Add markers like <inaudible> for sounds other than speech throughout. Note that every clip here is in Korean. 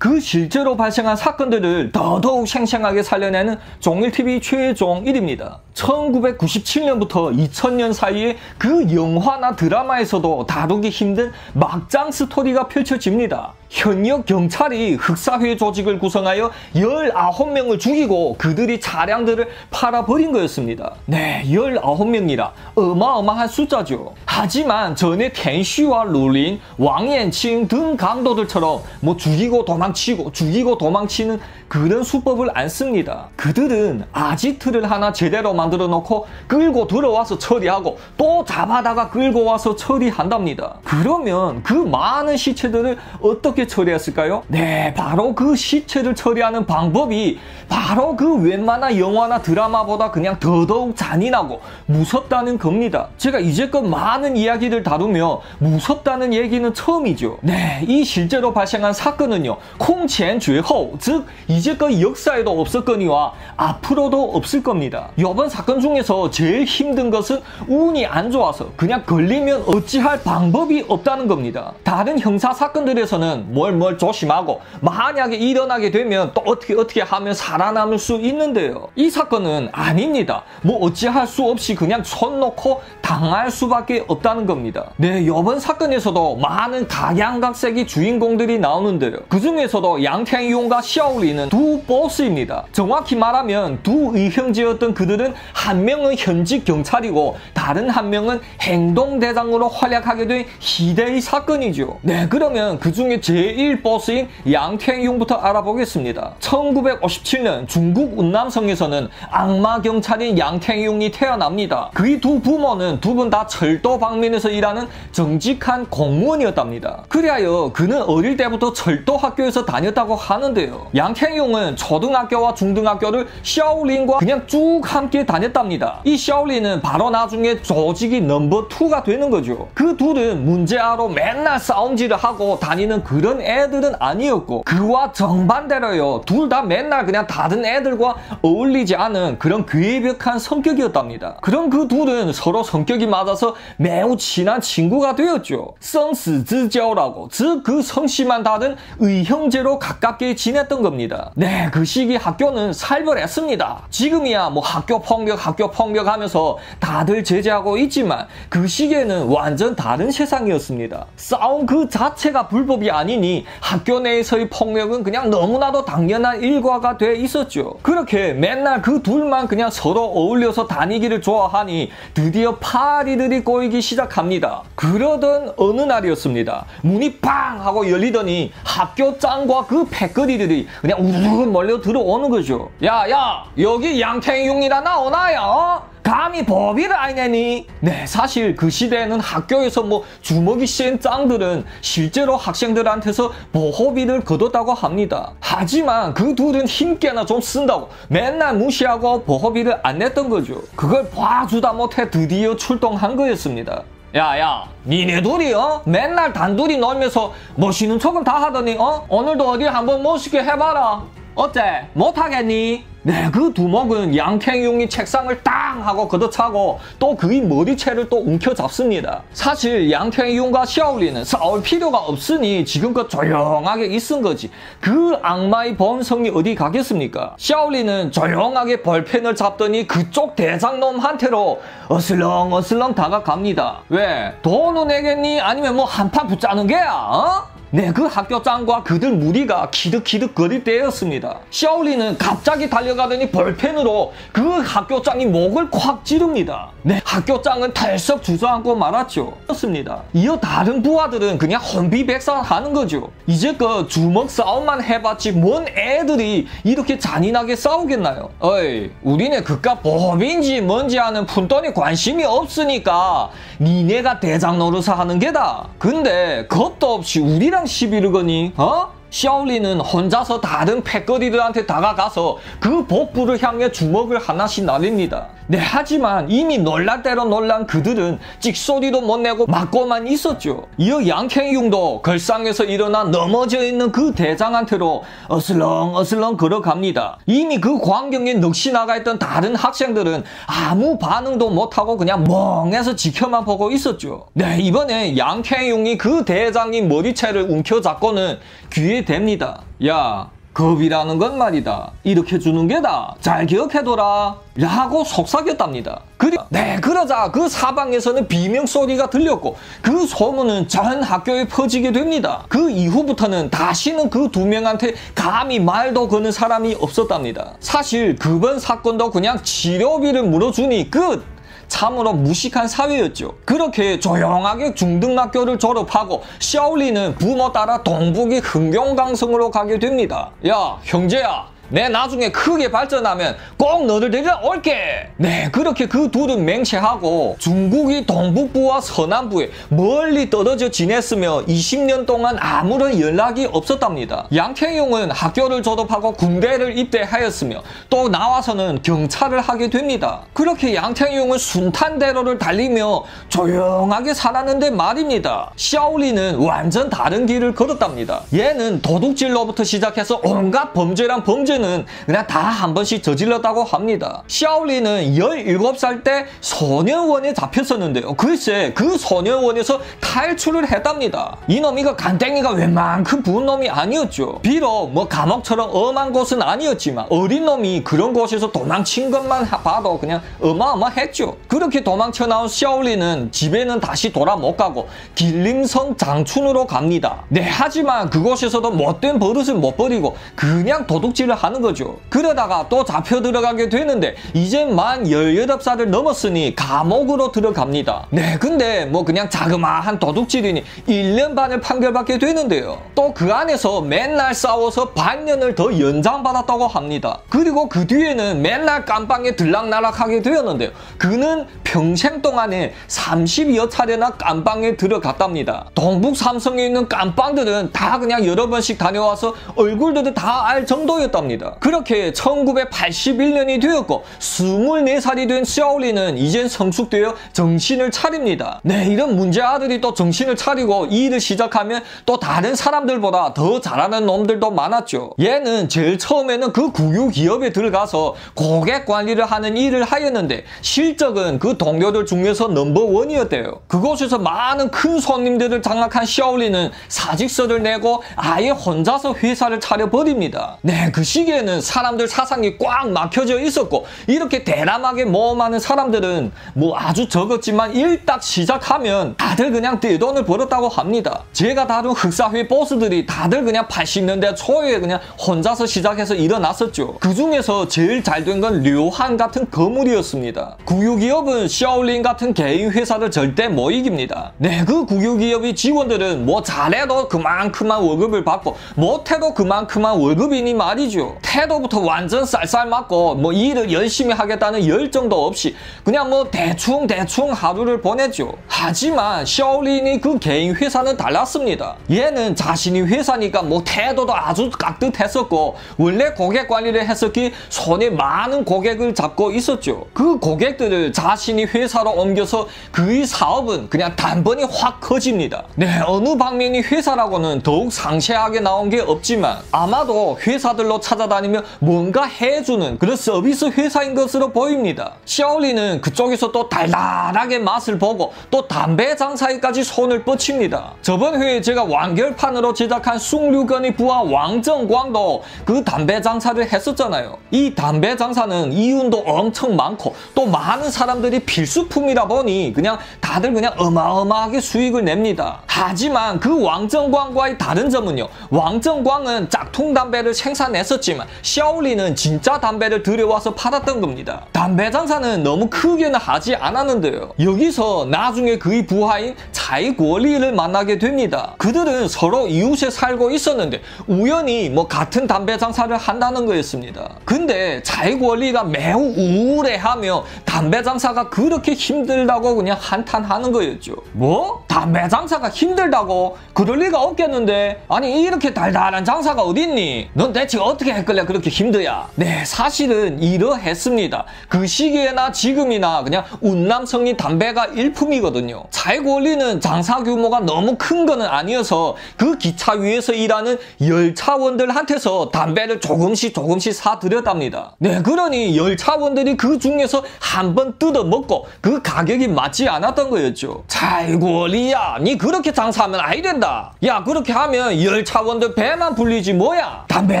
그 실제로 발생한 사건들을 더더욱 생생하게 살려내는 종일TV 최종 1입니다. 1997년부터 2000년 사이에 그 영화나 드라마에서도 다루기 힘든 막장 스토리가 펼쳐집니다. 현역 경찰이 흑사회 조직을 구성하여 19명을 죽이고 그들이 차량들을 팔아버린 거였습니다. 네, 19명이라 어마어마한 숫자죠. 하지만 전에 텐시와 룰린, 왕옌칭 등 강도들처럼 뭐 죽이고 도망치고 죽이고 도망치는 그런 수법을 안 씁니다. 그들은 아지트를 하나 제대로 만들어 놓고 끌고 들어와서 처리하고 또 잡아다가 끌고 와서 처리한답니다. 그러면 그 많은 시체들을 어떻게 처리했을까요? 네, 바로 그 시체를 처리하는 방법이 바로 그 웬만한 영화나 드라마보다 그냥 더더욱 잔인하고 무섭다는 겁니다. 제가 이제껏 많은 이야기를 다루며 무섭다는 얘기는 처음이죠. 네, 이 실제로 발생한 사건은요. 콩첸绝后, 즉 이제껏 역사에도 없었거니와 앞으로도 없을 겁니다. 이번 사건 중에서 제일 힘든 것은 운이 안 좋아서 그냥 걸리면 어찌할 방법이 없다는 겁니다. 다른 형사 사건들에서는 뭘 뭘 조심하고 만약에 일어나게 되면 또 어떻게 어떻게 하면 살아남을 수 있는데요. 이 사건은 아닙니다. 뭐 어찌할 수 없이 그냥 손 놓고 당할 수밖에 없다는 겁니다. 네, 이번 사건에서도 많은 각양각색의 주인공들이 나오는데요. 그 중에서도 양태용과 샤오리는 두 보스입니다. 정확히 말하면 두 의형제였던 그들은 한 명은 현직 경찰이고 다른 한 명은 행동대장으로 활약하게 된 희대의 사건이죠. 네, 그러면 그 중에 제 1보스인 양태용부터 알아보겠습니다. 1957년 중국 운남성에서는 악마 경찰인 양태용이 태어납니다. 그의 두 부모는 두 분 다 철도 방면에서 일하는 정직한 공무원이었답니다. 그리하여 그는 어릴 때부터 철도 학교에서 다녔다고 하는데요. 양태용은 초등학교와 중등학교를 샤올린과 그냥 쭉 함께 다녔답니다. 이 샤올린은 바로 나중에 조직이 넘버 2가 되는 거죠. 그 둘은 문제아로 맨날 싸움질을 하고 다니는 그런 애들은 아니었고 그와 정반대로요. 둘 다 맨날 그냥 다른 애들과 어울리지 않은 그런 괴벽한 성격이었답니다. 그럼 그 둘은 서로 성격이 맞아서 매우 친한 친구가 되었죠. 성스즈交라고 즉 그 성씨만 다른 의형제로 가깝게 지냈던 겁니다. 네, 그 시기 학교는 살벌했습니다. 지금이야 뭐 학교 폭력, 학교 폭력 하면서 다들 제재하고 있지만 그 시기에는 완전 다른 세상이었습니다. 싸움 그 자체가 불법이 아 니니 학교 내에서의 폭력은 그냥 너무나도 당연한 일과가 돼 있었죠. 그렇게 맨날 그 둘만 그냥 서로 어울려서 다니기를 좋아하니 드디어 파리들이 꼬이기 시작합니다. 그러던 어느 날이었습니다. 문이 팡 하고 열리더니 학교 짱과 그 패거리들이 그냥 우르르 몰려 들어오는 거죠. 야야 여기 양태용이라 나오나요? 어? 감히 법이를 알내니? 네, 사실 그 시대에는 학교에서 뭐 주먹이 센 짱들은 실제로 학생들한테서 보호비를 거뒀다고 합니다. 하지만 그 둘은 힘께나 좀 쓴다고 맨날 무시하고 보호비를 안 냈던 거죠. 그걸 봐주다 못해 드디어 출동한 거였습니다. 야야 니네 둘이 어? 맨날 단둘이 놀면서 멋있는 척은 다 하더니 어? 오늘도 어디 한번 멋있게 해봐라 어째 못하겠니? 네, 그 두목은 양태용이 책상을 땅 하고 걷어차고 또 그의 머리채를 또 움켜잡습니다. 사실 양태용과 샤올리는 싸울 필요가 없으니 지금껏 조용하게 있은 거지. 그 악마의 본성이 어디 가겠습니까? 샤올리는 조용하게 벌펜을 잡더니 그쪽 대장놈한테로 어슬렁 어슬렁 다가갑니다. 왜? 돈을 내겠니? 아니면 뭐 한판 붙자는 게야? 어? 네, 그 학교장과 그들 무리가 키득키득 거릴 때였습니다. 샤올리는 갑자기 달려가더니 벌펜으로 그 학교장이 목을 콱 찌릅니다. 네, 학교장은 털썩 주저앉고 말았죠. 그렇습니다. 이어 다른 부하들은 그냥 혼비백산하는 거죠. 이제껏 주먹 싸움만 해봤지 뭔 애들이 이렇게 잔인하게 싸우겠나요? 어이, 우리네 그깟 보험인지 뭔지 하는 푼돈이 관심이 없으니까 니네가 대장 노릇을 하는 게다. 근데 겁도 없이 우리랑 시비를 거니? 어? 샤올리는 혼자서 다른 패거리들한테 다가가서 그 복부를 향해 주먹을 하나씩 날립니다. 네, 하지만 이미 놀랄 대로 놀란 그들은 찍소리도 못 내고 맞고만 있었죠. 이어 양캥융도 걸상에서 일어나 넘어져 있는 그 대장한테로 어슬렁 어슬렁 걸어갑니다. 이미 그 광경에 넋이 나가 있던 다른 학생들은 아무 반응도 못하고 그냥 멍해서 지켜만 보고 있었죠. 네, 이번에 양캥융이 그 대장인 머리채를 움켜잡고는 귀에 됩니다. 야, 겁이라는 건 말이다. 이렇게 주는 게다. 잘 기억해둬라. 라고 속삭였답니다. 그리 네, 그러자 그 사방에서는 비명 소리가 들렸고 그 소문은 전 학교에 퍼지게 됩니다. 그 이후부터는 다시는 그 두 명한테 감히 말도 거는 사람이 없었답니다. 사실 그번 사건도 그냥 치료비를 물어주니 끝! 참으로 무식한 사회였죠. 그렇게 조용하게 중등학교를 졸업하고 샤올리는 부모 따라 동북이 흥경강성으로 가게 됩니다. 야 형제야 내 나중에 크게 발전하면 꼭 너들 데리러 올게. 네, 그렇게 그 둘은 맹세하고 중국이 동북부와 서남부에 멀리 떨어져 지냈으며 20년 동안 아무런 연락이 없었답니다. 양태용은 학교를 졸업하고 군대를 입대하였으며 또 나와서는 경찰을 하게 됩니다. 그렇게 양태용은 순탄대로를 달리며 조용하게 살았는데 말입니다. 샤오리는 완전 다른 길을 걸었답니다. 얘는 도둑질로부터 시작해서 온갖 범죄란 범죄 범죄는 그냥 다 한 번씩 저질렀다고 합니다. 샤올리는 17살 때 소녀원에 잡혔었는데요. 글쎄 그 소녀원에서 탈출을 했답니다. 이놈이가 간땡이가 웬만큼 부은 놈이 아니었죠. 비록 뭐 감옥처럼 엄한 곳은 아니었지만 어린 놈이 그런 곳에서 도망친 것만 봐도 그냥 어마어마했죠. 그렇게 도망쳐 나온 샤올리는 집에는 다시 돌아 못 가고 길림성 장춘으로 갑니다. 네 하지만 그곳에서도 못된 버릇을 못 버리고 그냥 도둑질을 하는 하는 거죠. 그러다가 또 잡혀 들어가게 되는데 이제 만 18살을 넘었으니 감옥으로 들어갑니다. 네, 근데 뭐 그냥 자그마한 도둑질이니 1년 반을 판결받게 되는데요. 또 그 안에서 맨날 싸워서 반년을 더 연장받았다고 합니다. 그리고 그 뒤에는 맨날 깜빵에 들락날락하게 되었는데요. 그는 평생 동안에 30여 차례나 깜빵에 들어갔답니다. 동북 삼성에 있는 깜빵들은 다 그냥 여러 번씩 다녀와서 얼굴들을 다 알 정도였답니다. 겁니다. 그렇게 1981년이 되었고 24살이 된 샤올리는 이젠 성숙되어 정신을 차립니다. 네, 이런 문제 아들이 또 정신을 차리고 일을 시작하면 또 다른 사람들보다 더 잘하는 놈들도 많았죠. 얘는 제일 처음에는 그 국유 기업에 들어가서 고객 관리를 하는 일을 하였는데 실적은 그 동료들 중에서 넘버원이었대요. 그곳에서 많은 큰 손님들을 장악한 샤올리는 사직서를 내고 아예 혼자서 회사를 차려버립니다. 네, 그 시기 시기에는 사람들 사상이 꽉 막혀져 있었고 이렇게 대담하게 모험하는 사람들은 뭐 아주 적었지만 일딱 시작하면 다들 그냥 떼돈을 벌었다고 합니다. 제가 다룬 흑사회 보스들이 다들 그냥 80년대 초에 그냥 혼자서 시작해서 일어났었죠. 그 중에서 제일 잘 된 건 류한 같은 거물이었습니다. 국유기업은 샤올린 같은 개인 회사를 절대 못 이깁니다. 네, 그 국유기업의 직원들은 뭐 잘해도 그만큼만 월급을 받고 못해도 그만큼만 월급이니 말이죠. 태도부터 완전 쌀쌀 맞고 뭐 일을 열심히 하겠다는 열정도 없이 그냥 뭐 대충 대충 하루를 보냈죠. 하지만 샤올린이 그 개인 회사는 달랐습니다. 얘는 자신이 회사니까 뭐 태도도 아주 깍듯했었고 원래 고객 관리를 했었기 손에 많은 고객을 잡고 있었죠. 그 고객들을 자신이 회사로 옮겨서 그의 사업은 그냥 단번에 확 커집니다. 네, 어느 방면이 회사라고는 더욱 상세하게 나온 게 없지만 아마도 회사들로 찾아 찾아다니며 뭔가 해주는 그런 서비스 회사인 것으로 보입니다. 샤올리는 그쪽에서 또 달달하게 맛을 보고 또 담배 장사에까지 손을 뻗칩니다. 저번 회에 제가 완결판으로 제작한 숭류건의 부하 왕정광도 그 담배 장사를 했었잖아요. 이 담배 장사는 이윤도 엄청 많고 또 많은 사람들이 필수품이라 보니 그냥 다들 그냥 어마어마하게 수익을 냅니다. 하지만 그 왕정광과의 다른 점은요. 왕정광은 짝퉁 담배를 생산했었지 만 하지만 샤올리는 진짜 담배를 들여와서 팔았던 겁니다. 담배 장사는 너무 크게는 하지 않았는데요. 여기서 나중에 그의 부하인 차이고리를 만나게 됩니다. 그들은 서로 이웃에 살고 있었는데 우연히 뭐 같은 담배 장사를 한다는 거였습니다. 근데 차이고리가 매우 우울해하며 담배 장사가 그렇게 힘들다고 그냥 한탄하는 거였죠. 뭐? 담배 장사가 힘들다고? 그럴 리가 없겠는데 아니 이렇게 달달한 장사가 어딨니? 넌 대체 어떻게 왜 그래 그렇게 힘드야? 네, 사실은 이러했습니다. 그 시기에나 지금이나 그냥 운남성이 담배가 일품이거든요. 잘 굴리는 장사 규모가 너무 큰 거는 아니어서 그 기차 위에서 일하는 열차원들한테서 담배를 조금씩 조금씩 사들였답니다. 네, 그러니 열차원들이 그 중에서 한 번 뜯어 먹고 그 가격이 맞지 않았던 거였죠. 잘 굴리야, 니 그렇게 장사하면 아이 된다. 야, 그렇게 하면 열차원들 배만 불리지 뭐야? 담배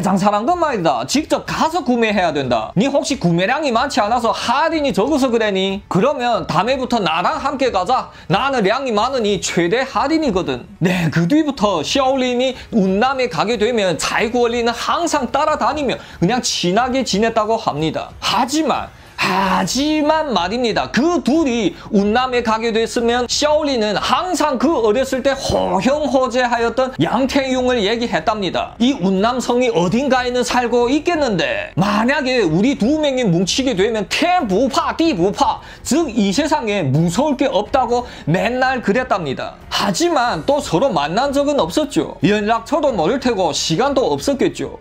장사란 건 말이다. 직접 가서 구매해야 된다. 니 혹시 구매량이 많지 않아서 할인이 적어서 그래니? 그러면 다음에부터 나랑 함께 가자. 나는 량이 많으니 최대 할인이거든. 네, 그 뒤부터 샤올린이 운남에 가게 되면 잘구얼리는 항상 따라다니며 그냥 친하게 지냈다고 합니다. 하지만 하지만 말입니다. 그 둘이 운남에 가게 됐으면 샤올리는 항상 그 어렸을 때 호형호재하였던 양태용을 얘기했답니다. 이 운남성이 어딘가에는 살고 있겠는데 만약에 우리 두 명이 뭉치게 되면天不怕 地不怕 즉 이 세상에 무서울 게 없다고 맨날 그랬답니다. 하지만 또 서로 만난 적은 없었죠. 연락처도 모를 테고 시간도 없었겠죠.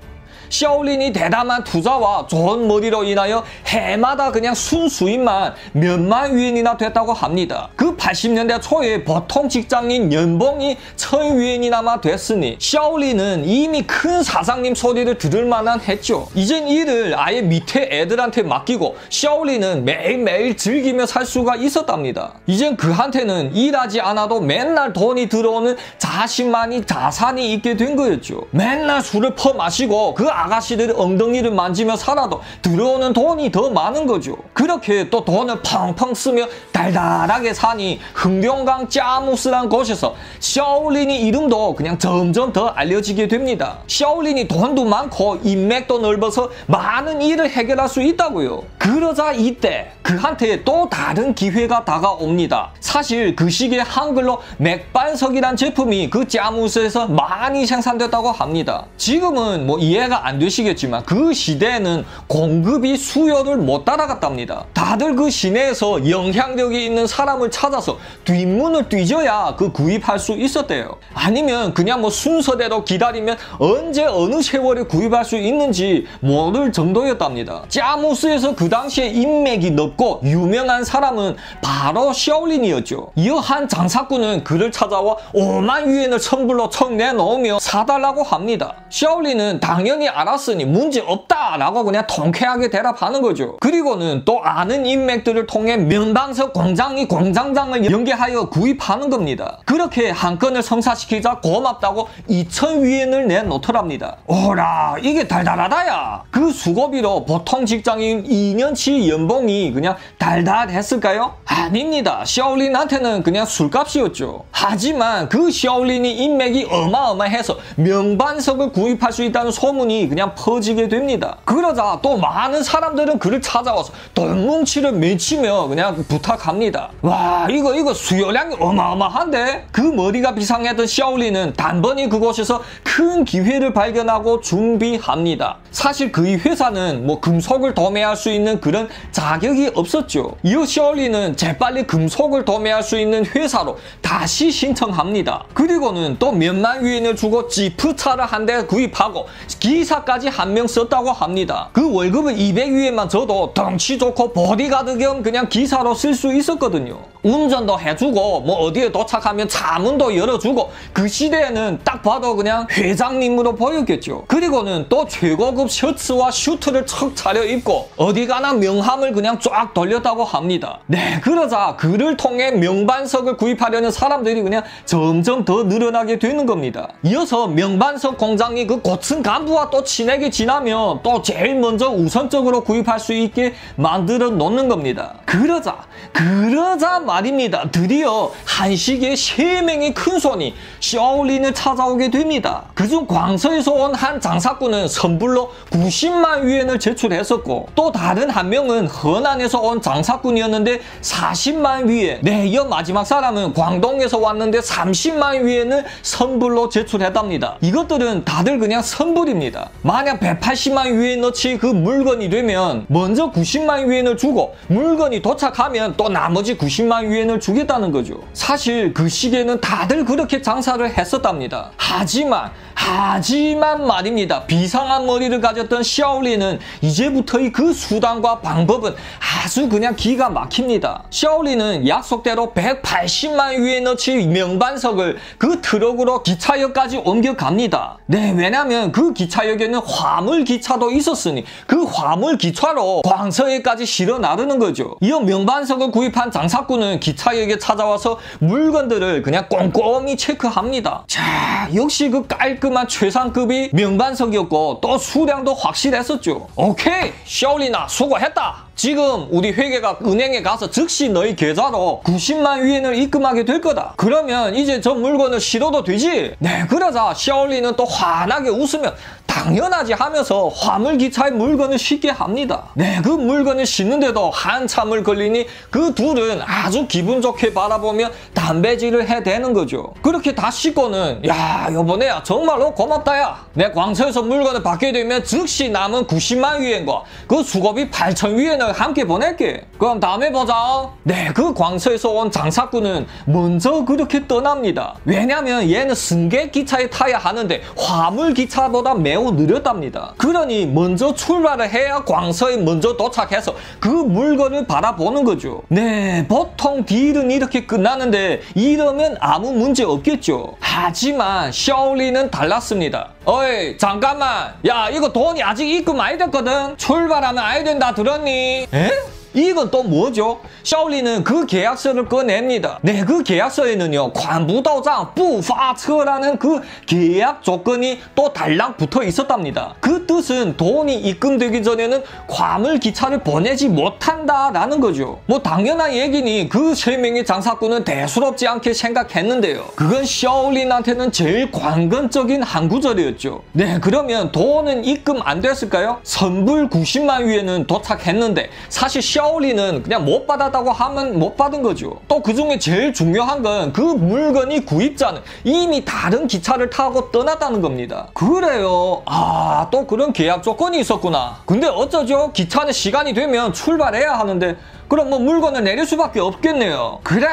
샤올린이 대담한 투자와 좋은 머리로 인하여 해마다 그냥 순수인만 몇만 위엔이나 됐다고 합니다. 그 80년대 초에 보통 직장인 연봉이 천 위엔이나마 됐으니 샤올린은 이미 큰 사장님 소리를 들을 만한 했죠. 이젠 일을 아예 밑에 애들한테 맡기고 샤올린은 매일매일 즐기며 살 수가 있었답니다. 이젠 그한테는 일하지 않아도 맨날 돈이 들어오는 자신만이 자산이 있게 된 거였죠. 맨날 술을 퍼 마시고 그 아가씨들 엉덩이를 만지며 살아도 들어오는 돈이 더 많은 거죠. 그렇게 또 돈을 펑펑 쓰며 달달하게 사니 흥룡강 짜무스란 곳에서 샤올린이 이름도 그냥 점점 더 알려지게 됩니다. 샤올린이 돈도 많고 인맥도 넓어서 많은 일을 해결할 수 있다고요. 그러자 이때 그한테 또 다른 기회가 다가옵니다. 사실 그 시기에 한글로 맥반석이란 제품이 그 짜무스에서 많이 생산됐다고 합니다. 지금은 뭐 이해가 안 되시겠지만 그 시대에는 공급이 수요를 못 따라갔답니다. 다들 그 시내에서 영향력이 있는 사람을 찾아서 뒷문을 뒤져야 그 구입할 수 있었대요. 아니면 그냥 뭐 순서대로 기다리면 언제 어느 세월에 구입할 수 있는지 모를 정도였답니다. 짜무스에서 그 당시에 인맥이 넓고 유명한 사람은 바로 샤올린이었죠. 이어 한 장사꾼은 그를 찾아와 5만 위엔을 선불로 청 내놓으며 사달라고 합니다. 샤올린은 당연히 알았으니 문제 없다라고 그냥 통쾌하게 대답하는 거죠. 그리고는 또 아는 인맥들을 통해 면방석 공장이 공장장을 연계하여 구입하는 겁니다. 그렇게 한 건을 성사시키자 고맙다고 2천 위엔을 내놓더랍니다. 오라 이게 달달하다야. 그 수고비로 보통 직장인 2년치 연봉이 그냥 달달했을까요? 아닙니다. 샤올린한테는 그냥 술값이었죠. 하지만 그 샤올린이 인맥이 어마어마해서 명반석을 구입할 수 있다는 소문이 그냥 퍼지게 됩니다. 그러자 또 많은 사람들은 그를 찾아와서 돈뭉치를 맺히며 그냥 부탁합니다. 와 이거 이거 수요량이 어마어마한데? 그 머리가 비상했던 샤올린은 단번에 그곳에서 큰 기회를 발견하고 준비합니다. 사실 그의 회사는 뭐 금속을 도매할 수 있는 그런 자격이 없었죠. 이어 샤올린은 재빨리 금속을 도매할 수 있는 회사로 다시 신청합니다. 그리고는 또 몇만 위엔을 주고 지프차를 한 대 구입하고 기사 까지 한 명 썼다고 합니다. 그 월급은 200위엔만 줘도 덩치 좋고 보디가드 겸 그냥 기사로 쓸 수 있었거든요. 운전도 해주고 뭐 어디에 도착하면 차문도 열어주고 그 시대에는 딱 봐도 그냥 회장님으로 보였겠죠. 그리고는 또 최고급 셔츠와 슈트를 척 차려입고 어디 가나 명함을 그냥 쫙 돌렸다고 합니다. 네 그러자 그를 통해 명반석을 구입하려는 사람들이 그냥 점점 더 늘어나게 되는 겁니다. 이어서 명반석 공장이 그 고층 간부와 또 친하게 지나면 또 제일 먼저 우선적으로 구입할 수 있게 만들어 놓는 겁니다. 그러자 그러자 말입니다. 드디어 한식의 세 명의 큰 손이 샤올린을 찾아오게 됩니다. 그중 광서에서 온 한 장사꾼은 선불로 90만 위엔을 제출했었고 또 다른 한 명은河南에서 온 장사꾼이었는데 40만 위엔 네, 이 마지막 사람은 광동에서 왔는데 30만 위엔을 선불로 제출했답니다. 이것들은 다들 그냥 선불입니다. 만약 180만 유엔어치 그 물건이 되면 먼저 90만 유엔을 주고 물건이 도착하면 또 나머지 90만 유엔을 주겠다는 거죠. 사실 그 시기에는 다들 그렇게 장사를 했었답니다. 하지만 하지만 말입니다. 비상한 머리를 가졌던 샤올리는 이제부터의 그 수단과 방법은 아주 그냥 기가 막힙니다. 샤올리는 약속대로 180만 유엔어치 명반석을 그 트럭으로 기차역까지 옮겨갑니다. 네, 왜냐면 그 기차역 에는 화물 기차도 있었으니 그 화물 기차로 광서에까지 실어 나르는 거죠. 이어 명반석을 구입한 장사꾼은 기차역에 찾아와서 물건들을 그냥 꼼꼼히 체크합니다. 자, 역시 그 깔끔한 깔끔한 최상급이 명반석이었고 또 수량도 확실했었죠. 오케이 샤올리나 수고했다. 지금 우리 회계가 은행에 가서 즉시 너희 계좌로 90만 위엔을 입금하게 될 거다. 그러면 이제 저 물건을 실어도 되지? 네, 그러자 샤올리는 또 환하게 웃으면 당연하지 하면서 화물기차의 물건을 싣게 합니다. 네, 그 물건을 싣는데도 한참을 걸리니 그 둘은 아주 기분 좋게 바라보며 담배질을 해대는 거죠. 그렇게 다 싣고는 야, 요번에야 정말로 고맙다 야. 내 광서에서 물건을 받게 되면 즉시 남은 90만 위엔과 그 수고비 8천 위엔을 함께 보낼게. 그럼 다음에 보자. 네, 그 광서에서 온 장사꾼은 먼저 그렇게 떠납니다. 왜냐면 얘는 승객 기차에 타야 하는데 화물 기차보다 매우 느렸답니다. 그러니 먼저 출발을 해야 광서에 먼저 도착해서 그 물건을 바라보는 거죠. 네, 보통 딜은 이렇게 끝나는데 이러면 아무 문제 없겠죠. 하지만 샤올리는 달랐습니다. 어이 잠깐만 야 이거 돈이 아직 입금 안 됐거든 출발하면 아야 된다 들었니? 에? 이건 또 뭐죠? 샤올리는 그 계약서를 꺼냅니다. 네, 그 계약서에는요, 관부도장 부파처라는 그 계약 조건이 또 달랑 붙어 있었답니다. 그 뜻은 돈이 입금되기 전에는 과물 기차를 보내지 못한다라는 거죠. 뭐 당연한 얘기니 그 세 명의 장사꾼은 대수롭지 않게 생각했는데요. 그건 샤올린한테는 제일 관건적인 한 구절이었죠. 네, 그러면 돈은 입금 안 됐을까요? 선불 90만 위에는 도착했는데 사실 샤 올리는 그냥 못 받았다고 하면 못 받은 거죠. 또 그 중에 제일 중요한 건 그 물건이 구입자는 이미 다른 기차를 타고 떠났다는 겁니다. 그래요. 아, 또 그런 계약 조건이 있었구나. 근데 어쩌죠? 기차는 시간이 되면 출발해야 하는데 그럼 뭐 물건을 내릴 수밖에 없겠네요. 그래,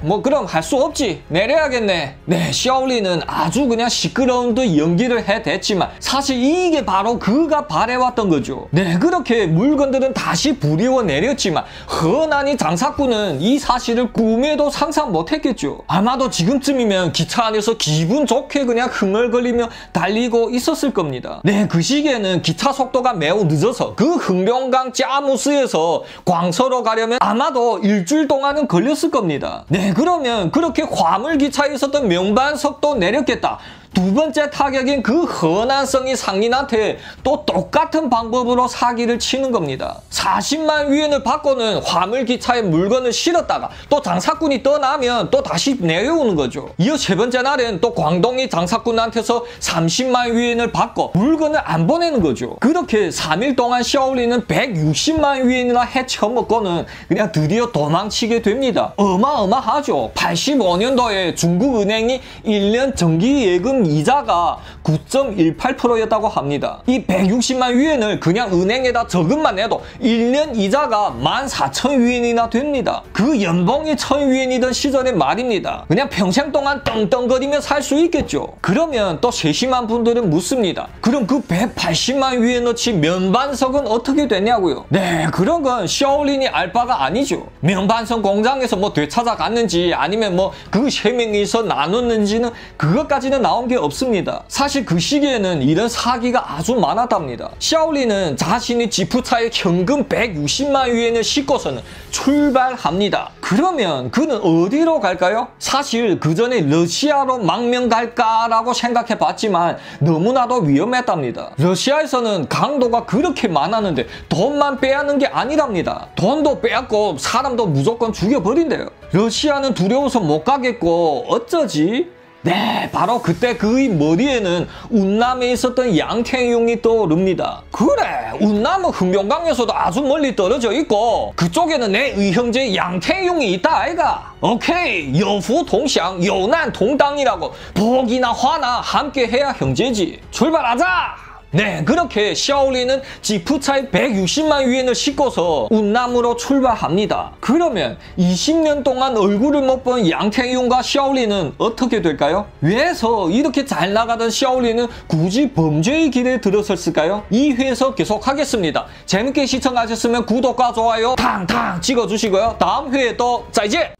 뭐 그럼 할 수 없지. 내려야겠네. 네, 샤올리는 아주 그냥 시끄러운 듯 연기를 해댔지만 사실 이게 바로 그가 바래왔던 거죠. 네, 그렇게 물건들은 다시 불이워 내렸지만 허난이 장사꾼은 이 사실을 꿈에도 상상 못했겠죠. 아마도 지금쯤이면 기차 안에서 기분 좋게 그냥 흥얼거리며 달리고 있었을 겁니다. 네, 그 시기에는 기차 속도가 매우 늦어서 그 흥룡강 짜무스에서 광서로 가려면 아마도 일주일 동안은 걸렸을 겁니다. 네, 그러면 그렇게 화물기차에 있었던 명반석도 내렸겠다. 두 번째 타격인 그 허난성이 상인한테 또 똑같은 방법으로 사기를 치는 겁니다. 40만 위엔을 받고는 화물기차에 물건을 실었다가 또 장사꾼이 떠나면 또 다시 내려오는 거죠. 이어 세 번째 날엔 또 광동이 장사꾼한테서 30만 위엔을 받고 물건을 안 보내는 거죠. 그렇게 3일 동안 샤올리는 160만 위엔이나 해쳐먹고는 그냥 드디어 도망치게 됩니다. 어마어마하죠. 85년도에 중국은행이 1년 정기예금 이자가 9.18%였다고 합니다. 이 160만 위엔을 그냥 은행에다 저금만 해도 1년 이자가 14,000위엔이나 됩니다. 그 연봉이 1,000위엔이던 시절의 말입니다. 그냥 평생 동안 떵떵거리며 살 수 있겠죠. 그러면 또 세심한 분들은 묻습니다. 그럼 그 180만 위엔어치 면반석은 어떻게 되냐고요? 네, 그런 건 샤올린이 알 바가 아니죠. 면반석 공장에서 뭐 되찾아갔는지 아니면 뭐 그 세 명이서 나눴는지는 그것까지는 나온 게 없습니다. 사실 그 시기에는 이런 사기가 아주 많았답니다. 샤올리는 자신이 지프차에 현금 160만 위엔을 싣고서는 출발합니다. 그러면 그는 어디로 갈까요? 사실 그 전에 러시아로 망명 갈까라고 생각해 봤지만 너무나도 위험했답니다. 러시아에서는 강도가 그렇게 많았는데 돈만 빼앗는 게 아니랍니다. 돈도 빼앗고 사람도 무조건 죽여버린대요. 러시아는 두려워서 못 가겠고 어쩌지? 네, 바로 그때 그의 머리에는 운남에 있었던 양태용이 떠오릅니다. 그래, 운남은 흥룡강에서도 아주 멀리 떨어져 있고 그쪽에는 내 의형제 양태용이 있다 아이가. 오케이, 여후 동상, 여난 동당이라고 복이나 화나 함께 해야 형제지. 출발하자! 네, 그렇게 샤오리는 지프차에 160만 위엔을 싣고서 운남으로 출발합니다. 그러면 20년 동안 얼굴을 못 본 양태용과 샤오리는 어떻게 될까요? 왜서 이렇게 잘 나가던 샤오리는 굳이 범죄의 길에 들어섰을까요? 이 회에서 계속하겠습니다. 재밌게 시청하셨으면 구독과 좋아요 탕탕 찍어주시고요. 다음 회에 또 짜이제!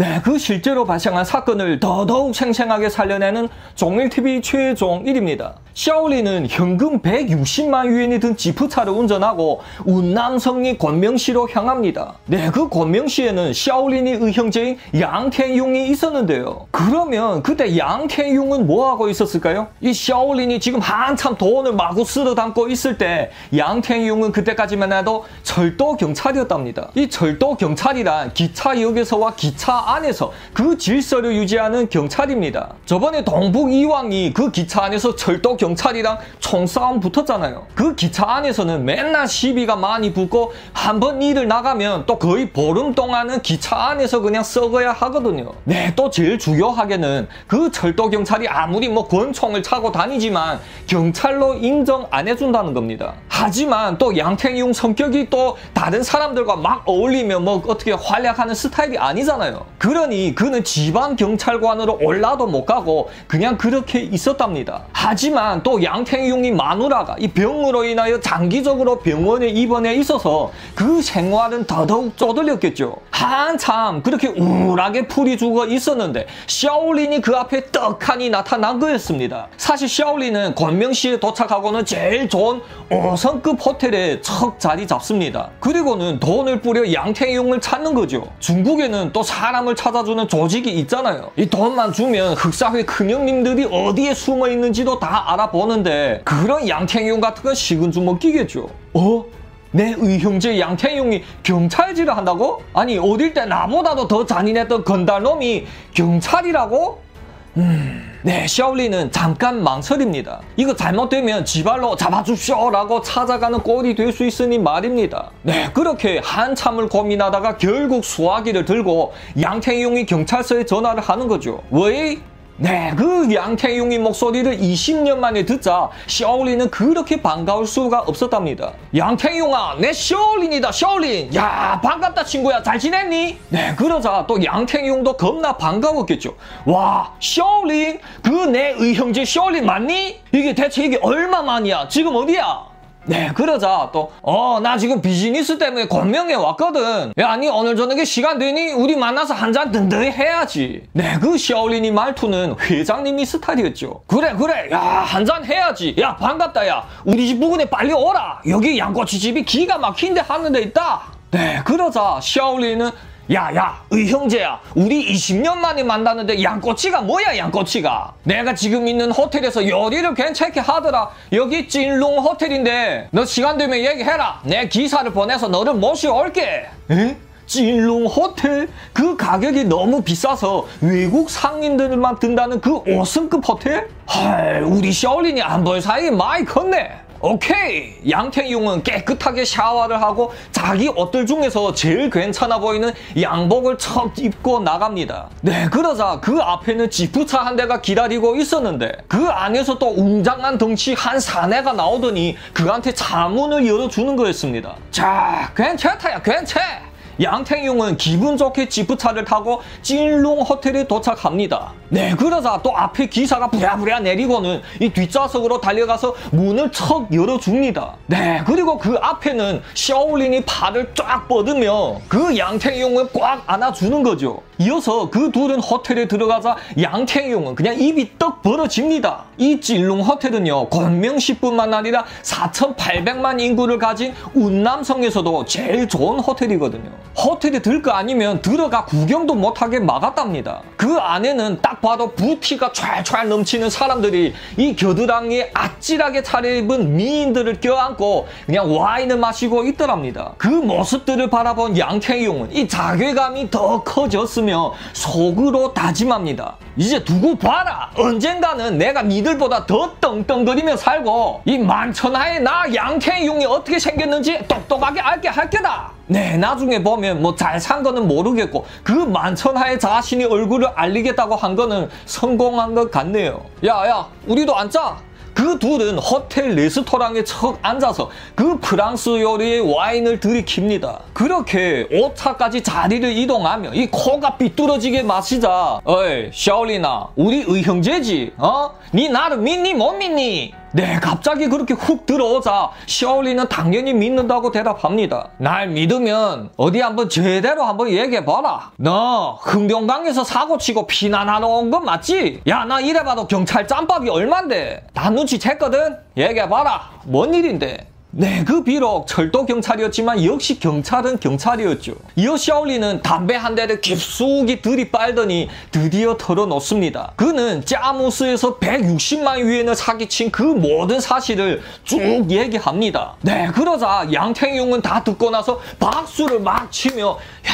네, 그 실제로 발생한 사건을 더더욱 생생하게 살려내는 종일TV 최종 1입니다. 샤오리는 현금 160만 유엔이 든 지프차를 운전하고 운남 성리 권명시로 향합니다. 네, 그 권명시에는 샤오린이 의형제인 양태용이 있었는데요. 그러면 그때 양태용은 뭐하고 있었을까요? 이 샤오린이 지금 한참 돈을 마구 쓸어 담고 있을 때 양태용은 그때까지만 해도 철도 경찰이었답니다. 이 철도 경찰이란 기차역에서와 기차 안에서 그 질서를 유지하는 경찰입니다. 저번에 동북 이왕이 그 기차 안에서 철도 경찰이랑 총싸움 붙었잖아요. 그 기차 안에서는 맨날 시비가 많이 붙고 한 번 일을 나가면 또 거의 보름 동안은 기차 안에서 그냥 썩어야 하거든요. 네, 또 제일 중요하게는 그 철도 경찰이 아무리 뭐 권총을 차고 다니지만 경찰로 인정 안 해준다는 겁니다. 하지만 또 양태용 성격이 또 다른 사람들과 막 어울리면 뭐 어떻게 활약하는 스타일이 아니잖아요. 그러니 그는 지방 경찰관으로 올라도 못 가고 그냥 그렇게 있었답니다. 하지만 또 양태용이 마누라가 이 병으로 인하여 장기적으로 병원에 입원해 있어서 그 생활은 더더욱 쪼들렸겠죠. 한참 그렇게 우울하게 풀이 죽어 있었는데 샤올린이 그 앞에 떡하니 나타난 거였습니다. 사실 샤올린은 권명시에 도착하고는 제일 좋은 5성급 호텔에 척 자리 잡습니다. 그리고는 돈을 뿌려 양태용을 찾는 거죠. 중국에는 또 사람을 사람을 찾아주는 조직이 있잖아요. 이 돈만 주면 흑사회 큰형님들이 어디에 숨어 있는지도 다 알아보는데 그런 양태용 같은 건 식은 죽 먹기겠죠. 어? 내 의형제 양태용이 경찰질을 한다고? 아니 어딜 때 나보다도 더 잔인했던 건달놈이 경찰이라고? 음... 네, 샤올리는 잠깐 망설입니다. 이거 잘못되면 지발로 잡아주쇼 라고 찾아가는 꼴이 될 수 있으니 말입니다. 네, 그렇게 한참을 고민하다가 결국 수화기를 들고 양태용이 경찰서에 전화를 하는 거죠. 왜? 네, 그 양태용의 목소리를 20년 만에 듣자 샤올린은 그렇게 반가울 수가 없었답니다. 양태용아, 내 샤올린이다, 샤올린. 야, 반갑다 친구야, 잘 지냈니? 네, 그러자 또 양태용도 겁나 반가웠겠죠. 와, 샤올린, 그 내 의형제 샤올린 맞니? 이게 대체 이게 얼마 만이야? 지금 어디야? 네, 그러자 또, 어, 나 지금 비즈니스 때문에 권명에 왔거든. 야, 아니, 오늘 저녁에 시간 되니? 우리 만나서 한 잔 든든히 해야지. 네, 그 샤올린이 말투는 회장님이 스타일이었죠. 그래, 그래. 야, 한 잔 해야지. 야, 반갑다, 야. 우리 집 부근에 빨리 오라. 여기 양꼬치집이 기가 막힌데 하는 데 있다. 네, 그러자 샤올린은 야야 의형제야 우리 20년 만에 만났는데 양꼬치가 뭐야 양꼬치가 내가 지금 있는 호텔에서 요리를 괜찮게 하더라 여기 찐롱 호텔인데 너 시간 되면 얘기해라 내 기사를 보내서 너를 모시올게 에? 찐롱 호텔? 그 가격이 너무 비싸서 외국 상인들만 든다는 그 5승급 호텔? 헐 우리 샤올린이 안 볼 사이 많이 컸네 오케이! 양태용은 깨끗하게 샤워를 하고 자기 옷들 중에서 제일 괜찮아 보이는 양복을 척 입고 나갑니다. 네, 그러자 그 앞에는 지프차 한 대가 기다리고 있었는데 그 안에서 또 웅장한 덩치 한 사내가 나오더니 그한테 차문을 열어주는 거였습니다. 자, 괜찮다야, 괜찮! 양태용은 기분 좋게 지프차를 타고 찐롱 호텔에 도착합니다. 네, 그러자 또 앞에 기사가 부랴부랴 내리고는 이 뒷좌석으로 달려가서 문을 척 열어줍니다. 네, 그리고 그 앞에는 샤올린이 팔을 쫙 뻗으며 그 양태용을 꽉 안아주는 거죠. 이어서 그 둘은 호텔에 들어가자 양태용은 그냥 입이 떡 벌어집니다. 이 찔룽 호텔은요 권명시뿐만 아니라 4,800만 인구를 가진 운남성에서도 제일 좋은 호텔이거든요. 호텔에 들 거 아니면 들어가 구경도 못하게 막았답니다. 그 안에는 딱 봐도 부티가 촤촤 넘치는 사람들이 이 겨드랑이에 아찔하게 차려입은 미인들을 껴안고 그냥 와인을 마시고 있더랍니다. 그 모습들을 바라본 양태용은 이 자괴감이 더 커졌으며 속으로 다짐합니다. 이제 두고 봐라. 언젠가는 내가 니들보다 더 떵떵거리며 살고 이 만천하에 나 양태용이 어떻게 생겼는지 똑똑하게 알게 할 게다. 네, 나중에 보면 뭐 잘 산 거는 모르겠고 그 만천하에 자신이 얼굴을 알리겠다고 한 거는 성공한 것 같네요. 야, 야, 우리도 앉자. 그 둘은 호텔 레스토랑에 척 앉아서 그 프랑스 요리의 와인을 들이킵니다. 그렇게 5차까지 자리를 이동하며 이 코가 삐뚤어지게 마시자 어이 샤올리나 우리 의형제지 어? 니 나를 믿니 못 믿니? 네, 갑자기 그렇게 훅 들어오자 샤올리는 당연히 믿는다고 대답합니다. 날 믿으면 어디 한번 제대로 한번 얘기해봐라. 너 흥룡강에서 사고치고 피난하러 온 건 맞지? 야, 나 이래봐도 경찰 짬밥이 얼만데? 나 눈치챘거든? 얘기해봐라. 뭔 일인데? 네, 그 비록 철도 경찰이었지만 역시 경찰은 경찰이었죠. 이어 샤올리는 담배 한 대를 깊숙이 들이빨더니 드디어 털어놓습니다. 그는 짜무스에서 160만 위엔을 사기친 그 모든 사실을 쭉 얘기합니다. 네, 그러자 양탱용은 다 듣고 나서 박수를 막 치며 야,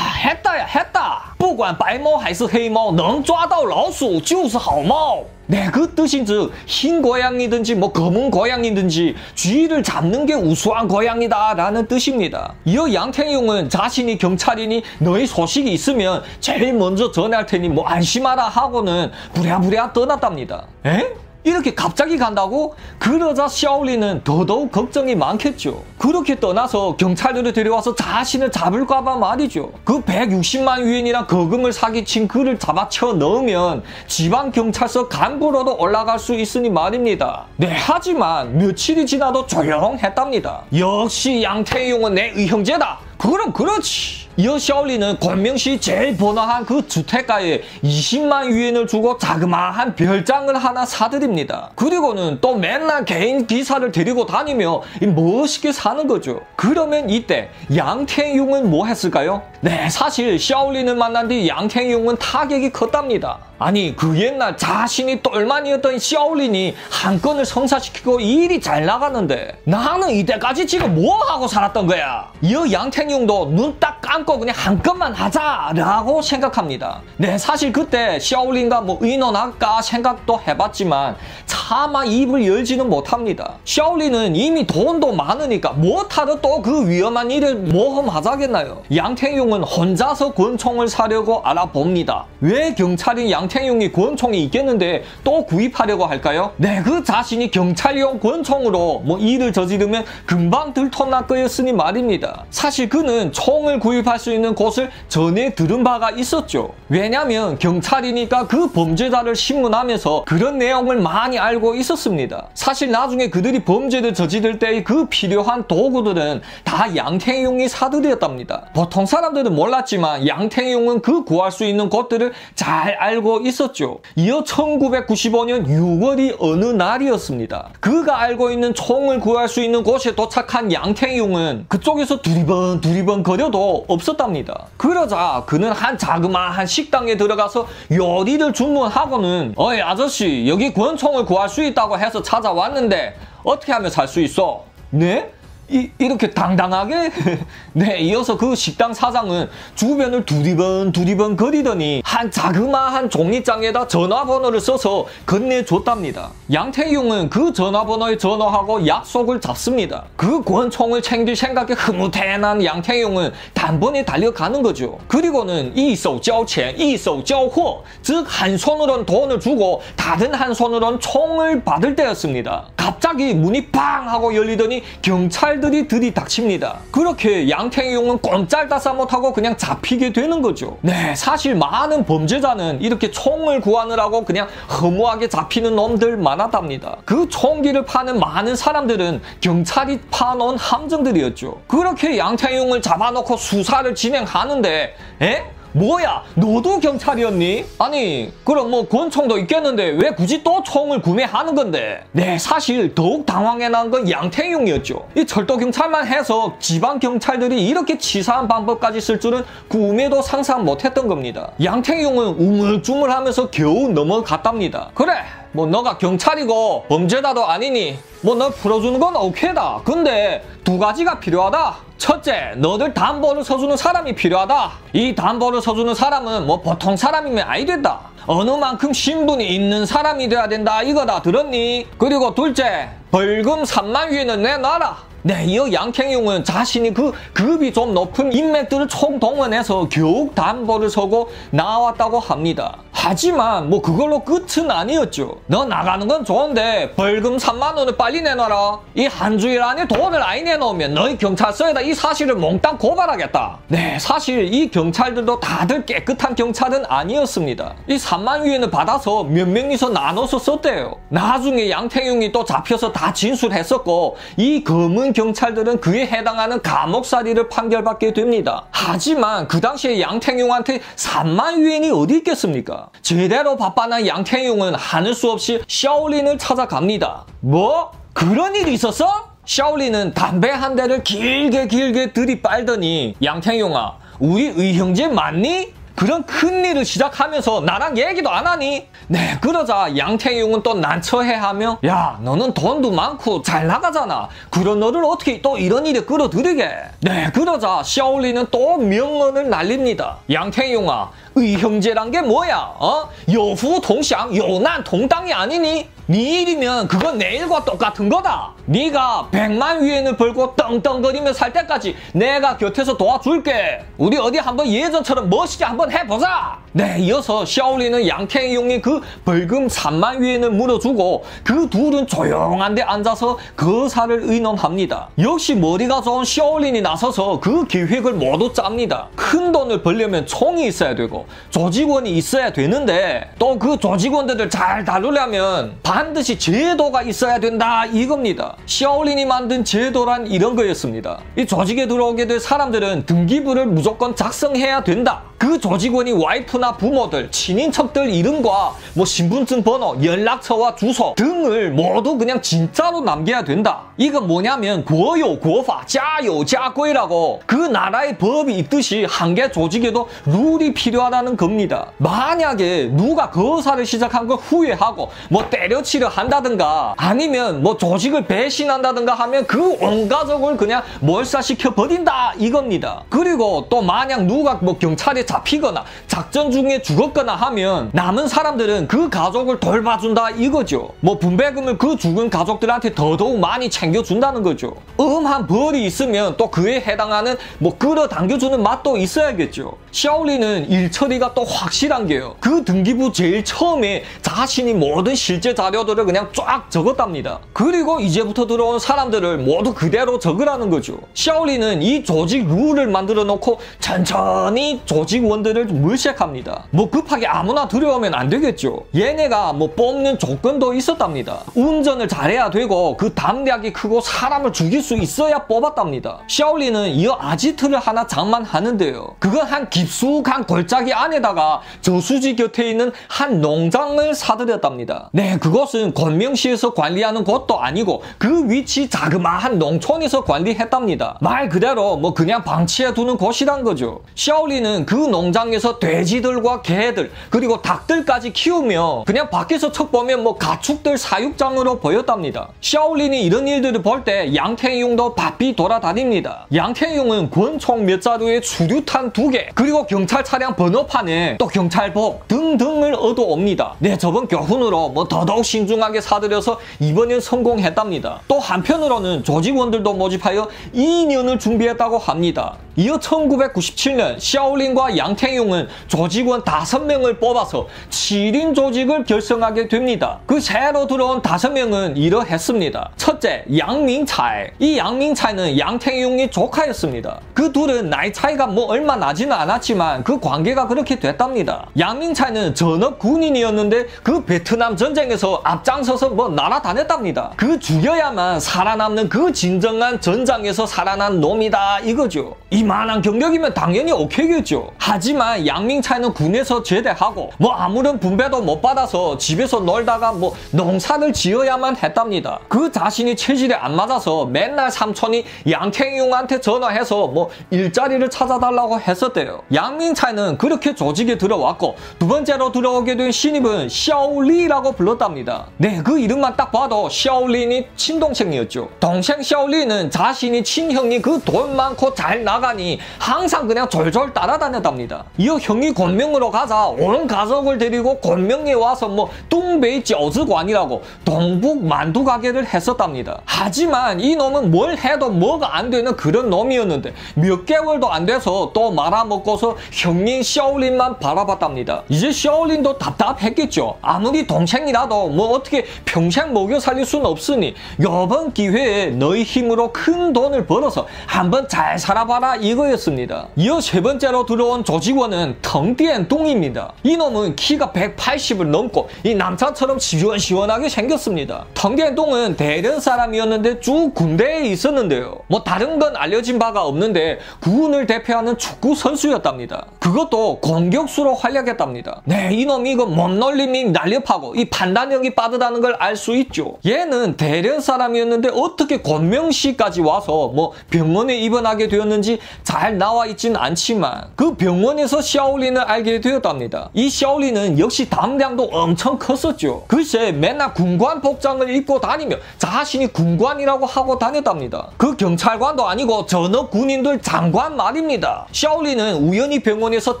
했다야, 했다. 不管白猫还是黑猫能抓到老鼠就是好猫 네, 그 뜻인즉 흰 고양이든지 뭐 검은 고양이든지 쥐를 잡는 게 우수한 고양이다 라는 뜻입니다. 이어 양태용은 자신이 경찰이니 너희 소식이 있으면 제일 먼저 전할 테니 뭐 안심하라 하고는 부랴부랴 떠났답니다. 에? 이렇게 갑자기 간다고? 그러자 샤올리는 더더욱 걱정이 많겠죠. 그렇게 떠나서 경찰들을 데려와서 자신을 잡을까봐 말이죠. 그 160만 위엔이랑 거금을 사기친 그를 잡아쳐 넣으면 지방경찰서 간부로도 올라갈 수 있으니 말입니다. 네, 하지만 며칠이 지나도 조용했답니다. 역시 양태용은 내 의형제다. 그럼 그렇지. 이어 샤올리는 권명시 제일 번화한 그 주택가에 20만 위엔을 주고 자그마한 별장을 하나 사드립니다. 그리고는 또 맨날 개인 기사를 데리고 다니며 멋있게 사는 거죠. 그러면 이때 양태용은 뭐 했을까요? 네, 사실 샤올리는 만난 뒤 양태용은 타격이 컸답니다. 아니 그 옛날 자신이 똘만이었던 샤올린이 한 건을 성사시키고 일이 잘 나갔는데 나는 이때까지 지금 뭐 하고 살았던 거야? 이어 양태용도 눈 딱 감고 그냥 한 건만 하자라고 생각합니다. 네 사실 그때 샤올린과 뭐 의논할까 생각도 해봤지만 차마 입을 열지는 못합니다. 샤올린은 이미 돈도 많으니까 못하러 또그 위험한 일을 모험하자겠나요? 양태용은 혼자서 권총을 사려고 알아봅니다. 왜 경찰인 양 양태용이 권총이 있겠는데 또 구입하려고 할까요? 네, 그 자신이 경찰용 권총으로 뭐 일을 저지르면 금방 들통날 거였으니 말입니다. 사실 그는 총을 구입할 수 있는 곳을 전에 들은 바가 있었죠. 왜냐면 경찰이니까 그 범죄자를 신문하면서 그런 내용을 많이 알고 있었습니다. 사실 나중에 그들이 범죄를 저지를 때의 그 필요한 도구들은 다 양태용이 사들였답니다. 보통 사람들은 몰랐지만 양태용은 그 구할 수 있는 곳들을 잘 알고 있었죠. 이어 1995년 6월이 어느 날이었습니다. 그가 알고 있는 총을 구할 수 있는 곳에 도착한 양태용은 그쪽에서 두리번 두리번 거려도 없었답니다. 그러자 그는 한 자그마한 식당에 들어가서 요리를 주문하고는 어이 아저씨 여기 권총을 구할 수 있다고 해서 찾아왔는데 어떻게 하면 살 수 있어? 네? 이, 이렇게 당당하게 <laughs> 네 이어서 그 식당 사장은 주변을 두리번 두리번 거리더니 한 자그마한 종이장에다 전화번호를 써서 건네줬답니다. 양태용은 그 전화번호에 전화하고 약속을 잡습니다. 그 권총을 챙길 생각에 흐뭇해난 양태용은 단번에 달려가는 거죠. 그리고는 이소交钱, 이소 交货, 즉 한 손으론 돈을 주고 다른 한 손으론 총을 받을 때였습니다. 갑자기 문이 팡 하고 열리더니 경찰 경찰들이 들이닥칩니다. 그렇게 양태용은 꼼짝다사 못하고 그냥 잡히게 되는 거죠. 네, 사실 많은 범죄자는 이렇게 총을 구하느라고 그냥 허무하게 잡히는 놈들 많았답니다. 그 총기를 파는 많은 사람들은 경찰이 파놓은 함정들이었죠. 그렇게 양태용을 잡아놓고 수사를 진행하는데 에? 뭐야? 너도 경찰이었니? 아니 그럼 뭐 권총도 있겠는데 왜 굳이 또 총을 구매하는 건데? 네 사실 더욱 당황해 난 건 양태용이었죠. 이 철도 경찰만 해서 지방 경찰들이 이렇게 치사한 방법까지 쓸 줄은 꿈에도 상상 못했던 겁니다. 양태용은 우물쭈물하면서 겨우 넘어갔답니다. 그래 뭐 너가 경찰이고 범죄자도 아니니 뭐 너 풀어주는 건 오케이다. 근데 두 가지가 필요하다 첫째, 너들 담보를 서주는 사람이 필요하다. 이 담보를 서주는 사람은 뭐 보통 사람이면 아니 된다. 어느 만큼 신분이 있는 사람이 돼야 된다 이거다 들었니? 그리고 둘째, 벌금 3만 위에는 내놔라. 네, 이어 양캥용은 자신이 그 급이 좀 높은 인맥들을 총동원해서 겨우 담보를 서고 나왔다고 합니다. 하지만 뭐 그걸로 끝은 아니었죠. 너 나가는 건 좋은데 벌금 3만 원을 빨리 내놔라. 이 한 주일 안에 돈을 아이 내놓으면 너희 경찰서에다 이 사실을 몽땅 고발하겠다. 네, 사실 이 경찰들도 다들 깨끗한 경찰은 아니었습니다. 이 3만 위엔을 받아서 몇 명이서 나눠서 썼대요. 나중에 양태용이 또 잡혀서 다 진술했었고 이 검은 경찰들은 그에 해당하는 감옥살이를 판결받게 됩니다. 하지만 그 당시에 양태용한테 3만 위엔이 어디 있겠습니까? 제대로 바빠난 양태용은 하늘 수 없이 샤올린을 찾아갑니다. 뭐? 그런 일이 있었어? 샤올린은 담배 한 대를 길게 길게 들이빨더니 양태용아 우리 의형제 맞니? 그런 큰 일을 시작하면서 나랑 얘기도 안 하니? 네, 그러자 양태용은 또 난처해하며 야, 너는 돈도 많고 잘 나가잖아. 그런 너를 어떻게 또 이런 일에 끌어들이게? 네, 그러자 샤올리는 또 명언을 날립니다. 양태용아, 의 형제란 게 뭐야? 어? 여후 동상, 여난 동당이 아니니? 네 일이면 그건 내 일과 똑같은 거다. 네가 100만 위엔을 벌고 떵떵거리며 살 때까지 내가 곁에서 도와줄게. 우리 어디 한번 예전처럼 멋있게 한번 해보자. 네, 이어서 샤올리는 양태용이 그 벌금 3만 위엔을 물어주고 그 둘은 조용한 데 앉아서 거사를 의논합니다. 역시 머리가 좋은 샤올린이 나서서 그 계획을 모두 짭니다. 큰 돈을 벌려면 총이 있어야 되고 조직원이 있어야 되는데 또 그 조직원들을 잘 다루려면 반드시 제도가 있어야 된다 이겁니다. 샤올린이 만든 제도란 이런 거였습니다. 이 조직에 들어오게 될 사람들은 등기부를 무조건 작성해야 된다. 그 조직원이 와이프나 부모들, 친인척들 이름과 뭐 신분증 번호, 연락처와 주소 등을 모두 그냥 진짜로 남겨야 된다. 이건 뭐냐면 고요, 고파, 자요, 자贵라고 그 나라의 법이 있듯이 한 개 조직에도 룰이 필요하다 는 겁니다. 만약에 누가 거사를 시작한 걸 후회하고 뭐 때려치려 한다든가 아니면 뭐 조직을 배신한다든가 하면 그 온 가족을 그냥 몰사시켜 버린다 이겁니다. 그리고 또 만약 누가 뭐 경찰에 잡히거나 작전 중에 죽었거나 하면 남은 사람들은 그 가족을 돌봐준다 이거죠. 뭐 분배금을 그 죽은 가족들한테 더더욱 많이 챙겨준다는 거죠. 음한 벌이 있으면 또 그에 해당하는 뭐 끌어당겨주는 맛도 있어야겠죠. 샤올리는 일 처리가 또 확실한 게요. 그 등기부 제일 처음에 자신이 모든 실제 자료들을 그냥 쫙 적었답니다. 그리고 이제부터 들어온 사람들을 모두 그대로 적으라는 거죠. 샤올리는 이 조직 룰을 만들어 놓고 천천히 조직원들을 물색합니다. 뭐 급하게 아무나 들여오면 안 되겠죠. 얘네가 뭐 뽑는 조건도 있었답니다. 운전을 잘해야 되고 그 담력이 크고 사람을 죽일 수 있어야 뽑았답니다. 샤올리는 이 아지트를 하나 장만하는데요. 그건 한 깊숙한 골짜기 안에다가 저수지 곁에 있는 한 농장을 사들였답니다. 네, 그것은 권명시에서 관리하는 곳도 아니고 그 위치 자그마한 농촌에서 관리했답니다. 말 그대로 뭐 그냥 방치해 두는 곳이란 거죠. 샤올리는 그 농장에서 돼지들과 개들 그리고 닭들까지 키우며 그냥 밖에서 척 보면 뭐 가축들 사육장으로 보였답니다. 샤올린이 이런 일들을 볼 때 양태용도 바삐 돌아다닙니다. 양태용은 권총 몇 자루에 수류탄 두 개, 그리고 경찰 차량 번호판에 또 경찰복 등등을 얻어옵니다. 네, 저번 교훈으로 뭐 더더욱 신중하게 사들여서 이번엔 성공했답니다. 또 한편으로는 조직원들도 모집하여 2년을 준비했다고 합니다. 이어 1997년 샤올린과 양태용은 조직원 5명을 뽑아서 7인 조직을 결성하게 됩니다. 그 새로 들어온 5명은 이러했습니다. 첫째, 양민차이. 이 양민차이는 양태용의 조카였습니다. 그 둘은 나이 차이가 뭐 얼마 나지는 않았지만 그 관계가 그렇게 됐답니다. 양민차이는 전업 군인이었는데 그 베트남 전쟁에서 앞장서서 뭐 날아다녔답니다. 그 죽여야만 살아남는 그 진정한 전장에서 살아난 놈이다 이거죠. 이 만한 경력이면 당연히 오케이겠죠. 하지만 양민차이는 군에서 제대하고 뭐 아무런 분배도 못 받아서 집에서 놀다가 뭐 농사를 지어야만 했답니다. 그 자신이 체질에 안 맞아서 맨날 삼촌이 양태용한테 전화해서 뭐 일자리를 찾아달라고 했었대요. 양민차이는 그렇게 조직에 들어왔고 두 번째로 들어오게 된 신입은 샤올리라고 불렀답니다. 네, 그 이름만 딱 봐도 샤올린이 친동생이었죠. 동생 샤올리는 자신이 친형이 그 돈 많고 잘 나 군관이 항상 그냥 졸졸 따라다녔답니다. 이어 형이 권명으로 가자 온 가족을 데리고 권명에 와서 뭐 뚱베이 쩌즈관이라고 동북 만두 가게를 했었답니다. 하지만 이 놈은 뭘 해도 뭐가 안 되는 그런 놈이었는데 몇 개월도 안 돼서 또 말아먹고서 형님 샤올린만 바라봤답니다. 이제 샤올린도 답답했겠죠. 아무리 동생이라도 뭐 어떻게 평생 먹여 살릴 수는 없으니 이번 기회에 너희 힘으로 큰 돈을 벌어서 한번 잘 살아봐라 이거였습니다. 이어 세 번째로 들어온 조직원은 텅디엔 똥입니다. 이놈은 키가 180을 넘고 이 남자처럼 시원시원하게 생겼습니다. 텅디엔 똥은 대련 사람이었는데 쭉 군대에 있었는데요. 뭐 다른 건 알려진 바가 없는데 구운을 대표하는 축구 선수였답니다. 그것도 공격수로 활약했답니다. 네, 이놈이 이거 몸놀림이 날렵하고 이 판단력이 빠르다는 걸 알 수 있죠. 얘는 대련 사람이었는데 어떻게 권명시까지 와서 뭐 병원에 입원하게 되었는지 잘 나와 있진 않지만 그 병원에서 샤올린을 알게 되었답니다. 이 샤올린은 역시 담량도 엄청 컸었죠. 글쎄 맨날 군관 복장을 입고 다니며 자신이 군관이라고 하고 다녔답니다. 그 경찰관도 아니고 전업 군인들 장관 말입니다. 샤올린은 우연히 병원에서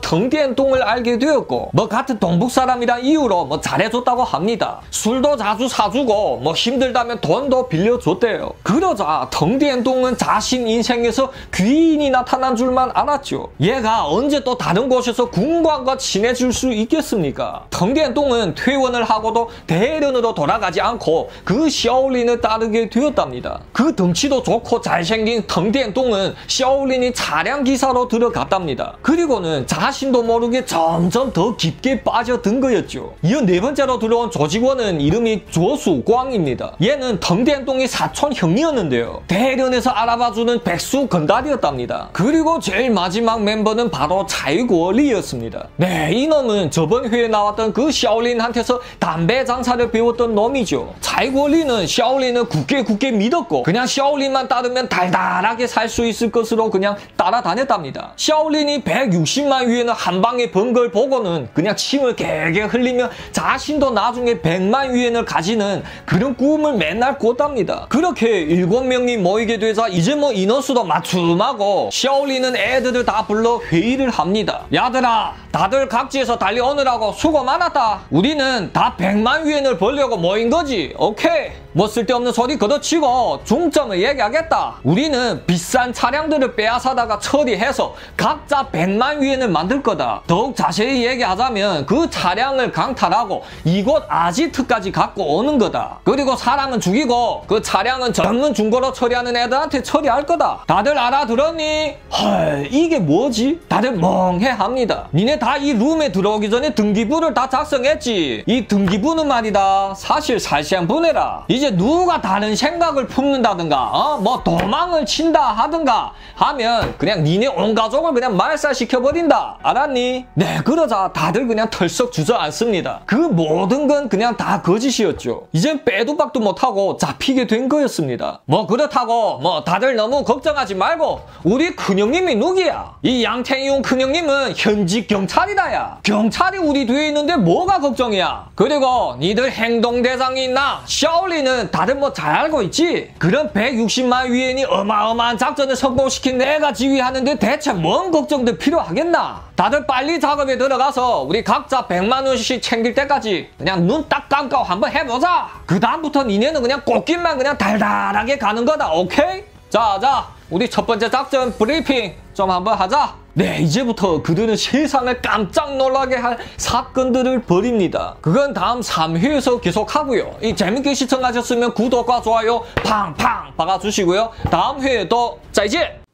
텅디엔똥을 알게 되었고 뭐 같은 동북 사람이란 이유로 뭐 잘해줬다고 합니다. 술도 자주 사주고 뭐 힘들다면 돈도 빌려줬대요. 그러자 텅디엔똥은 자신 인생에서 귀인이 나 타난 줄만 알았죠. 얘가 언제 또 다른 곳에서 군관과 친해질 수 있겠습니까? 텅디엔똥은 퇴원을 하고도 대련으로 돌아가지 않고 그 샤올린을 따르게 되었답니다. 그 덩치도 좋고 잘생긴 텅디엔똥은 샤올린이 차량 기사로 들어갔답니다. 그리고는 자신도 모르게 점점 더 깊게 빠져든 거였죠. 이어 네 번째로 들어온 조직원은 이름이 조수광입니다. 얘는 덩디엔똥이 사촌 형이었는데요. 대련에서 알아봐주는 백수 건달이었답니다. 그리고 제일 마지막 멤버는 바로 차이고리였습니다. 네, 이놈은 저번 회에 나왔던 그 샤올린한테서 담배 장사를 배웠던 놈이죠. 차이고리는 샤올린을 굳게 굳게 믿었고 그냥 샤올린만 따르면 달달하게 살 수 있을 것으로 그냥 따라다녔답니다. 샤올린이 160만 위에는 한 방에 번 걸 보고는 그냥 침을 개개 흘리며 자신도 나중에 100만 위엔을 가지는 그런 꿈을 맨날 꿨답니다. 그렇게 일곱 명이 모이게 되자 이제 뭐 인원수도 맞춤하고 샤올린은 애들을 다 불러 회의를 합니다. 야들아 다들 각지에서 달려오느라고 수고 많았다. 우리는 다 100만 위엔을 벌려고 모인 거지. 오케이. 뭐 쓸데없는 소리 걷어치고 중점을 얘기하겠다. 우리는 비싼 차량들을 빼앗아다가 처리해서 각자 100만 위엔을 만들 거다. 더욱 자세히 얘기하자면 그 차량을 강탈하고 이곳 아지트까지 갖고 오는 거다. 그리고 사람은 죽이고 그 차량은 전문 중고로 처리하는 애들한테 처리할 거다. 다들 알아들었니? 헐 이게 뭐지? 다들 멍해합니다. 니네 다 이 룸에 들어오기 전에 등기부를 다 작성했지. 이 등기부는 말이다. 사실 살시한 분해라. 이제 누가 다른 생각을 품는다든가 어? 뭐 도망을 친다 하든가 하면 그냥 니네 온 가족을 그냥 말살시켜버린다 알았니? 네 그러자 다들 그냥 털썩 주저앉습니다 그 모든 건 그냥 다 거짓이었죠 이젠 빼도 박도 못하고 잡히게 된 거였습니다 뭐 그렇다고 뭐 다들 너무 걱정하지 말고 우리 큰형님이 누구야? 이 양태이용 큰형님은 현직 경찰이다 야 경찰이 우리 뒤에 있는데 뭐가 걱정이야 그리고 니들 행동대장이 있나? 샤올리는 다들 뭐 잘 알고 있지? 그런 160만 위엔이 어마어마한 작전을 성공시킨 내가 지휘하는데 대체 뭔 걱정도 필요하겠나? 다들 빨리 작업에 들어가서 우리 각자 100만 원씩 챙길 때까지 그냥 눈 딱 감고 한번 해보자. 그 다음부터 니네는 그냥 꽃길만 그냥 달달하게 가는 거다. 오케이? 자, 자, 우리 첫 번째 작전 브리핑 좀 한번 하자. 네, 이제부터 그들은 세상을 깜짝 놀라게 할 사건들을 벌입니다. 그건 다음 3회에서 계속하고요. 이 재밌게 시청하셨으면 구독과 좋아요 팡팡 박아주시고요. 다음 회에도 짜이제!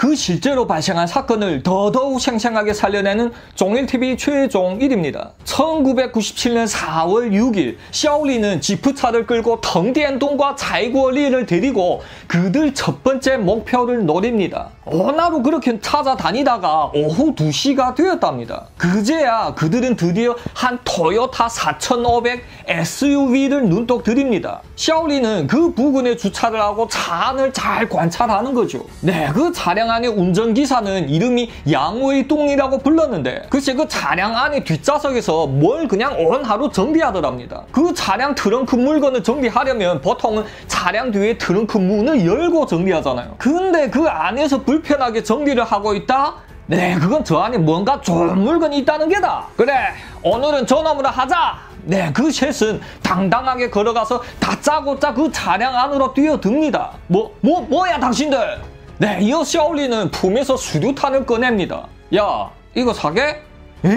그 실제로 발생한 사건을 더더욱 생생하게 살려내는 종일TV 최종 1입니다. 1997년 4월 6일 샤올리는 지프차를 끌고 텅디엔동과 자이구어리를 데리고 그들 첫 번째 목표를 노립니다. 원하로 그렇게 찾아다니다가 오후 2시가 되었답니다. 그제야 그들은 드디어 한 토요타 4500 SUV를 눈독 들입니다. 샤올리는 그 부근에 주차를 하고 차 안을 잘 관찰하는 거죠. 네, 그 차량 차량 안의 운전기사는 이름이 양웨이똥이라고 불렀는데 글쎄 그 차량 안에 뒷좌석에서 뭘 그냥 온 하루 정비하더랍니다. 그 차량 트렁크 물건을 정비하려면 보통은 차량 뒤에 트렁크 문을 열고 정비하잖아요. 근데 그 안에서 불편하게 정비를 하고 있다? 네, 그건 저 안에 뭔가 좋은 물건이 있다는 게다. 그래, 오늘은 전화문을 하자. 네, 그 셋은 당당하게 걸어가서 다짜고짜 그 차량 안으로 뛰어듭니다. 뭐, 뭐, 뭐야, 당신들? 네, 이어 샤올리는 품에서 수류탄을 꺼냅니다. 야, 이거 사게? 에?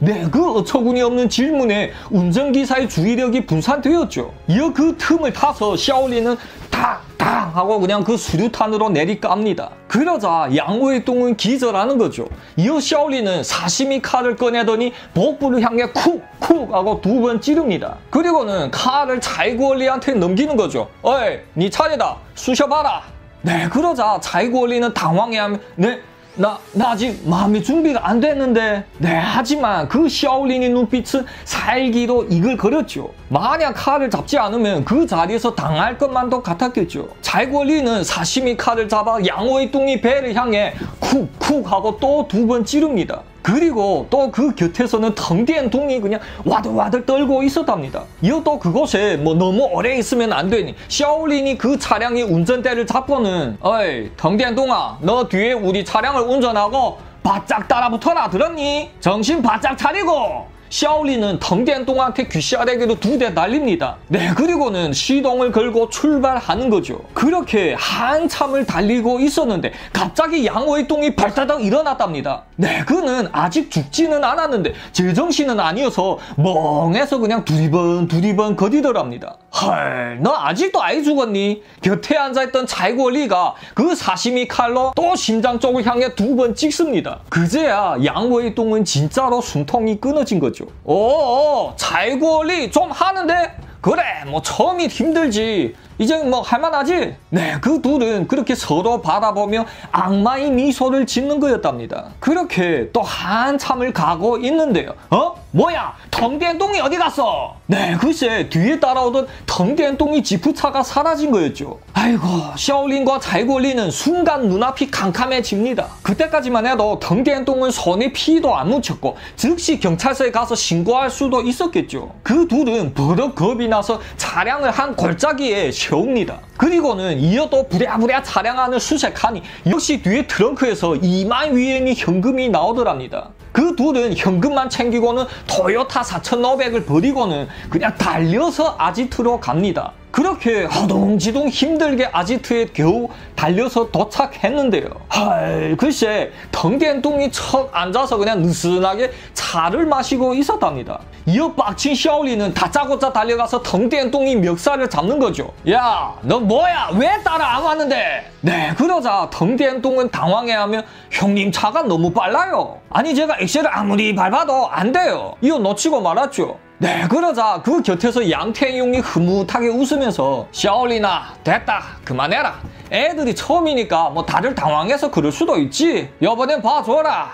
네, 그 어처구니 없는 질문에 운전기사의 주의력이 분산되었죠. 이어 그 틈을 타서 샤올리는 탁탁 하고 그냥 그 수류탄으로 내리깝니다. 그러자 양호의 똥은 기절하는 거죠. 이어 샤올리는 사시미 칼을 꺼내더니 복부를 향해 쿡쿡 하고 두 번 찌릅니다. 그리고는 칼을 자이구얼리한테 넘기는 거죠. 어이, 네 차례다. 쑤셔봐라. 네, 그러자 자이구얼리는 당황해하면 네, 나, 나 아직 마음의 준비가 안 됐는데. 네, 하지만 그 샤올린의 눈빛은 살기로 이글 거렸죠. 만약 칼을 잡지 않으면 그 자리에서 당할 것만도 같았겠죠. 잘권리는 사시미 칼을 잡아 양호의 뚱이 배를 향해 쿡쿡 하고 또 두 번 찌릅니다. 그리고 또 그 곁에서는 텅디엔 둥이 그냥 와들와들 떨고 있었답니다. 이어 또 그곳에 뭐 너무 오래 있으면 안 되니 샤올린이 그 차량의 운전대를 잡고는 어이 텅디엔 둥아 너 뒤에 우리 차량을 운전하고 바짝 따라붙어라 들었니? 정신 바짝 차리고 샤올리는 덩디엔동한테 귀시아래게로 두대 날립니다. 네, 그리고는 시동을 걸고 출발하는 거죠. 그렇게 한참을 달리고 있었는데 갑자기 양호의 똥이 발사닥 일어났답니다. 네, 그는 아직 죽지는 않았는데 제정신은 아니어서 멍해서 그냥 두리번 두리번 거디더랍니다. 헐, 너 아직도 아이 죽었니? 곁에 앉아있던 잘고리가 그 사시미 칼로 또 심장 쪽을 향해 두 번 찍습니다. 그제야 양호의 똥은 진짜로 숨통이 끊어진 거죠. 있죠. 오, 잘구얼리 좀 하는데? 그래, 뭐 처음이 힘들지. 이제 뭐 할만하지? 네, 그 둘은 그렇게 서로 바라보며 악마의 미소를 짓는 거였답니다. 그렇게 또 한참을 가고 있는데요. 어? 뭐야? 텅디엔똥이 어디 갔어? 네, 글쎄 뒤에 따라오던 텅디엔똥이 지프차가 사라진 거였죠. 아이고, 샤올린과 잘골리는 순간 눈앞이 캄캄해집니다. 그때까지만 해도 텅디엔똥은 손에 피도 안 묻혔고 즉시 경찰서에 가서 신고할 수도 있었겠죠. 그 둘은 버럭 겁이 나서 차량을 한 골짜기에 세웁니다. 그리고는 이어도 부랴부랴 차량 안을 수색하니 역시 뒤에 트렁크에서 2만 위엔이 현금이 나오더랍니다. 그 둘은 현금만 챙기고는 토요타 4500을 버리고는 그냥 달려서 아지트로 갑니다. 그렇게 허둥지둥 힘들게 아지트에 겨우 달려서 도착했는데요. 헐, 글쎄, 덩겐뚱이 척 앉아서 그냥 느슨하게 차를 마시고 있었답니다. 이어 빡친 샤올리는 다짜고짜 달려가서 덩겐뚱이 멱살을 잡는 거죠. 야, 너 뭐야? 왜 따라 안 왔는데? 네, 그러자 덩겐뚱은 당황해하며 형님 차가 너무 빨라요. 아니 제가 엑셀을 아무리 밟아도 안 돼요. 이거 놓치고 말았죠. 네, 그러자 그 곁에서 양태용이 흐뭇하게 웃으면서 샤올리나 됐다 그만해라 애들이 처음이니까 뭐 다들 당황해서 그럴 수도 있지 여번엔 봐줘라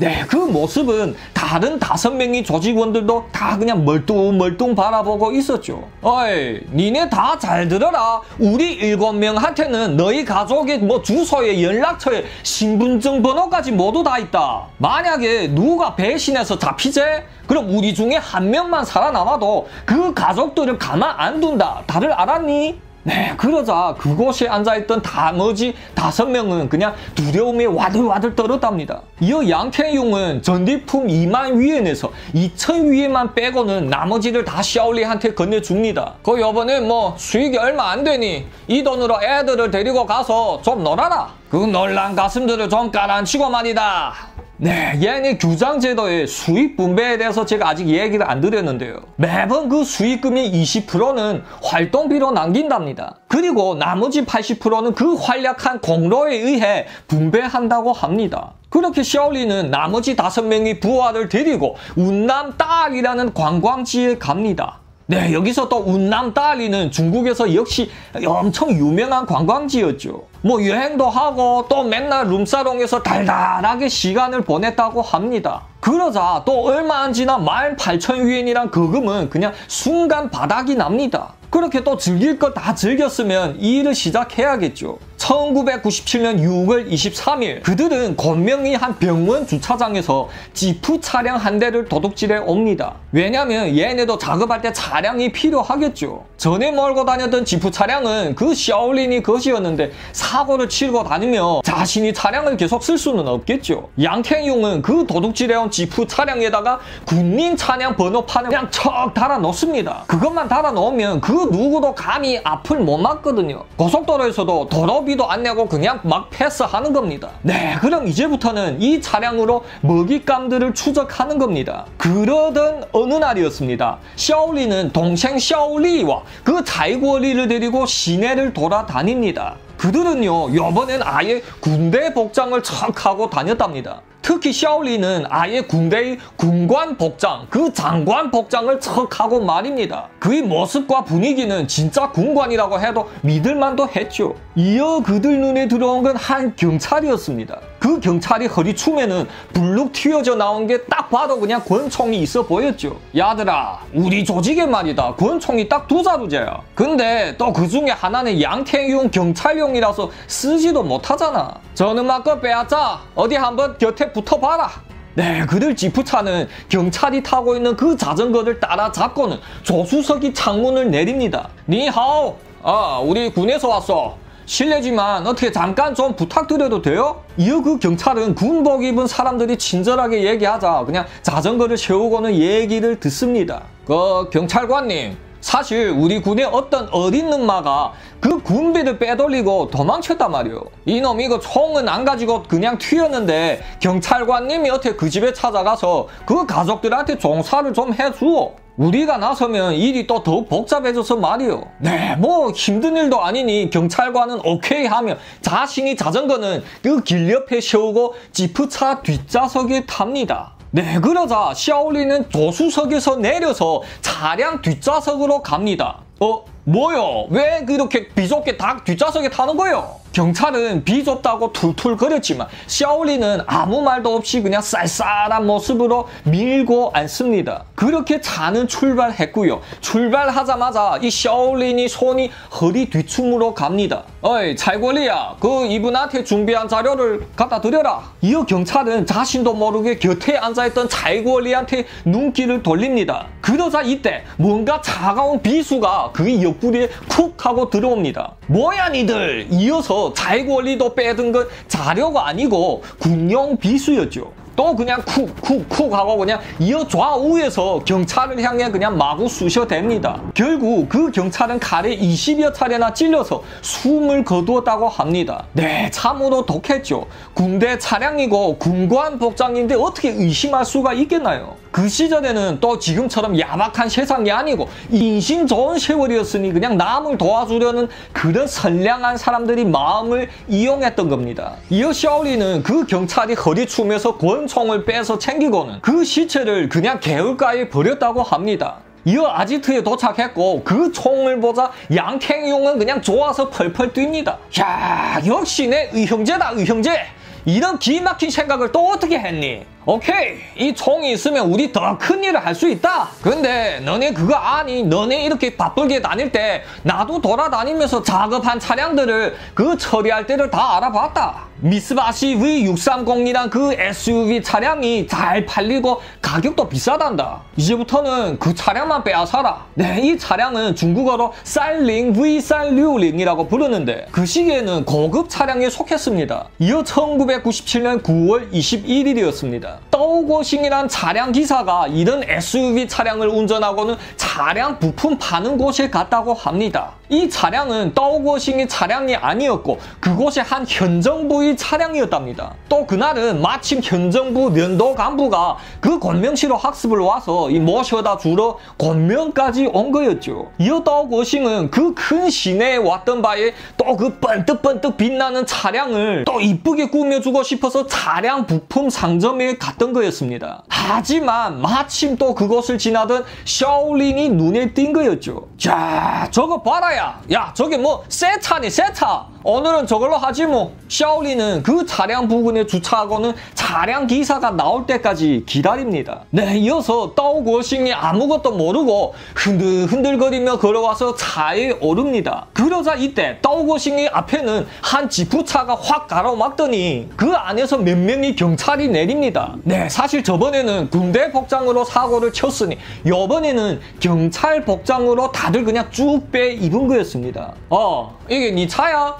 네, 그 모습은 다른 다섯 명의 조직원들도 다 그냥 멀뚱멀뚱 바라보고 있었죠. 어이, 니네 다 잘 들어라. 우리 일곱 명한테는 너희 가족의 뭐 주소에 연락처에 신분증 번호까지 모두 다 있다. 만약에 누가 배신해서 잡히재? 그럼 우리 중에 한 명만 살아남아도 그 가족들을 가만 안 둔다. 다들 알았니? 네, 그러자 그곳에 앉아있던 나머지 다섯 명은 그냥 두려움에 와들와들 떨었답니다. 이어 양태용은 전리품 2만 위엔에서 2천 위엔만 빼고는 나머지를 다 샤올리한테 건네줍니다. 그 요번에 뭐 수익이 얼마 안 되니 이 돈으로 애들을 데리고 가서 좀 놀아라. 그 놀란 가슴들을 좀 깔아앉히고 말이다. 네, 얘네 규장제도의 수익 분배에 대해서 제가 아직 얘기를 안 드렸는데요. 매번 그 수익금의 20%는 활동비로 남긴답니다. 그리고 나머지 80%는 그 활약한 공로에 의해 분배한다고 합니다. 그렇게 샤올리는 나머지 5명의 부하를 데리고 운남 딸이라는 관광지에 갑니다. 네, 여기서 또 운남 딸리는 중국에서 역시 엄청 유명한 관광지였죠. 뭐 여행도 하고 또 맨날 룸사롱에서 달달하게 시간을 보냈다고 합니다. 그러자 또 얼마 안 지나 18,000위엔이란 거금은 그냥 순간 바닥이 납니다. 그렇게 또 즐길 거 다 즐겼으면 이 일을 시작해야겠죠. 1997년 6월 23일 그들은 권명이 한 병원 주차장에서 지프 차량 한 대를 도둑질해 옵니다. 왜냐면 얘네도 작업할 때 차량이 필요하겠죠. 전에 몰고 다녔던 지프 차량은 그 샤올린이 것이었는데 사고를 치고 다니며 자신이 차량을 계속 쓸 수는 없겠죠. 양탱용은 그 도둑질해온 지프 차량에다가 군민 차량 번호판을 그냥 척 달아 놓습니다. 그것만 달아 놓으면 그 누구도 감히 앞을 못 막거든요. 고속도로에서도 도로 비도 안 내고 그냥 막 패스하는 겁니다. 네, 그럼 이제부터는 이 차량으로 먹잇감들을 추적하는 겁니다. 그러던 어느 날이었습니다. 샤올리는 동생 샤올리와 그 자이구어리를 데리고 시내를 돌아다닙니다. 그들은요, 요번엔 아예 군대 복장을 척 하고 다녔답니다. 특히 샤올리는 아예 군대의 군관 복장, 그 장관 복장을 척하고 말입니다. 그의 모습과 분위기는 진짜 군관이라고 해도 믿을만도 했죠. 이어 그들 눈에 들어온 건 한 경찰이었습니다. 그 경찰이 허리춤에는 불룩 튀어져 나온 게 딱 봐도 그냥 권총이 있어 보였죠. 야들아, 우리 조직에 말이다. 권총이 딱 두 자루제야. 근데 또 그 중에 하나는 양태용 경찰용이라서 쓰지도 못하잖아. 저는 막거 빼앗자. 어디 한번 곁에 붙어봐라. 네, 그들 지프차는 경찰이 타고 있는 그 자전거를 따라잡고는 조수석이 창문을 내립니다. 니하오, 아, 우리 군에서 왔어. 실례지만 어떻게 잠깐 좀 부탁드려도 돼요? 이어 그 경찰은 군복 입은 사람들이 친절하게 얘기하자 그냥 자전거를 세우고는 얘기를 듣습니다. 그 경찰관님 사실 우리 군의 어떤 어린 놈마가 그 군비를 빼돌리고 도망쳤단 말이오. 이놈이 그 총은 안 가지고 그냥 튀었는데 경찰관님이 어떻게 그 집에 찾아가서 그 가족들한테 종사를 좀 해주오. 우리가 나서면 일이 또 더욱 복잡해져서 말이오. 네, 뭐 힘든 일도 아니니 경찰관은 오케이 하며 자신이 자전거는 그 길 옆에 세우고 지프차 뒷좌석에 탑니다. 네, 그러자 샤올리는 조수석에서 내려서 차량 뒷좌석으로 갑니다. 어, 뭐요? 왜 그렇게 비좁게 닭 뒷좌석에 타는 거요? 경찰은 비좁다고 툴툴거렸지만 샤올리는 아무 말도 없이 그냥 쌀쌀한 모습으로 밀고 앉습니다. 그렇게 차는 출발했고요. 출발하자마자 이 샤올린이 손이 허리 뒤춤으로 갑니다. 어이 찰골리야 그 이분한테 준비한 자료를 갖다 드려라. 이어 경찰은 자신도 모르게 곁에 앉아있던 찰골리한테 눈길을 돌립니다. 그러자 이때 뭔가 차가운 비수가 그의 옆구리에 쿡 하고 들어옵니다. 뭐야 니들 이어서 자이원리도 빼든 건 자료가 아니고 군용 비수였죠. 또 그냥 쿡쿡쿡 하고 그냥 이어 좌우에서 경찰을 향해 그냥 마구 쑤셔댑니다. 결국 그 경찰은 칼에 20여 차례나 찔려서 숨을 거두었다고 합니다. 네, 참으로 독했죠. 군대 차량이고 군관 복장인데 어떻게 의심할 수가 있겠나요? 그 시절에는 또 지금처럼 야박한 세상이 아니고 인심 좋은 세월이었으니 그냥 남을 도와주려는 그런 선량한 사람들이 마음을 이용했던 겁니다. 이어 샤올리는 그 경찰이 허리춤에서 권 총을 빼서 챙기고는 그 시체를 그냥 개울가에 버렸다고 합니다. 이어 아지트에 도착했고 그 총을 보자 양탱용은 그냥 좋아서 펄펄 뜁니다. 야 역시 내 의형제다 의형제. 이런 기막힌 생각을 또 어떻게 했니? 오케이 이 총이 있으면 우리 더 큰 일을 할 수 있다. 근데 너네 그거 아니? 너네 이렇게 바쁘게 다닐 때 나도 돌아다니면서 작업한 차량들을 그 처리할 때를 다 알아봤다. 미스바시 V630이란 그 SUV 차량이 잘 팔리고 가격도 비싸단다. 이제부터는 그 차량만 빼앗아라. 네, 이 차량은 중국어로 쌀링 V 쌀류링이라고 부르는데 그 시기에는 고급 차량에 속했습니다. 이어 1997년 9월 21일이었습니다 떠우고싱이란 차량 기사가 이런 SUV 차량을 운전하고는 차량 부품 파는 곳에 갔다고 합니다. 이 차량은 떠우고싱이 차량이 아니었고 그곳의 한 현정부의 차량이었답니다. 또 그날은 마침 현정부 면도 간부가 그 권명시로 학습을 와서 이 모셔다 주러 권명까지 온 거였죠. 이어 떠우고싱은 그 큰 시내에 왔던 바에 또 그 번뜩번뜩 빛나는 차량을 또 이쁘게 꾸며주고 싶어서 차량 부품 상점에 갔던 거였습니다. 하지만 마침 또 그곳을 지나던 샤올린이 눈에 띈 거였죠. 자, 저거 봐라 야. 야, 저게 뭐새 차. 오늘은 저걸로 하지 뭐. 샤오리는 그 차량 부근에 주차하고는 차량 기사가 나올 때까지 기다립니다. 네, 이어서 떠우고싱이 아무것도 모르고 흔들흔들거리며 걸어와서 차에 오릅니다. 그러자 이때 떠우고싱이 앞에는 한 지프차가 확 가로막더니 그 안에서 몇 명이 경찰이 내립니다. 네, 사실 저번에는 군대 복장으로 사고를 쳤으니 이번에는 경찰 복장으로 다들 그냥 쭉 빼 입은 거였습니다. 어, 이게 네 차야?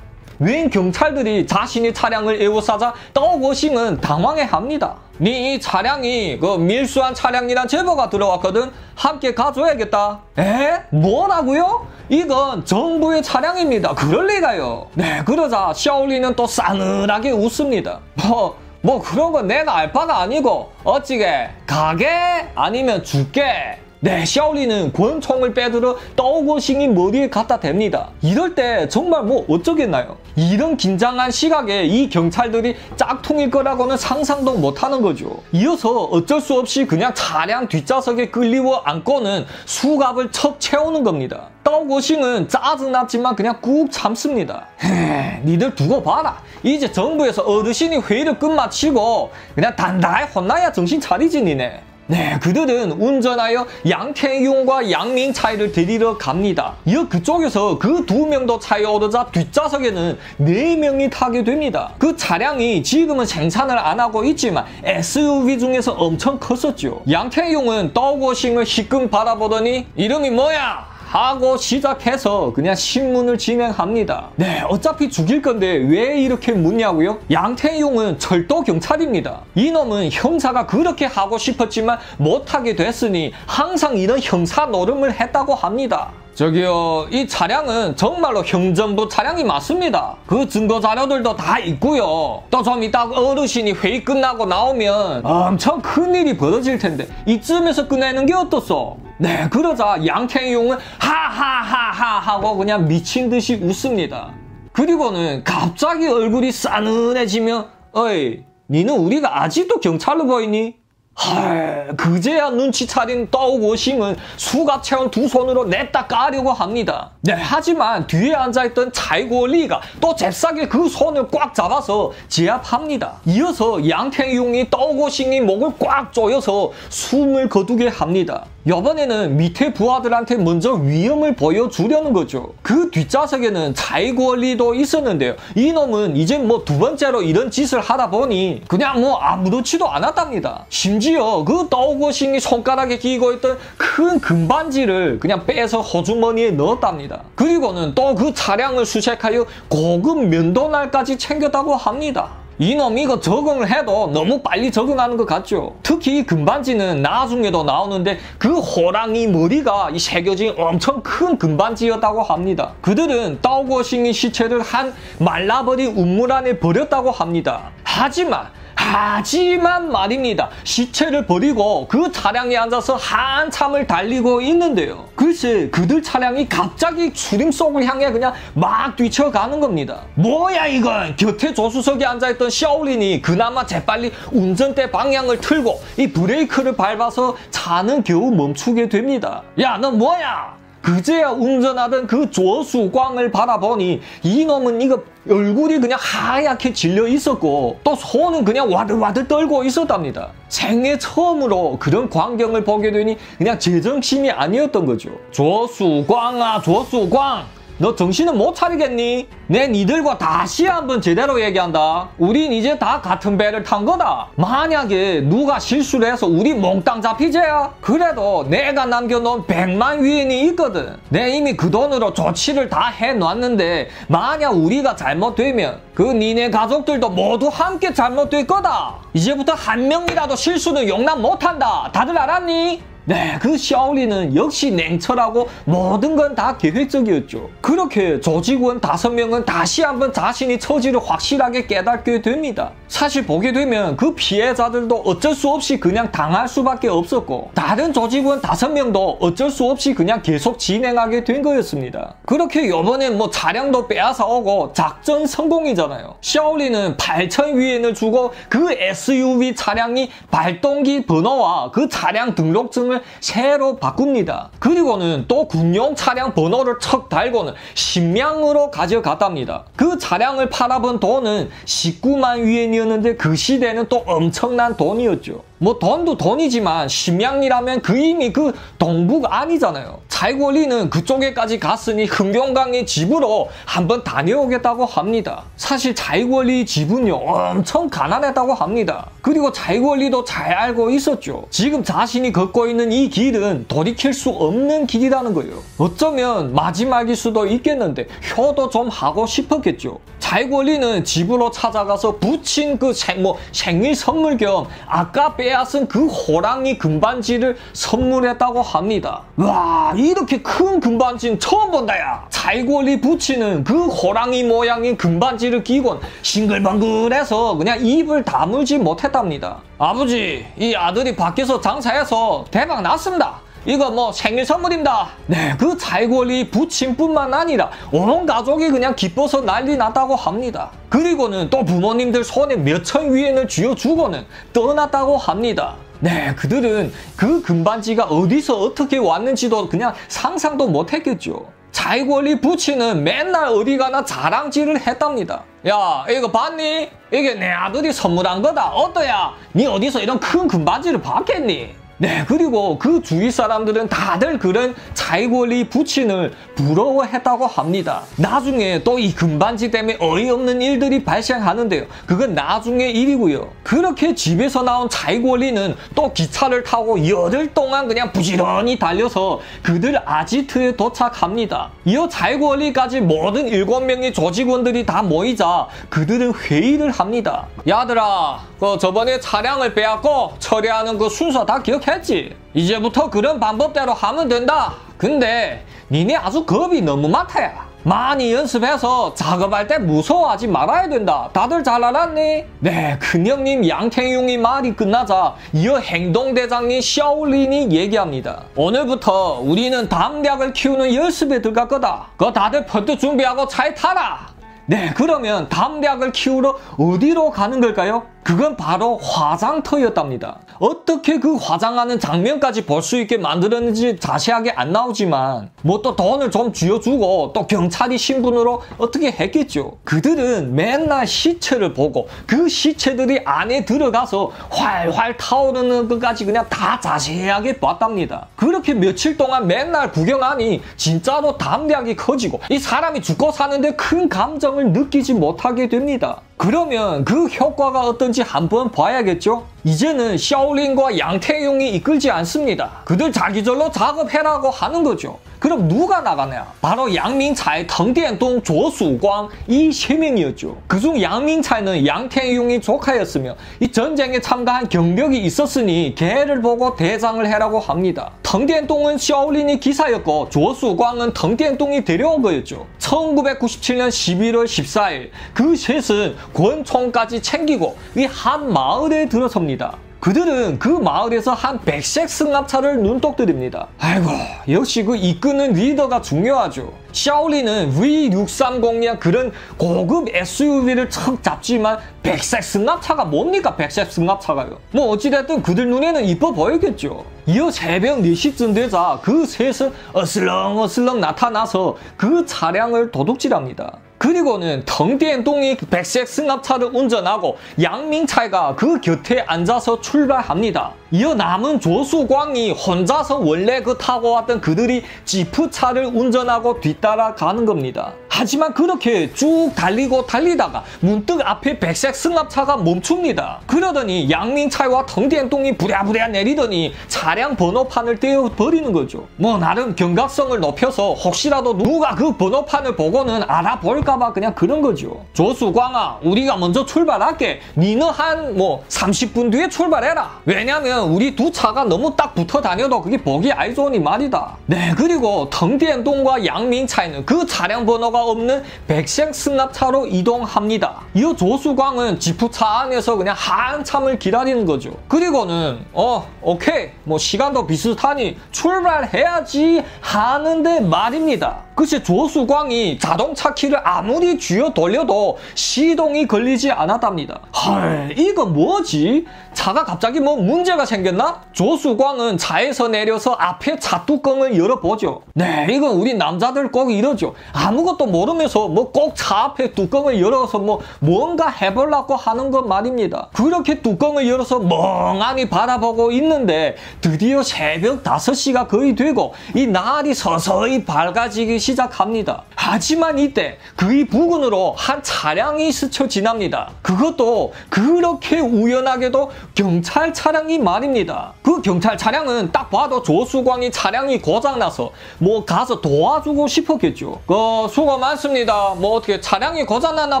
웬 경찰들이 자신의 차량을 에워싸자 떠고싱은 당황해합니다. 네 차량이 그 밀수한 차량이란 제보가 들어왔거든. 함께 가줘야겠다. 에? 뭐라고요? 이건 정부의 차량입니다. 그럴 리가요. 네, 그러자 샤올리는 또 싸늘하게 웃습니다. 뭐, 뭐 그런 건 내가 알 바가 아니고 어찌게 가게 아니면 죽게 네, 샤올리는 권총을 빼들어 떠오고싱이 머리에 갖다 댑니다. 이럴 때 정말 뭐 어쩌겠나요? 이런 긴장한 시각에 이 경찰들이 짝퉁일 거라고는 상상도 못하는 거죠. 이어서 어쩔 수 없이 그냥 차량 뒷좌석에 끌리워 앉고는 수갑을 척 채우는 겁니다. 떠오고싱은 짜증났지만 그냥 꾹 참습니다. 헤, 니들 두고 봐라. 이제 정부에서 어르신이 회의를 끝마치고 그냥 단단히 혼나야 정신 차리지 니네. 네, 그들은 운전하여 양태용과 양민차이를 데리러 갑니다. 이어 그쪽에서 그 두 명도 차에 오르자 뒷좌석에는 네 명이 타게 됩니다. 그 차량이 지금은 생산을 안 하고 있지만 SUV 중에서 엄청 컸었죠. 양태용은 떠고싱을 희끔 바라보더니 이름이 뭐야? 하고 시작해서 그냥 신문을 진행합니다. 네, 어차피 죽일 건데 왜 이렇게 묻냐고요? 양태용은 철도 경찰입니다. 이놈은 형사가 그렇게 하고 싶었지만 못하게 됐으니 항상 이런 형사 노름을 했다고 합니다. 저기요, 이 차량은 정말로 형전부 차량이 맞습니다. 그 증거 자료들도 다 있고요. 또 좀 이따 어르신이 회의 끝나고 나오면 엄청 큰 일이 벌어질 텐데 이쯤에서 끝내는 게 어떻소? 네, 그러자 양태용은 하하하하 하고 그냥 미친 듯이 웃습니다. 그리고는 갑자기 얼굴이 싸늘해지며 어이, 니는 우리가 아직도 경찰로 보이니? 헐, 그제야 눈치 차린 떠오고싱은 수갑 채운 두 손으로 냈다 까려고 합니다. 네, 하지만 뒤에 앉아있던 차이고 리가 또 잽싸게 그 손을 꽉 잡아서 제압합니다. 이어서 양태용이 떠오고싱이 목을 꽉 조여서 숨을 거두게 합니다. 이번에는 밑에 부하들한테 먼저 위험을 보여주려는 거죠. 그 뒷좌석에는 차이고리도 있었는데요. 이놈은 이제 뭐 두 번째로 이런 짓을 하다 보니 그냥 뭐 아무렇지도 않았답니다. 심지어 그 떠고싱이 손가락에 끼고 있던 큰 금반지를 그냥 빼서 호주머니에 넣었답니다. 그리고는 또 그 차량을 수색하여 고급 면도날까지 챙겼다고 합니다. 이놈이 이거 적응을 해도 너무 빨리 적응하는 것 같죠. 특히 이 금반지는 나중에도 나오는데 그 호랑이 머리가 이 새겨진 엄청 큰 금반지였다고 합니다. 그들은 따오거싱이 시체를 한 말라버린 우물 안에 버렸다고 합니다. 하지만 하지만 말입니다. 시체를 버리고 그 차량에 앉아서 한참을 달리고 있는데요. 글쎄 그들 차량이 갑자기 출임 속을 향해 그냥 막 뛰쳐가는 겁니다. 뭐야 이건 곁에 조수석에 앉아있던 샤올린이 그나마 재빨리 운전대 방향을 틀고 이 브레이크를 밟아서 차는 겨우 멈추게 됩니다. 야 너 뭐야? 그제야 운전하던 그 조수광을 바라보니 이놈은 이거 얼굴이 그냥 하얗게 질려 있었고 또 손은 그냥 와들와들 떨고 있었답니다. 생애 처음으로 그런 광경을 보게 되니 그냥 제정신이 아니었던 거죠. 조수광아 조수광 너 정신은 못 차리겠니? 내 니들과 다시 한번 제대로 얘기한다. 우린 이제 다 같은 배를 탄 거다. 만약에 누가 실수를 해서 우리 몽땅 잡히재야? 그래도 내가 남겨놓은 100만 위엔이 있거든. 내 이미 그 돈으로 조치를 다 해놨는데 만약 우리가 잘못되면 그 니네 가족들도 모두 함께 잘못될 거다. 이제부터 한 명이라도 실수는 용납 못한다. 다들 알았니? 네, 그 샤오리는 역시 냉철하고 모든 건 다 계획적이었죠. 그렇게 조직원 다섯 명은 다시 한번 자신의 처지를 확실하게 깨닫게 됩니다. 사실 보게 되면 그 피해자들도 어쩔 수 없이 그냥 당할 수밖에 없었고 다른 조직원 다섯 명도 어쩔 수 없이 그냥 계속 진행하게 된 거였습니다. 그렇게 이번엔 뭐 차량도 빼앗아 오고 작전 성공이잖아요. 샤오리는 8천 위엔을 주고 그 SUV 차량이 발동기 번호와 그 차량 등록증을 신분증을 새로 바꿉니다. 그리고는 또 군용 차량 번호를 척 달고는 신명으로 가져갔답니다. 그 차량을 팔아본 돈은 19만 위엔이었는데 그 시대는 또 엄청난 돈이었죠. 뭐 돈도 돈이지만 심양이라면 그 이미 그 동북 아니잖아요. 차이권리는 그쪽에까지 갔으니 흥경강의 집으로 한번 다녀오겠다고 합니다. 사실 차이권리 집은요 엄청 가난했다고 합니다. 그리고 차이권리도 잘 알고 있었죠. 지금 자신이 걷고 있는 이 길은 돌이킬 수 없는 길이라는 거예요. 어쩌면 마지막일 수도 있겠는데 효도 좀 하고 싶었겠죠. 차이권리는 집으로 찾아가서 붙인 그 생, 뭐 생일 선물 겸 아까 빼 빼앗은 그 호랑이 금반지를 선물했다고 합니다. 와 이렇게 큰 금반지는 처음 본다 야. 잘골리 붙이는 그 호랑이 모양의 금반지를 끼곤 싱글벙글해서 그냥 입을 다물지 못했답니다. 아버지 이 아들이 밖에서 장사해서 대박 났습니다. 이거 뭐 생일 선물입니다. 네, 그 잘골이 부친뿐만 아니라 온 가족이 그냥 기뻐서 난리 났다고 합니다. 그리고는 또 부모님들 손에 몇천 위엔을 쥐어주고는 떠났다고 합니다. 네, 그들은 그 금반지가 어디서 어떻게 왔는지도 그냥 상상도 못했겠죠. 자이권리 부치는 맨날 어디 가나 자랑질을 했답니다. 야, 이거 봤니? 이게 내 아들이 선물한 거다. 어떠야? 니 어디서 이런 큰 금반지를 봤겠니? 네, 그리고 그 주위 사람들은 다들 그런 자이골리 부친을 부러워했다고 합니다. 나중에 또 이 금반지 때문에 어이없는 일들이 발생하는데요. 그건 나중의 일이고요. 그렇게 집에서 나온 자이골리는 또 기차를 타고 열흘 동안 그냥 부지런히 달려서 그들 아지트에 도착합니다. 이어 자이골리까지 모든 일곱 명의 조직원들이 다 모이자 그들은 회의를 합니다. 야들아, 그 저번에 차량을 빼앗고 처리하는 그 순서 다 기억해? 했지. 이제부터 그런 방법대로 하면 된다. 근데 니네 아주 겁이 너무 많다야. 많이 연습해서 작업할 때 무서워하지 말아야 된다. 다들 잘 알았니? 네, 큰형님 양태용이 말이 끝나자 이어 행동대장인 샤올린이 얘기합니다. 오늘부터 우리는 담력을 키우는 연습에 들어갈 거다. 그거 다들 퍼뜩 준비하고 차에 타라. 네, 그러면 담력을 키우러 어디로 가는 걸까요? 그건 바로 화장터였답니다. 어떻게 그 화장하는 장면까지 볼 수 있게 만들었는지 자세하게 안 나오지만 뭐 또 돈을 좀 쥐어주고 또 경찰이 신분으로 어떻게 했겠죠. 그들은 맨날 시체를 보고 그 시체들이 안에 들어가서 활활 타오르는 것까지 그냥 다 자세하게 봤답니다. 그렇게 며칠 동안 맨날 구경하니 진짜로 담력이 커지고 이 사람이 죽고 사는데 큰 감정을 느끼지 못하게 됩니다. 그러면 그 효과가 어떤지 한번 봐야겠죠? 이제는 샤올린과 양태용이 이끌지 않습니다. 그들 자기절로 작업해라고 하는 거죠. 그럼 누가 나가냐? 바로 양민차의 덩디엔동 조수광 이 세 명이었죠. 그중 양민차는 양태용이 조카였으며 이 전쟁에 참가한 경력이 있었으니 걔를 보고 대장을 해라고 합니다. 덩디엔동은 샤올린이 기사였고 조수광은 덩디엔동이 데려온 거였죠. 1997년 11월 14일 그 셋은 권총까지 챙기고 이 한 마을에 들어섭니다. 그들은 그 마을에서 한 백색 승합차를 눈독 들입니다. 아이고 역시 그 이끄는 리더가 중요하죠. 샤올리는 V630이야 그런 고급 SUV를 척 잡지만 백색 승합차가 뭡니까 백색 승합차가요. 뭐 어찌됐든 그들 눈에는 이뻐 보이겠죠. 이어 새벽 4시쯤 되자 그 셋은 어슬렁어슬렁 나타나서 그 차량을 도둑질합니다. 그리고는 덩디엔동이 백색 승합차를 운전하고 양민차이가 그 곁에 앉아서 출발합니다. 이어 남은 조수광이 혼자서 원래 그 타고 왔던 그들이 지프차를 운전하고 뒤따라 가는 겁니다. 하지만 그렇게 쭉 달리고 달리다가 문득 앞에 백색 승합차가 멈춥니다. 그러더니 양민차이와 덩디엔동이 부랴부랴 내리더니 차량 번호판을 떼어버리는 거죠. 뭐 나름 경각성을 높여서 혹시라도 누가 그 번호판을 보고는 알아볼까봐 그냥 그런 거죠. 조수광아 우리가 먼저 출발할게. 니는 한 뭐 30분 뒤에 출발해라. 왜냐면 우리 두 차가 너무 딱 붙어 다녀도 그게 보기 아이 좋으니 말이다. 네 그리고 덩디엔동과 양민차이는 그 차량 번호가 없는 백색 승합차로 이동합니다. 이 조수광은 지프차 안에서 그냥 한참을 기다리는 거죠. 그리고는 어 오케이 뭐 시간도 비슷하니 출발해야지 하는데 말입니다. 글쎄 조수광이 자동차 키를 아무리 쥐어 돌려도 시동이 걸리지 않았답니다. 헐 이거 뭐지? 차가 갑자기 뭐 문제가 생겼나? 조수광은 차에서 내려서 앞에 차 뚜껑을 열어보죠. 네 이건 우리 남자들 꼭 이러죠. 아무것도 모르면서 뭐 꼭 차 앞에 뚜껑을 열어서 뭐 뭔가 해보려고 하는 것 말입니다. 그렇게 뚜껑을 열어서 멍하니 바라보고 있는데 드디어 새벽 5시가 거의 되고 이 날이 서서히 밝아지기 시작합니다. 하지만 이때 그의 부근으로 한 차량이 스쳐 지납니다. 그것도 그렇게 우연하게도 경찰 차량이 말입니다. 그 경찰 차량은 딱 봐도 조수광이 차량이 고장나서 뭐 가서 도와주고 싶었겠죠. 그 수고 많습니다. 뭐 어떻게 차량이 고장났나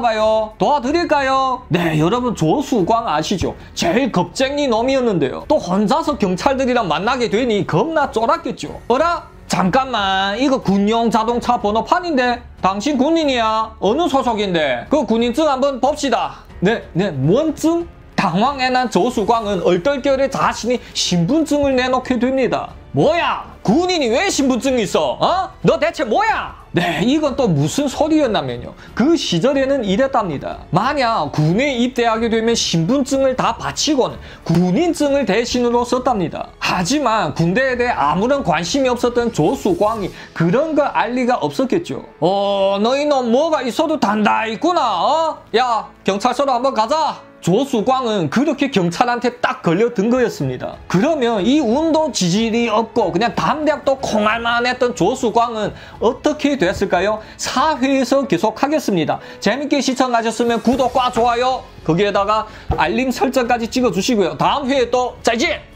봐요. 도와드릴까요? 네 여러분 조수광 아시죠? 제일 겁쟁이 놈이었는데요. 또 혼자서 경찰들이랑 만나게 되니 겁나 쫄았겠죠. 어라? 잠깐만 이거 군용 자동차 번호판인데 당신 군인이야. 어느 소속인데? 그 군인증 한번 봅시다. 네 네 뭔 증? 당황해 난 조수광은 얼떨결에 자신이 신분증을 내놓게 됩니다. 뭐야? 군인이 왜 신분증이 있어? 어? 너 대체 뭐야 네, 이건 또 무슨 소리였냐면요. 그 시절에는 이랬답니다. 만약 군에 입대하게 되면 신분증을 다 바치고는 군인증을 대신으로 썼답니다. 하지만 군대에 대해 아무런 관심이 없었던 조수광이 그런 걸알 리가 없었겠죠. 어, 너희 놈 뭐가 있어도 단다 있구나, 어? 야, 경찰서로 한번 가자. 조수광은 그렇게 경찰한테 딱 걸려든 거였습니다. 그러면 이 운동 지질이 없고 그냥 담대합도 콩알만 했던 조수광은 어떻게 됐을까요? 4회에서 계속 하겠습니다. 재밌게 시청하셨으면 구독과 좋아요 거기에다가 알림 설정까지 찍어주시고요. 다음 회에 또 짜지!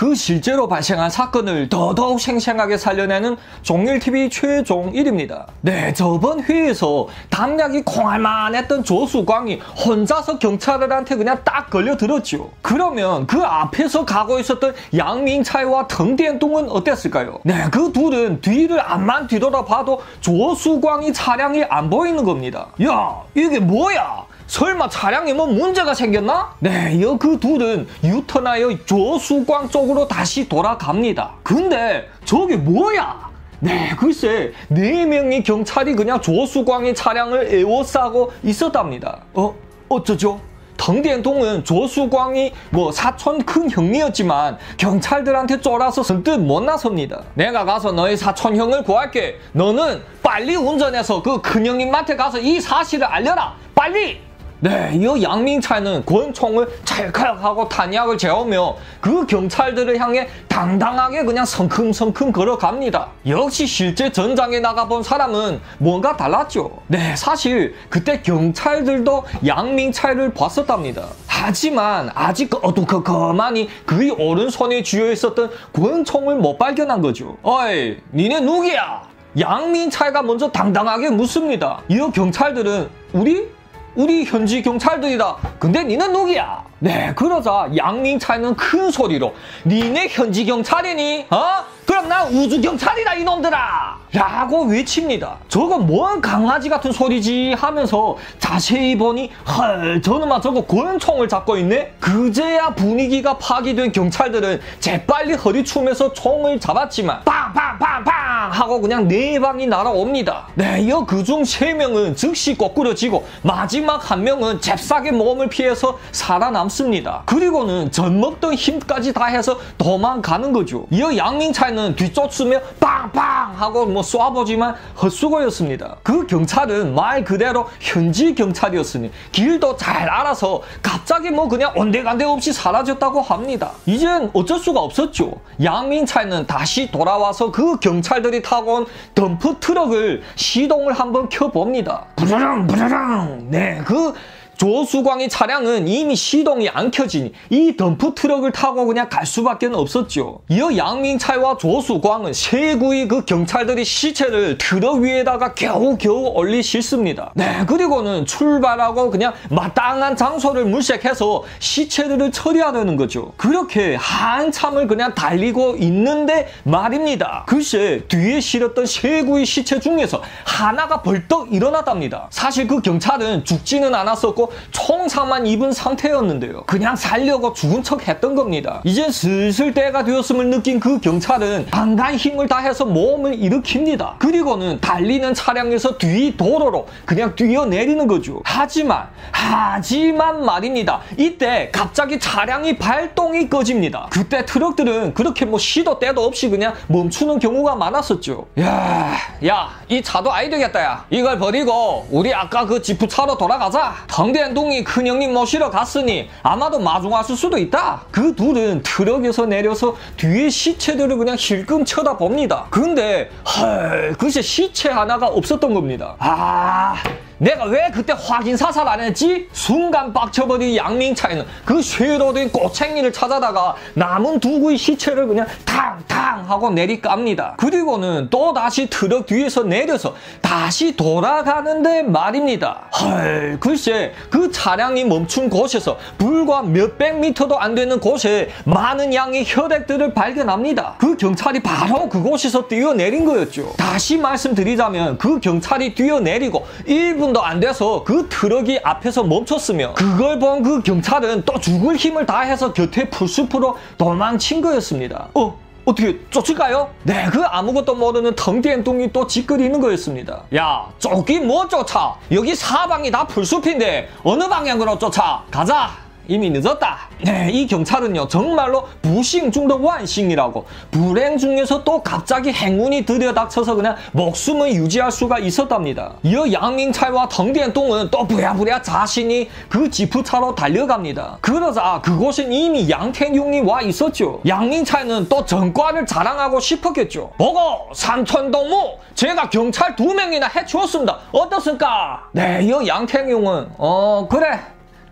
그 실제로 발생한 사건을 더더욱 생생하게 살려내는 종일TV 최종 1입니다. 네, 저번 회에서 담력이 콩알만 했던 조수광이 혼자서 경찰들한테 그냥 딱 걸려들었죠. 그러면 그 앞에서 가고 있었던 양민차이와 덩디엔동은 어땠을까요? 네, 그 둘은 뒤를 앞만 뒤돌아봐도 조수광이 차량이 안 보이는 겁니다. 야, 이게 뭐야? 설마 차량에 뭐 문제가 생겼나? 네, 이그 둘은 유턴하여 조수광 쪽으로 다시 돌아갑니다. 근데 저게 뭐야? 네, 글쎄 네 명의 경찰이 그냥 조수광의 차량을 에워싸고 있었답니다. 어, 어쩌죠? 덩디엔통은 조수광이 뭐 사촌 큰 형이었지만 경찰들한테 쫄아서 선뜻 못 나섭니다. 내가 가서 너의 사촌 형을 구할게. 너는 빨리 운전해서 그 큰형님한테 가서 이 사실을 알려라. 빨리! 네, 이 양민차는 권총을 찰칵하고 탄약을 재우며 그 경찰들을 향해 당당하게 그냥 성큼성큼 걸어갑니다. 역시 실제 전장에 나가본 사람은 뭔가 달랐죠. 네, 사실 그때 경찰들도 양민차를 봤었답니다. 하지만 아직 어두컴컴하니 그의 오른손에 쥐어 있었던 권총을 못 발견한 거죠. 어이, 니네 누구야? 양민차가 먼저 당당하게 묻습니다. 이 경찰들은 우리? 우리 현지 경찰들이다. 근데 니는 누구야? 네, 그러자 양민차는 큰 소리로 니네 현지 경찰이니? 어? 그럼 나 우주 경찰이다 이놈들아! 라고 외칩니다. 저거 뭔 강아지 같은 소리지 하면서 자세히 보니 헐 저놈아 저거 권총을 잡고 있네? 그제야 분위기가 파기된 경찰들은 재빨리 허리춤에서 총을 잡았지만 빵빵빵빵 하고 그냥 네 방이 날아옵니다. 네, 이어 그중 세 명은 즉시 거꾸러지고 마지막 한 명은 잽싸게 몸을 피해서 살아남습니다. 그리고는 젖먹던 힘까지 다 해서 도망가는 거죠. 이어 양민차는 경찰은 뒤쫓으며 빵빵 하고 뭐 쏴보지만 헛수고였습니다. 그 경찰은 말 그대로 현지 경찰이었으니 길도 잘 알아서 갑자기 뭐 그냥 온데간데 없이 사라졌다고 합니다. 이젠 어쩔 수가 없었죠. 양민차는 다시 돌아와서 그 경찰들이 타고 온 덤프 트럭을 시동을 한번 켜봅니다. 부르릉 부르릉 네그 조수광의 차량은 이미 시동이 안 켜지니 이 덤프 트럭을 타고 그냥 갈 수밖에 없었죠. 이어 양민차와 조수광은 세구의 그 경찰들이 시체를 트럭 위에다가 겨우겨우 올리 싣습니다. 네, 그리고는 출발하고 그냥 마땅한 장소를 물색해서 시체들을 처리하려는 거죠. 그렇게 한참을 그냥 달리고 있는데 말입니다. 글쎄 뒤에 실었던 세구의 시체 중에서 하나가 벌떡 일어났답니다. 사실 그 경찰은 죽지는 않았었고 총상만 입은 상태였는데요. 그냥 살려고 죽은 척 했던 겁니다. 이제 슬슬 때가 되었음을 느낀 그 경찰은 강간 힘을 다해서 몸을 일으킵니다. 그리고는 달리는 차량에서 뒤 도로로 그냥 뛰어내리는 거죠. 하지만 하지만 말입니다. 이때 갑자기 차량이 발동이 꺼집니다. 그때 트럭들은 그렇게 뭐 시도 때도 없이 그냥 멈추는 경우가 많았었죠. 야, 야, 이 차도 아이 되겠다, 야. 이걸 버리고 우리 아까 그 지프 차로 돌아가자. 덩대 동이 큰형님 모시러 갔으니 아마도 마중 왔을 수도 있다. 그 둘은 트럭에서 내려서 뒤에 시체들을 그냥 힐끔 쳐다봅니다. 근데 헐, 글쎄 시체 하나가 없었던 겁니다. 아... 내가 왜 그때 확인 사살 안 했지? 순간 빡쳐버린 양민차에는 그 쇠로 된 꼬챙이를 찾아다가 남은 두 구의 시체를 그냥 탕탕 하고 내리깝니다. 그리고는 또 다시 트럭 뒤에서 내려서 다시 돌아가는데 말입니다. 헐, 글쎄 그 차량이 멈춘 곳에서 불과 몇백 미터도 안 되는 곳에 많은 양의 혈액들을 발견합니다. 그 경찰이 바로 그곳에서 뛰어내린 거였죠. 다시 말씀드리자면 그 경찰이 뛰어내리고 1분 1분도 안 돼서 그 트럭이 앞에서 멈췄으며 그걸 본 그 경찰은 또 죽을 힘을 다해서 곁에 풀숲으로 도망친 거였습니다. 어? 어떻게 쫓을까요? 네, 그 아무것도 모르는 텅디엔뚱이 또 짓거리는 거였습니다. 야, 쫓기 뭐 쫓아? 여기 사방이 다 풀숲인데 어느 방향으로 쫓아? 가자! 이미 늦었다. 네, 이 경찰은요 정말로 부싱 중도 완싱이라고 불행 중에서 또 갑자기 행운이 들여닥쳐서 그냥 목숨을 유지할 수가 있었답니다. 이어 양민찰과 덩디엔똥은 또 부랴부랴 자신이 그 지프차로 달려갑니다. 그러자 그곳은 이미 양태용이 와 있었죠. 양민찰은 또 전과를 자랑하고 싶었겠죠. 보고 삼천동무 제가 경찰 두 명이나 해치웠습니다. 어떻습니까? 네, 이 양태용은 어 그래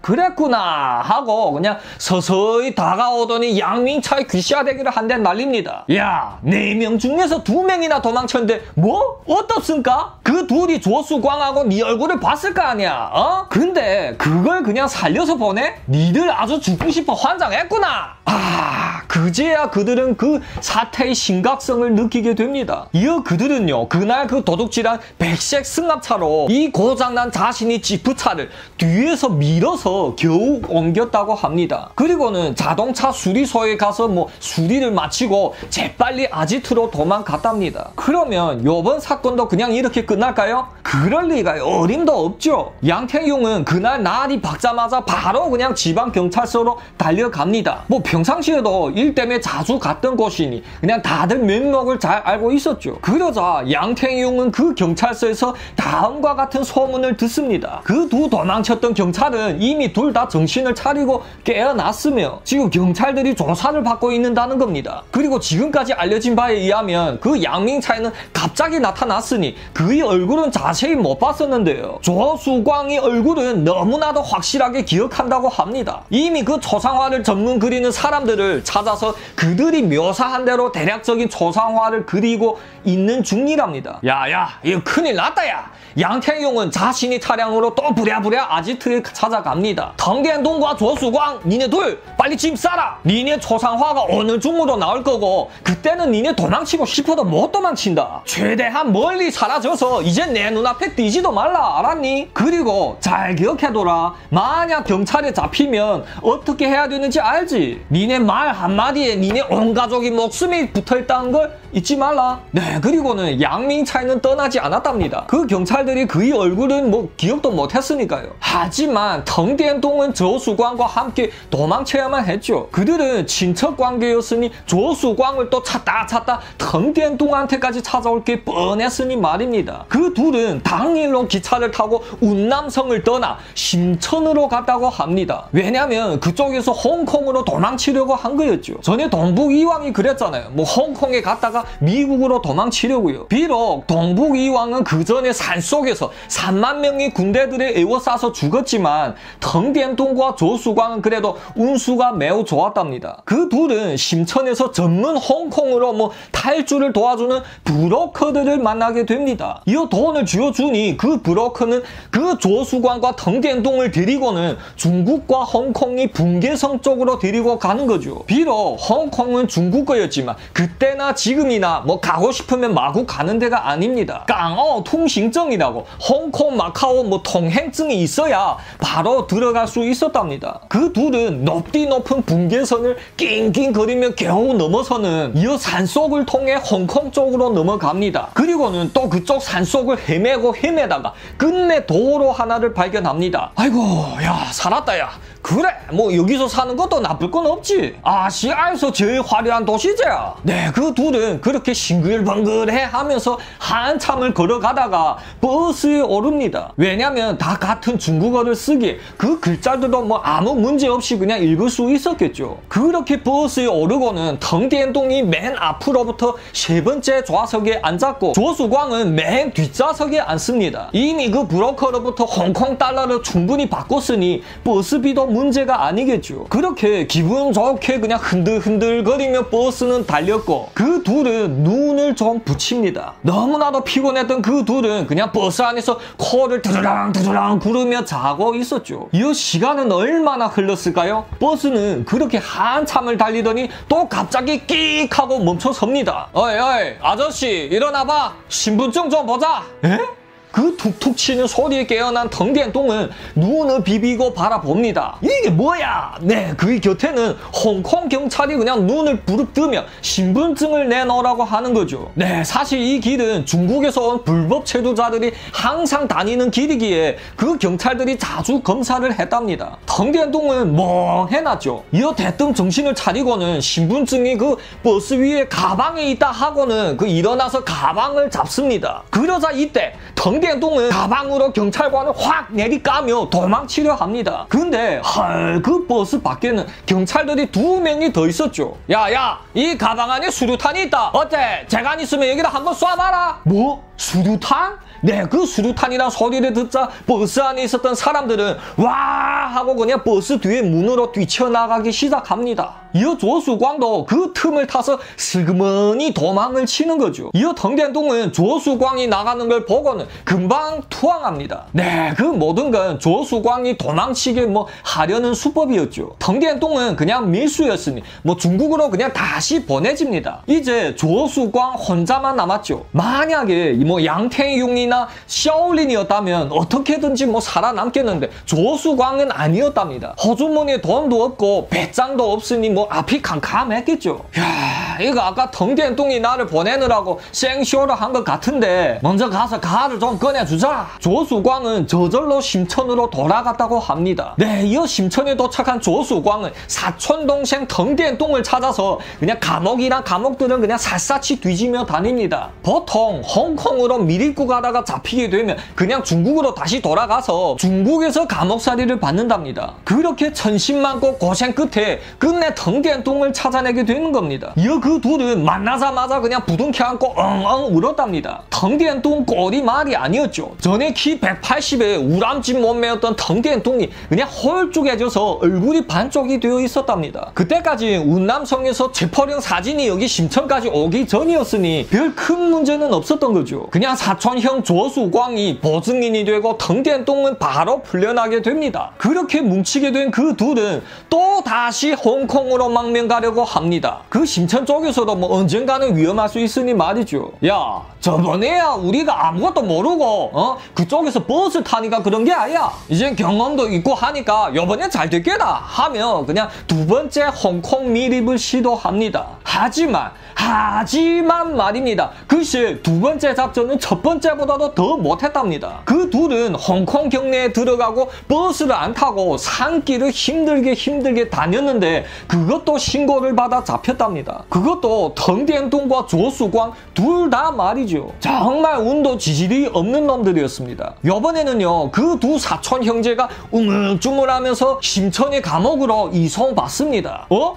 그랬구나 하고 그냥 서서히 다가오더니 양민차의 귀시아대기를 한대 날립니다. 야, 네 명 중에서 두 명이나 도망쳤는데 뭐? 어떻습니까? 그 둘이 조수광하고 네 얼굴을 봤을 거 아니야, 어? 근데 그걸 그냥 살려서 보내? 니들 아주 죽고 싶어 환장했구나. 아, 그제야 그들은 그 사태의 심각성을 느끼게 됩니다. 이어 그들은요, 그날 그 도둑질한 백색 승합차로 이 고장난 자신이 지프차를 뒤에서 밀어서 겨우 옮겼다고 합니다. 그리고는 자동차 수리소에 가서 뭐 수리를 마치고 재빨리 아지트로 도망갔답니다. 그러면 요번 사건도 그냥 이렇게 끝날까요? 그럴 리가요. 어림도 없죠. 양태용은 그날 날이 밝자마자 바로 그냥 지방경찰서로 달려갑니다. 뭐 평상시에도 일 때문에 자주 갔던 곳이니 그냥 다들 면목을 잘 알고 있었죠. 그러자 양태용은 그 경찰서에서 다음과 같은 소문을 듣습니다. 그 두 도망쳤던 경찰은 이미 둘 다 정신을 차리고 깨어났으며 지금 경찰들이 조사를 받고 있는다는 겁니다. 그리고 지금까지 알려진 바에 의하면 그 양민차에는 갑자기 나타났으니 그의 얼굴은 자세히 못 봤었는데요. 조수광의 얼굴은 너무나도 확실하게 기억한다고 합니다. 이미 그 초상화를 전문 그리는 사람 사람들을 찾아서 그들이 묘사한 대로 대략적인 초상화를 그리고 있는 중이랍니다. 야야 이거 큰일 났다 야. 양태용은 자신이 차량으로 또 부랴부랴 아지트에 찾아갑니다. 덩대동과 조수광 니네 둘 빨리 짐 싸라. 니네 초상화가 어느 중으로 나올 거고 그때는 니네 도망치고 싶어도 못 도망친다. 최대한 멀리 사라져서 이제 내 눈앞에 띄지도 말라 알았니? 그리고 잘 기억해둬라. 만약 경찰에 잡히면 어떻게 해야 되는지 알지? 니네 말 한마디에 니네 온 가족이 목숨이 붙어있다는 걸 잊지 말라. 네 그리고는 양민차이는 떠나지 않았답니다. 그 경찰 들이 그의 얼굴은 뭐 기억도 못했으니까요. 하지만 덩디엔동은 조수광과 함께 도망쳐야만 했죠. 그들은 친척 관계였으니 조수광을 또 찾다 찾다 덩디엔동한테까지 찾아올 게 뻔했으니 말입니다. 그 둘은 당일로 기차를 타고 운남성을 떠나 심천으로 갔다고 합니다. 왜냐하면 그쪽에서 홍콩으로 도망치려고 한 거였죠. 전에 동북 이왕이 그랬잖아요. 뭐 홍콩에 갔다가 미국으로 도망치려고요. 비록 동북 이왕은 그 전에 산 속에서 3만 명의 군대들에 에워싸서 죽었지만 덩디엔동과 조수광은 그래도 운수가 매우 좋았답니다. 그 둘은 심천에서 전문 홍콩으로 뭐 탈주를 도와주는 브로커들을 만나게 됩니다. 이 돈을 쥐어주니 그 브로커는 그 조수광과 덩디엔동을 데리고는 중국과 홍콩이 분계성 쪽으로 데리고 가는 거죠. 비록 홍콩은 중국 거였지만 그때나 지금이나 뭐 가고 싶으면 마구 가는 데가 아닙니다. 깡어 통신증이 라고 홍콩 마카오 뭐 통행증이 있어야 바로 들어갈 수 있었답니다. 그 둘은 높디 높은 분계선을 낑낑 거리며 겨우 넘어서는 이 산속을 통해 홍콩 쪽으로 넘어갑니다. 그리고는 또 그쪽 산속을 헤매고 헤매다가 끝내 도로 하나를 발견합니다. 아이고 야 살았다 야 그래 뭐 여기서 사는 것도 나쁠 건 없지. 아시아에서 제일 화려한 도시제야. 네 그 둘은 그렇게 싱글벙글해 하면서 한참을 걸어가다가 버스에 오릅니다. 왜냐면 다 같은 중국어를 쓰기에 그 글자들도 뭐 아무 문제 없이 그냥 읽을 수 있었겠죠. 그렇게 버스에 오르고는 덩디엔동이 맨 앞으로부터 세 번째 좌석에 앉았고 조수광은 맨 뒷좌석에 앉습니다. 이미 그 브로커로부터 홍콩 달러를 충분히 바꿨으니 버스비도 문제가 아니겠죠. 그렇게 기분 좋게 그냥 흔들흔들거리며 버스는 달렸고 그 둘은 눈을 좀 붙입니다. 너무나도 피곤했던 그 둘은 그냥 버스 안에서 코를 드르랑 드르랑 구르며 자고 있었죠. 이 시간은 얼마나 흘렀을까요? 버스는 그렇게 한참을 달리더니 또 갑자기 끽 하고 멈춰 섭니다. 어이 어이 아저씨 일어나봐 신분증 좀 보자. 에? 그 툭툭 치는 소리에 깨어난 덩디엔동은 눈을 비비고 바라봅니다. 이게 뭐야? 네, 그 곁에는 홍콩 경찰이 그냥 눈을 부릅뜨며 신분증을 내놓으라고 하는 거죠. 네, 사실 이 길은 중국에서 온 불법 체류자들이 항상 다니는 길이기에 그 경찰들이 자주 검사를 했답니다. 덩디엔동은 멍해났죠. 이어 대뜸 정신을 차리고는 신분증이 그 버스 위에 가방에 있다 하고는 그 일어나서 가방을 잡습니다. 그러자 이때 덩 성대동은 가방으로 경찰관을 확 내리까며 도망치려 합니다. 근데 헐그 버스 밖에는 경찰들이 두 명이 더 있었죠. 야야 이 가방 안에 수류탄이 있다. 어때? 재간 있으면 여기다 한번 쏴봐라. 뭐? 수류탄? 네, 그 수류탄이란 소리를 듣자 버스 안에 있었던 사람들은 와 하고 그냥 버스 뒤에 문으로 뛰쳐나가기 시작합니다. 이어 조수광도 그 틈을 타서 슬그머니 도망을 치는 거죠. 이어 덩대동은 조수광이 나가는 걸 보고는 금방 투항합니다. 네, 그 모든 건 조수광이 도망치게 뭐 하려는 수법이었죠. 덩대동은 그냥 밀수였으니 뭐 중국으로 그냥 다시 보내집니다. 이제 조수광 혼자만 남았죠. 만약에 뭐 양태용이 나 샤올린이었다면 어떻게든지 뭐 살아남겠는데 조수광은 아니었답니다. 허주머니에 돈도 없고 배짱도 없으니 뭐 앞이 캄캄했겠죠. 야 이거 아까 덩대똥이 나를 보내느라고 생쇼를 한 것 같은데 먼저 가서 가를 좀 꺼내주자. 조수광은 저절로 심천으로 돌아갔다고 합니다. 네, 이어 심천에 도착한 조수광은 사촌 동생 덩대똥을 찾아서 그냥 감옥이랑 감옥들은 그냥 샅샅이 뒤지며 다닙니다. 보통 홍콩으로 밀입고 가다가 잡히게 되면 그냥 중국으로 다시 돌아가서 중국에서 감옥살이를 받는답니다. 그렇게 천신만고 고생 끝에 끝내 덩대똥을 찾아내게 되는 겁니다. 이어 그 둘은 만나자마자 그냥 부둥켜 안고 엉엉 울었답니다. 덩대똥 꼴이 말이 아니었죠. 전에 키 180에 우람진 몸매였던 덩대똥이 그냥 홀쭉해져서 얼굴이 반쪽이 되어 있었답니다. 그때까지 운남성에서 체포령 사진이 여기 심천까지 오기 전이었으니 별 큰 문제는 없었던 거죠. 그냥 사촌형 조수광이 보증인이 되고 덩대똥은 바로 풀려나게 됩니다. 그렇게 뭉치게 된 그 둘은 또 다시 홍콩으로 망명 가려고 합니다. 그 심천 쪽에서도 뭐 언젠가는 위험할 수 있으니 말이죠. 야, 저번에야 우리가 아무것도 모르고 어? 그쪽에서 버스 타니까 그런 게 아니야. 이젠 경험도 있고 하니까 요번에 잘 됐겠다 하며 그냥 두 번째 홍콩 밀입을 시도합니다. 하지만 하지만 말입니다. 글쎄 두 번째 작전은 첫 번째보다 도 더 못했답니다. 그 둘은 홍콩 경내에 들어가고 버스를 안 타고 산길을 힘들게 힘들게 다녔는데 그것도 신고를 받아 잡혔답니다. 그것도 덩디엔동과 조수광 둘 다 말이죠. 정말 운도 지질이 없는 놈들이었습니다. 이번에는요 그 두 사촌 형제가 우물쭈물하면서 심천의 감옥으로 이송받습니다. 어?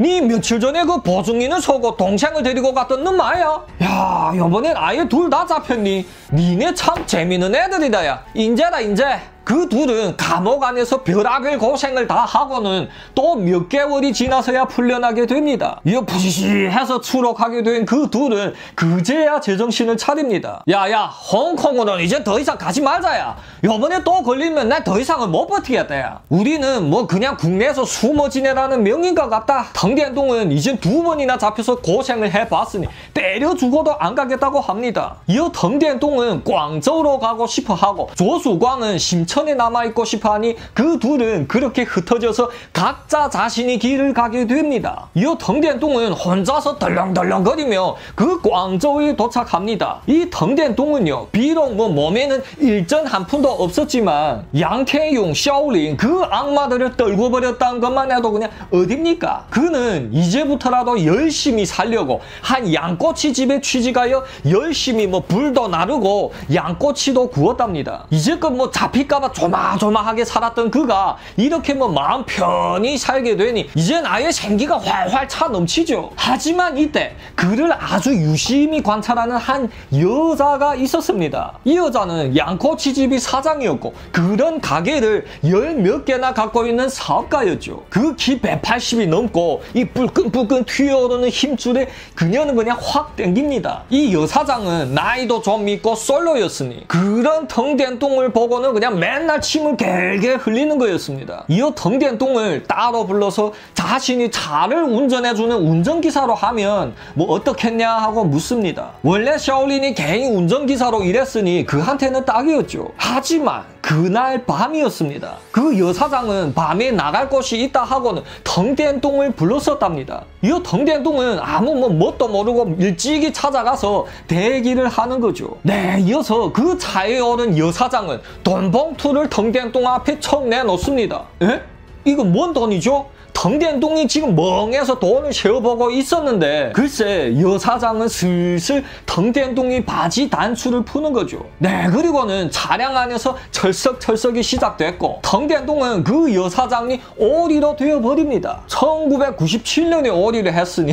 니 며칠 전에 그 보증이는 속고 동생을 데리고 갔던 놈 마야? 야, 요번엔 아예 둘 다 잡혔니? 니네 참 재밌는 애들이다, 야. 인제다, 인제. 그 둘은 감옥 안에서 벼락을 고생을 다 하고는 또 몇 개월이 지나서야 풀려나게 됩니다. 이 부시시 해서 추록하게 된 그 둘은 그제야 제정신을 차립니다. 야야 홍콩으로는 이제 더 이상 가지 말자야. 요번에 또 걸리면 난더 이상은 못 버티겠다 야. 우리는 뭐 그냥 국내에서 숨어 지내라는 명인것 같다. 덩대동은 이제 두 번이나 잡혀서 고생을 해봤으니 때려 죽어도 안 가겠다고 합니다. 이어 덩대동은 광저우로 가고 싶어 하고 조수광은 심천 에 남아있고 싶어 하니 그 둘은 그렇게 흩어져서 각자 자신이 길을 가게 됩니다. 이어 덩대동은 혼자서 덜렁덜렁거리며 그 광저우에 도착합니다. 이 덩대동은요 비록 뭐 몸에는 일전 한 푼도 없었지만 양태용, 샤오링 그 악마들을 떨고 버렸다는 것만 해도 그냥 어딥니까? 그는 이제부터라도 열심히 살려고 한 양꼬치 집에 취직하여 열심히 뭐 불도 나르고 양꼬치도 구웠답니다. 이제껏 뭐 잡힐까봐 조마조마하게 살았던 그가 이렇게 뭐 마음 편히 살게 되니 이젠 아예 생기가 활활 차 넘치죠. 하지만 이때 그를 아주 유심히 관찰하는 한 여자가 있었습니다. 이 여자는 양꼬치집이 사장이었고 그런 가게를 열 몇 개나 갖고 있는 사업가였죠. 그 키 180이 넘고 이 불끈불끈 튀어오르는 힘줄에 그녀는 그냥 확 땡깁니다. 이 여사장은 나이도 좀 있고 솔로였으니 그런 텅된 똥을 보고는 그냥 맨날 침을 갤게 흘리는 거였습니다. 이어 텅된 똥을 따로 불러서 자신이 차를 운전해주는 운전기사로 하면 뭐 어떻겠냐 하고 묻습니다. 원래 샤올린이 개인 운전기사로 일했으니 그한테는 딱이었죠. 하지만 그날 밤이었습니다. 그 여사장은 밤에 나갈 곳이 있다 하고는 덩대똥을 불렀었답니다. 이 덩대똥은 아무 뭐 뭣도 모르고 일찍이 찾아가서 대기를 하는 거죠. 네, 이어서 그 차에 오른 여사장은 돈봉 투를 덩대똥 앞에 척 내놓습니다. 에? 이거 뭔 돈이죠? 덩대동이 지금 멍해서 돈을 세어보고 있었는데 글쎄 여사장은 슬슬 덩대동이 바지 단추를 푸는 거죠. 네 그리고는 차량 안에서 철썩철썩이 시작됐고 덩대동은 그 여사장이 오리로 되어버립니다. 1997년에 오리를 했으니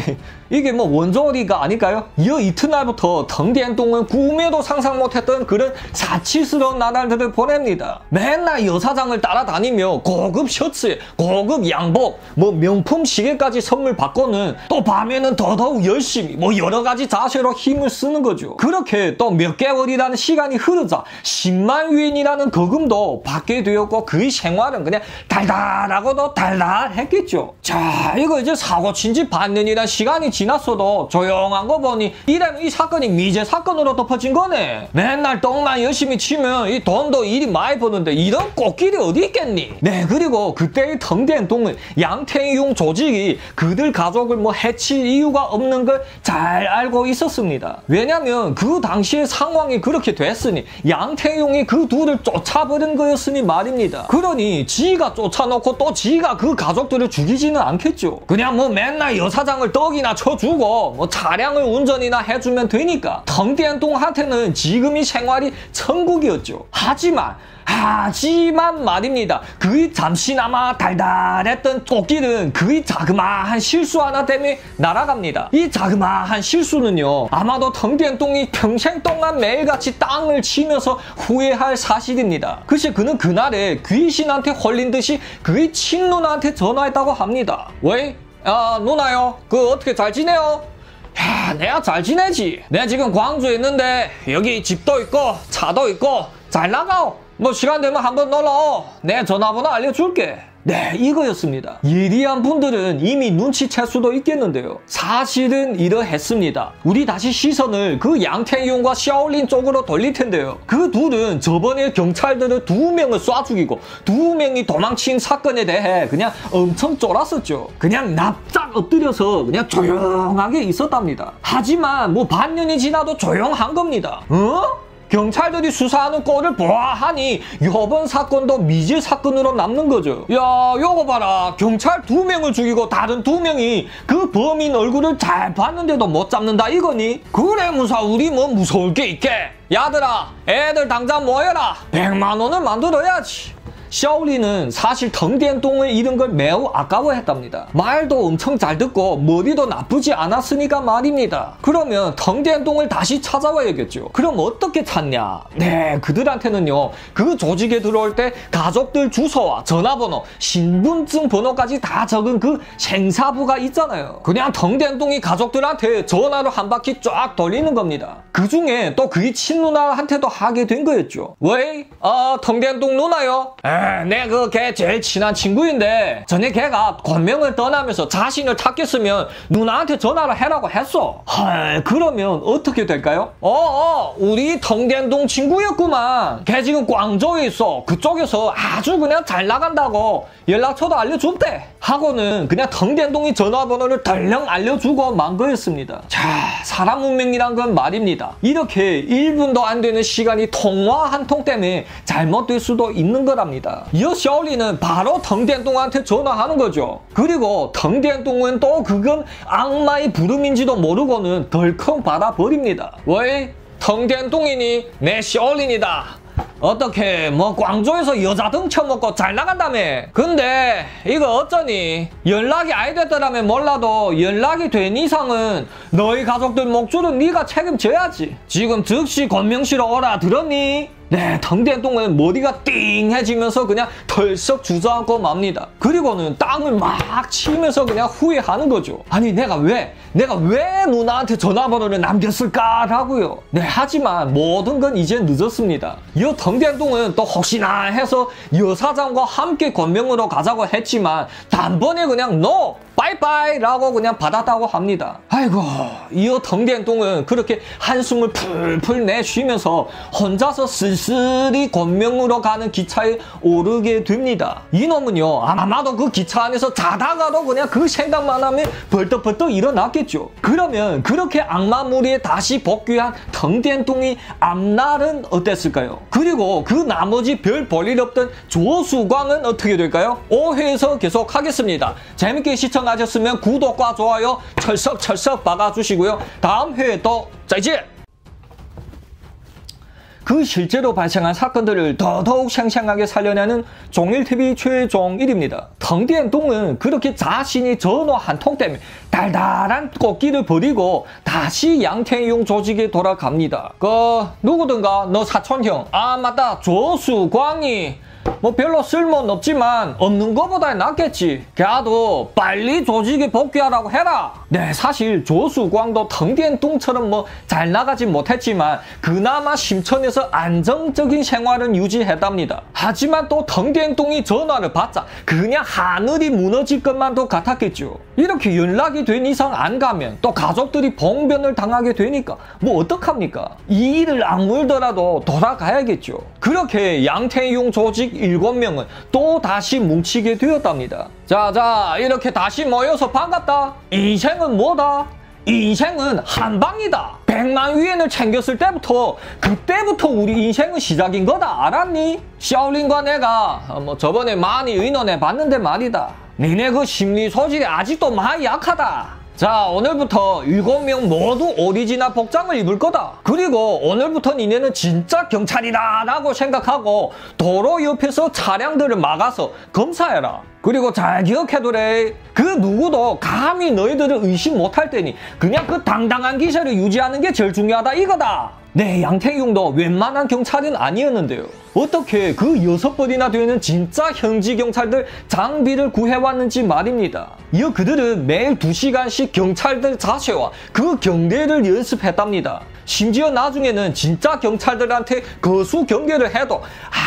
이게 뭐 원조리가 아닐까요? 이어 이튿날부터 덩대동은 꿈에도 상상 못했던 그런 사치스러운 나날들을 보냅니다. 맨날 여사장을 따라다니며 고급 셔츠에 고급 양복 뭐 명품 시계까지 선물 받고는 또 밤에는 더더욱 열심히 뭐 여러 가지 자세로 힘을 쓰는 거죠. 그렇게 또 몇 개월이라는 시간이 흐르자 10만 위인이라는 거금도 받게 되었고 그의 생활은 그냥 달달하고도 달달했겠죠. 자 이거 이제 사고 친 지 반년이란 시간이 지났어도 조용한 거 보니 이래면 이 사건이 미제 사건으로 덮어진 거네. 맨날 똥만 열심히 치면 이 돈도 일이 많이 버는데 이런 꽃길이 어디 있겠니? 네 그리고 그때의 덩대한 똥은 양태용 조직이 그들 가족을 뭐 해칠 이유가 없는 걸 잘 알고 있었습니다. 왜냐면 그 당시의 상황이 그렇게 됐으니 양태용이 그 둘을 쫓아버린 거였으니 말입니다. 그러니 지가 쫓아놓고 또 지가 그 가족들을 죽이지는 않겠죠. 그냥 뭐 맨날 여사장을 떡이나 쳐주고 뭐 차량을 운전이나 해주면 되니까 덩대한똥한테는 지금 이 생활이 천국이었죠. 하지만 하지만 말입니다. 그의 잠시나마 달달했던 토끼는 그의 자그마한 실수 하나 때문에 날아갑니다. 이 자그마한 실수는요. 아마도 덩디엔똥이 평생 동안 매일같이 땅을 치면서 후회할 사실입니다. 글쎄 그는 그날에 귀신한테 홀린 듯이 그의 친누나한테 전화했다고 합니다. 왜? 아 누나요? 그 어떻게 잘 지내요? 야, 내가 잘 지내지. 내가 지금 광주에 있는데 여기 집도 있고 차도 있고 잘 나가오. 뭐 시간 되면 한번 놀러 내 전화번호 알려줄게 네 이거였습니다. 예리한 분들은 이미 눈치챌 수도 있겠는데요. 사실은 이러했습니다. 우리 다시 시선을 그 양태용과 샤올린 쪽으로 돌릴 텐데요. 그 둘은 저번에 경찰들을 두 명을 쏴 죽이고 두 명이 도망친 사건에 대해 그냥 엄청 쫄았었죠. 그냥 납작 엎드려서 그냥 조용하게 있었답니다. 하지만 뭐 반년이 지나도 조용한 겁니다. 어? 경찰들이 수사하는 꼴을 보아하니 이번 사건도 미제 사건으로 남는 거죠. 야, 요거 봐라. 경찰 두 명을 죽이고 다른 두 명이 그 범인 얼굴을 잘 봤는데도 못 잡는다 이거니? 그래 무사 우리 뭐 무서울 게 있게. 야들아, 애들 당장 모여라. 100만 원을 만들어야지. 샤오리는 사실 덩디엔동을 잃은 걸 매우 아까워했답니다. 말도 엄청 잘 듣고 머리도 나쁘지 않았으니까 말입니다. 그러면 덩디엔동을 다시 찾아와야겠죠. 그럼 어떻게 찾냐? 네, 그들한테는요. 그 조직에 들어올 때 가족들 주소와 전화번호, 신분증 번호까지 다 적은 그 생사부가 있잖아요. 그냥 덩디엔동이 가족들한테 전화로 한 바퀴 쫙 돌리는 겁니다. 그 중에 또 그의 친누나한테도 하게 된 거였죠. 왜? 아, 덩디엔동 누나요? 에, 내그걔 제일 친한 친구인데 전에 걔가 권명을 떠나면서 자신을 찾겠으면 누나한테 전화를 해라고 했어. 헐, 그러면 어떻게 될까요? 어, 어, 우리 덩대동 친구였구만. 걔 지금 광저우에 있어. 그쪽에서 아주 그냥 잘 나간다고 연락처도 알려줬대. 하고는 그냥 덩대동이 전화번호를 덜렁 알려주고 만 거였습니다. 자, 사람 운명이란 건 말입니다. 이렇게 1분도 안 되는 시간이 통화 한 통 때문에 잘못될 수도 있는 거랍니다. 이 샤올리는 바로 덩대동한테 전화하는 거죠. 그리고 덩대동은 또 그건 악마의 부름인지도 모르고는 덜컹 받아버립니다. 왜? 덩대동이니 내 샤올린이다. 어떻게 뭐 광주에서 여자 등쳐먹고 잘 나간다며 근데 이거 어쩌니 연락이 아예 됐더라면 몰라도 연락이 된 이상은 너희 가족들 목줄은 네가 책임져야지 지금 즉시 권명씨로 오라 들었니? 네, 덩대동은 머리가 띵해지면서 그냥 덜썩 주저앉고 맙니다. 그리고는 땅을 막 치면서 그냥 후회하는 거죠. 아니, 내가 왜, 내가 왜 누나한테 전화번호를 남겼을까라고요. 네, 하지만 모든 건 이제 늦었습니다. 이 덩대동은 또 혹시나 해서 여사장과 함께 권명으로 가자고 했지만 단번에 그냥 NO! 빠이빠이 라고 그냥 받았다고 합니다. 아이고, 이어 덩대동은 그렇게 한숨을 풀풀 내쉬면서 혼자서 쓸쓸히 권명으로 가는 기차에 오르게 됩니다. 이놈은요, 아마도 그 기차 안에서 자다가도 그냥 그 생각만 하면 벌떡벌떡 일어났겠죠. 그러면 그렇게 악마 무리에 다시 복귀한 덩대동이 앞날은 어땠을까요? 그리고 그 나머지 별 볼일 없던 조수광은 어떻게 될까요? 5회에서 계속 하겠습니다. 재밌게 시청 시청하셨으면 구독과 좋아요 철썩철썩 박아주시고요. 다음 회에 또 짜이지! 그 실제로 발생한 사건들을 더더욱 생생하게 살려내는 종일TV 최종 1입니다. 덩디엔동은 그렇게 자신이 전화 한 통 때문에 달달한 꽃길을 버리고 다시 양태용 조직에 돌아갑니다. 그 누구든가 너 사촌형 아 맞다 조수광이 뭐 별로 쓸모는 없지만 없는 것보다 낫겠지. 걔도 빨리 조직에 복귀하라고 해라. 네, 사실 조수광도 덩디엔동처럼 뭐 잘 나가진 못했지만 그나마 심천에서 안정적인 생활은 유지했답니다. 하지만 또 덩디엔동이 전화를 받자 그냥 하늘이 무너질 것만도 같았겠죠. 이렇게 연락이 된 이상 안 가면 또 가족들이 봉변을 당하게 되니까 뭐 어떡합니까? 이 일을 악물더라도 돌아가야겠죠. 그렇게 양태용 조직 7명은 또 다시 뭉치게 되었답니다. 자, 자, 이렇게 다시 모여서 반갑다. 인생은 뭐다? 인생은 한방이다. 백만 위엔을 챙겼을 때부터 그때부터 우리 인생은 시작인 거다. 알았니? 샤올린과 내가 어, 뭐 저번에 많이 의논해 봤는데 말이다. 니네 그 심리 소질이 아직도 많이 약하다. 자 오늘부터 7명 모두 오리지널 복장을 입을 거다. 그리고 오늘부터 니네는 진짜 경찰이다 라고 생각하고 도로 옆에서 차량들을 막아서 검사해라. 그리고 잘 기억해두라. 그 누구도 감히 너희들을 의심 못할 테니 그냥 그 당당한 기세를 유지하는 게 제일 중요하다 이거다. 네, 양태용도 웬만한 경찰은 아니었는데요. 어떻게 그 여섯 벌이나 되는 진짜 현지 경찰들 장비를 구해왔는지 말입니다. 이어 그들은 매일 두시간씩 경찰들 자세와 그 경례를 연습했답니다. 심지어 나중에는 진짜 경찰들한테 거수 경례를 해도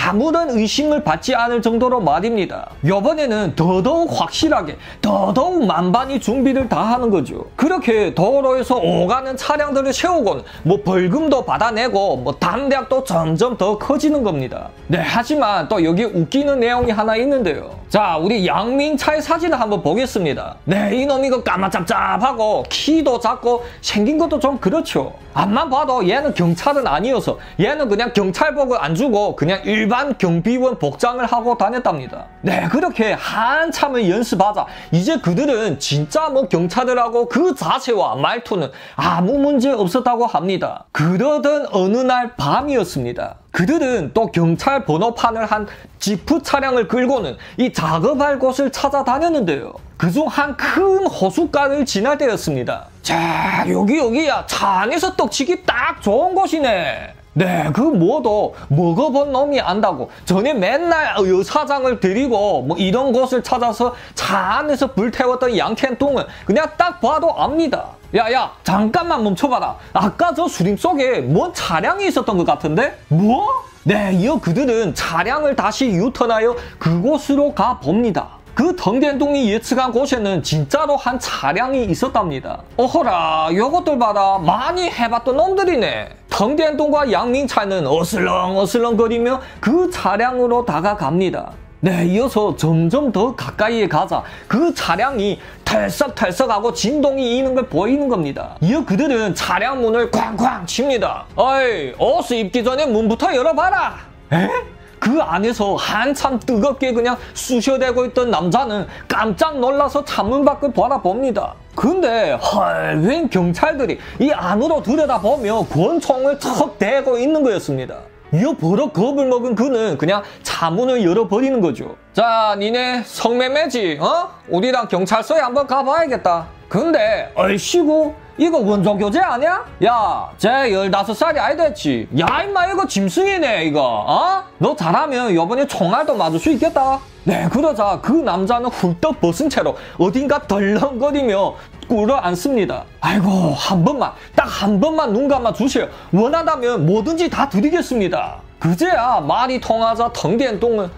아무런 의심을 받지 않을 정도로 말입니다. 이번에는 더더욱 확실하게 더더욱 만반히 준비를 다 하는 거죠. 그렇게 도로에서 오가는 차량들을 세우고는 뭐 벌금도 받아내고 뭐 담대학도 점점 더 커지는 겁니다. 네 하지만 또 여기 웃기는 내용이 하나 있는데요. 자 우리 양민차의 사진을 한번 보겠습니다. 네 이놈이 그 까마잡잡하고 키도 작고 생긴 것도 좀 그렇죠. 앞만 봐도 얘는 경찰은 아니어서 얘는 그냥 경찰복을 안 주고 그냥 일반 경비원 복장을 하고 다녔답니다. 네, 그렇게 한참을 연습하자 이제 그들은 진짜 뭐 경찰들하고 그 자세와 말투는 아무 문제 없었다고 합니다. 그러던 어느 날 밤이었습니다. 그들은 또 경찰 번호판을 한 지프 차량을 끌고는 이 작업할 곳을 찾아다녔는데요. 그중 한 큰 호숫가를 지날 때였습니다. 자, 여기 여기야. 차 안에서 떡치기 딱 좋은 곳이네. 네, 그 뭐도 먹어본 놈이 안다고. 전에 맨날 여사장을 데리고 뭐 이런 곳을 찾아서 차 안에서 불태웠던 양캔똥은 그냥 딱 봐도 압니다. 야, 야, 잠깐만 멈춰봐라. 아까 저 수림 속에 뭔 차량이 있었던 것 같은데? 뭐? 네, 이어 그들은 차량을 다시 유턴하여 그곳으로 가봅니다. 그 덩대동이 예측한 곳에는 진짜로 한 차량이 있었답니다. 어허라, 요것들 봐라. 많이 해봤던 놈들이네. 덩대동과 양민차는 어슬렁 어슬렁 거리며 그 차량으로 다가갑니다. 네, 이어서 점점 더 가까이에 가자 그 차량이 털썩털썩하고 진동이 있는 걸 보이는 겁니다. 이어 그들은 차량 문을 쾅쾅 칩니다. 어이, 옷 입기 전에 문부터 열어봐라. 에? 그 안에서 한참 뜨겁게 그냥 쑤셔대고 있던 남자는 깜짝 놀라서 창문 밖을 바라봅니다. 근데 헐, 웬 경찰들이 이 안으로 들여다보며 권총을 턱 대고 있는 거였습니다. 이어 버럭 겁을 먹은 그는 그냥 차문을 열어버리는 거죠. 자, 니네 성매매지, 어? 우리랑 경찰서에 한번 가봐야겠다. 근데, 얼씨구, 이거 원조교재 아니야? 야, 쟤 15살이 아이 됐지. 야, 임마, 이거 짐승이네, 이거. 어? 너 잘하면 요번에 총알도 맞을 수 있겠다. 네, 그러자 그 남자는 훌떡 벗은 채로 어딘가 덜렁거리며 꿇어 앉습니다. 아이고, 한 번만, 딱 한 번만 눈 감아 주세요. 원한다면 뭐든지 다 드리겠습니다. 그제야 말이 통하자 덩대똥은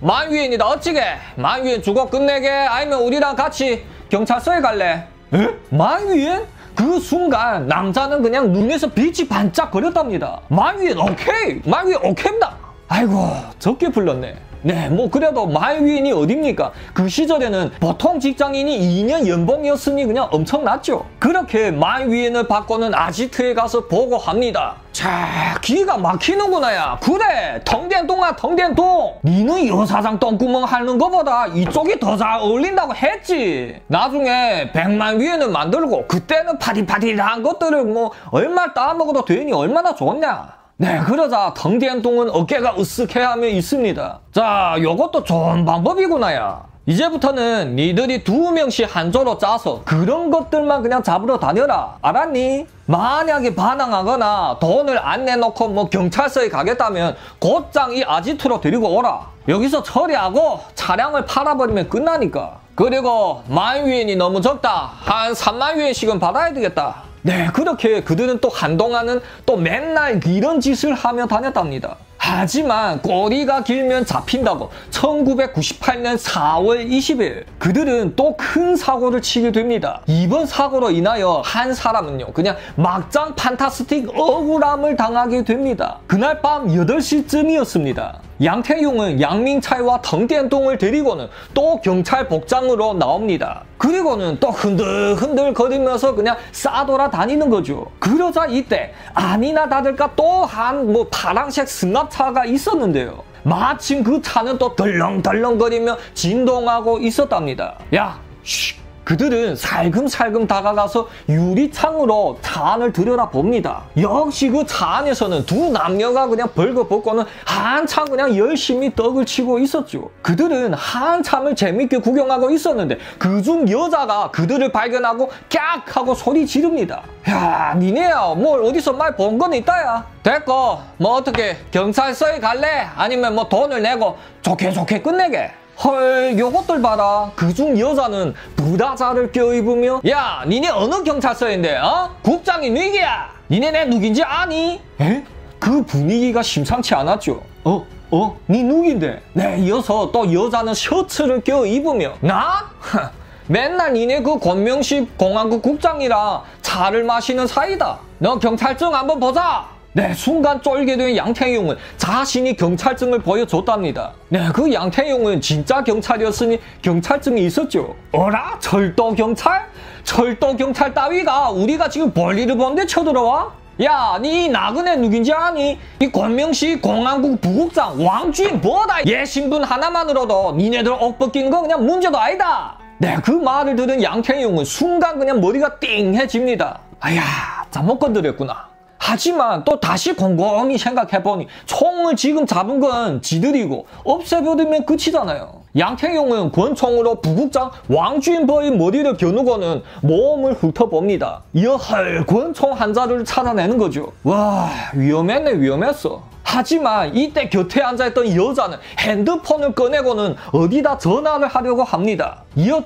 만위인이다 어찌게? 만위인 죽어 끝내게? 아니면 우리랑 같이 경찰서에 갈래? 에? 만위인? 그 순간 남자는 그냥 눈에서 빛이 반짝거렸답니다. 만위인 오케이! 만위인 오케이입니다. 아이고, 적게 불렀네. 네, 뭐 그래도 마이윈이 어딥니까? 그 시절에는 보통 직장인이 2년 연봉이었으니 그냥 엄청났죠. 그렇게 마이윈을 바꾸는 아지트에 가서 보고합니다. 자, 기가 막히는구나 야. 그래, 텅된동아 텅된동. 니는 여사장 똥구멍 하는 것보다 이쪽이 더 잘 어울린다고 했지. 나중에 100만 위에는 만들고 그때는 파디파디한 것들을 뭐 얼마 따먹어도 되니 얼마나 좋냐. 네, 그러자 덩디엔동은 어깨가 으쓱해하며 있습니다. 자, 요것도 좋은 방법이구나야. 이제부터는 니들이 두 명씩 한 조로 짜서 그런 것들만 그냥 잡으러 다녀라. 알았니? 만약에 반항하거나 돈을 안 내놓고 뭐 경찰서에 가겠다면 곧장 이 아지트로 데리고 오라. 여기서 처리하고 차량을 팔아버리면 끝나니까. 그리고 만 위엔이 너무 적다. 한 3만 위엔씩은 받아야 되겠다. 네, 그렇게 그들은 또 한동안은 또 맨날 이런 짓을 하며 다녔답니다. 하지만 꼬리가 길면 잡힌다고 1998년 4월 20일 그들은 또 큰 사고를 치게 됩니다. 이번 사고로 인하여 한 사람은요 그냥 막장 판타스틱 억울함을 당하게 됩니다. 그날 밤 8시쯤이었습니다. 양태용은 양민차이와 덩대동을 데리고는 또 경찰 복장으로 나옵니다. 그리고는 또 흔들흔들 거리면서 그냥 싸돌아 다니는 거죠. 그러자 이때 아니나 다를까 또 한 뭐 파랑색 승합 차가 있었는데요. 마침 그 차는 또 덜렁덜렁거리며 진동하고 있었답니다. 야, 쉬. 그들은 살금살금 다가가서 유리창으로 차 안을 들여다봅니다. 역시 그 차 안에서는 두 남녀가 그냥 벌거벗고는 한참 그냥 열심히 떡을 치고 있었죠. 그들은 한참을 재밌게 구경하고 있었는데 그중 여자가 그들을 발견하고 깍 하고 소리 지릅니다. 야 니네야 뭘 어디서 말 본 건 있다야. 됐고 뭐 어떻게 경찰서에 갈래? 아니면 뭐 돈을 내고 좋게 좋게 끝내게. 헐 요것들 봐라 그중 여자는 부다자를 껴입으며 야 니네 어느 경찰서인데 어? 국장이 누구야 니네 내 누군지 아니? 에? 그 분위기가 심상치 않았죠 어? 어? 니 누군데? 네 이어서 또 여자는 셔츠를 껴입으며 나? 맨날 니네 그 권명식 공안국 국장이랑 차를 마시는 사이다 너 경찰증 한번 보자 네, 순간 쫄게 된 양태용은 자신이 경찰증을 보여줬답니다. 네, 그 양태용은 진짜 경찰이었으니 경찰증이 있었죠. 어라? 철도 경찰? 철도 경찰 따위가 우리가 지금 볼일을 보는데 쳐들어와? 야, 니 나그네 누군지 아니? 이 권명식 공안국 부국장 왕주인 뭐다? 얘 신분 하나만으로도 니네들 옷 벗기는 거 그냥 문제도 아니다. 네, 그 말을 들은 양태용은 순간 그냥 머리가 띵해집니다. 아야, 잘못 건드렸구나. 하지만 또 다시 곰곰이 생각해보니 총을 지금 잡은 건 지들이고 없애버리면 끝이잖아요. 양태용은 권총으로 부국장 왕주인버의 머리를 겨누고는 몸을 훑어봅니다. 여헐 권총 한 자를 찾아내는 거죠. 와 위험했네 위험했어. 하지만 이때 곁에 앉아있던 여자는 핸드폰을 꺼내고는 어디다 전화를 하려고 합니다. 이어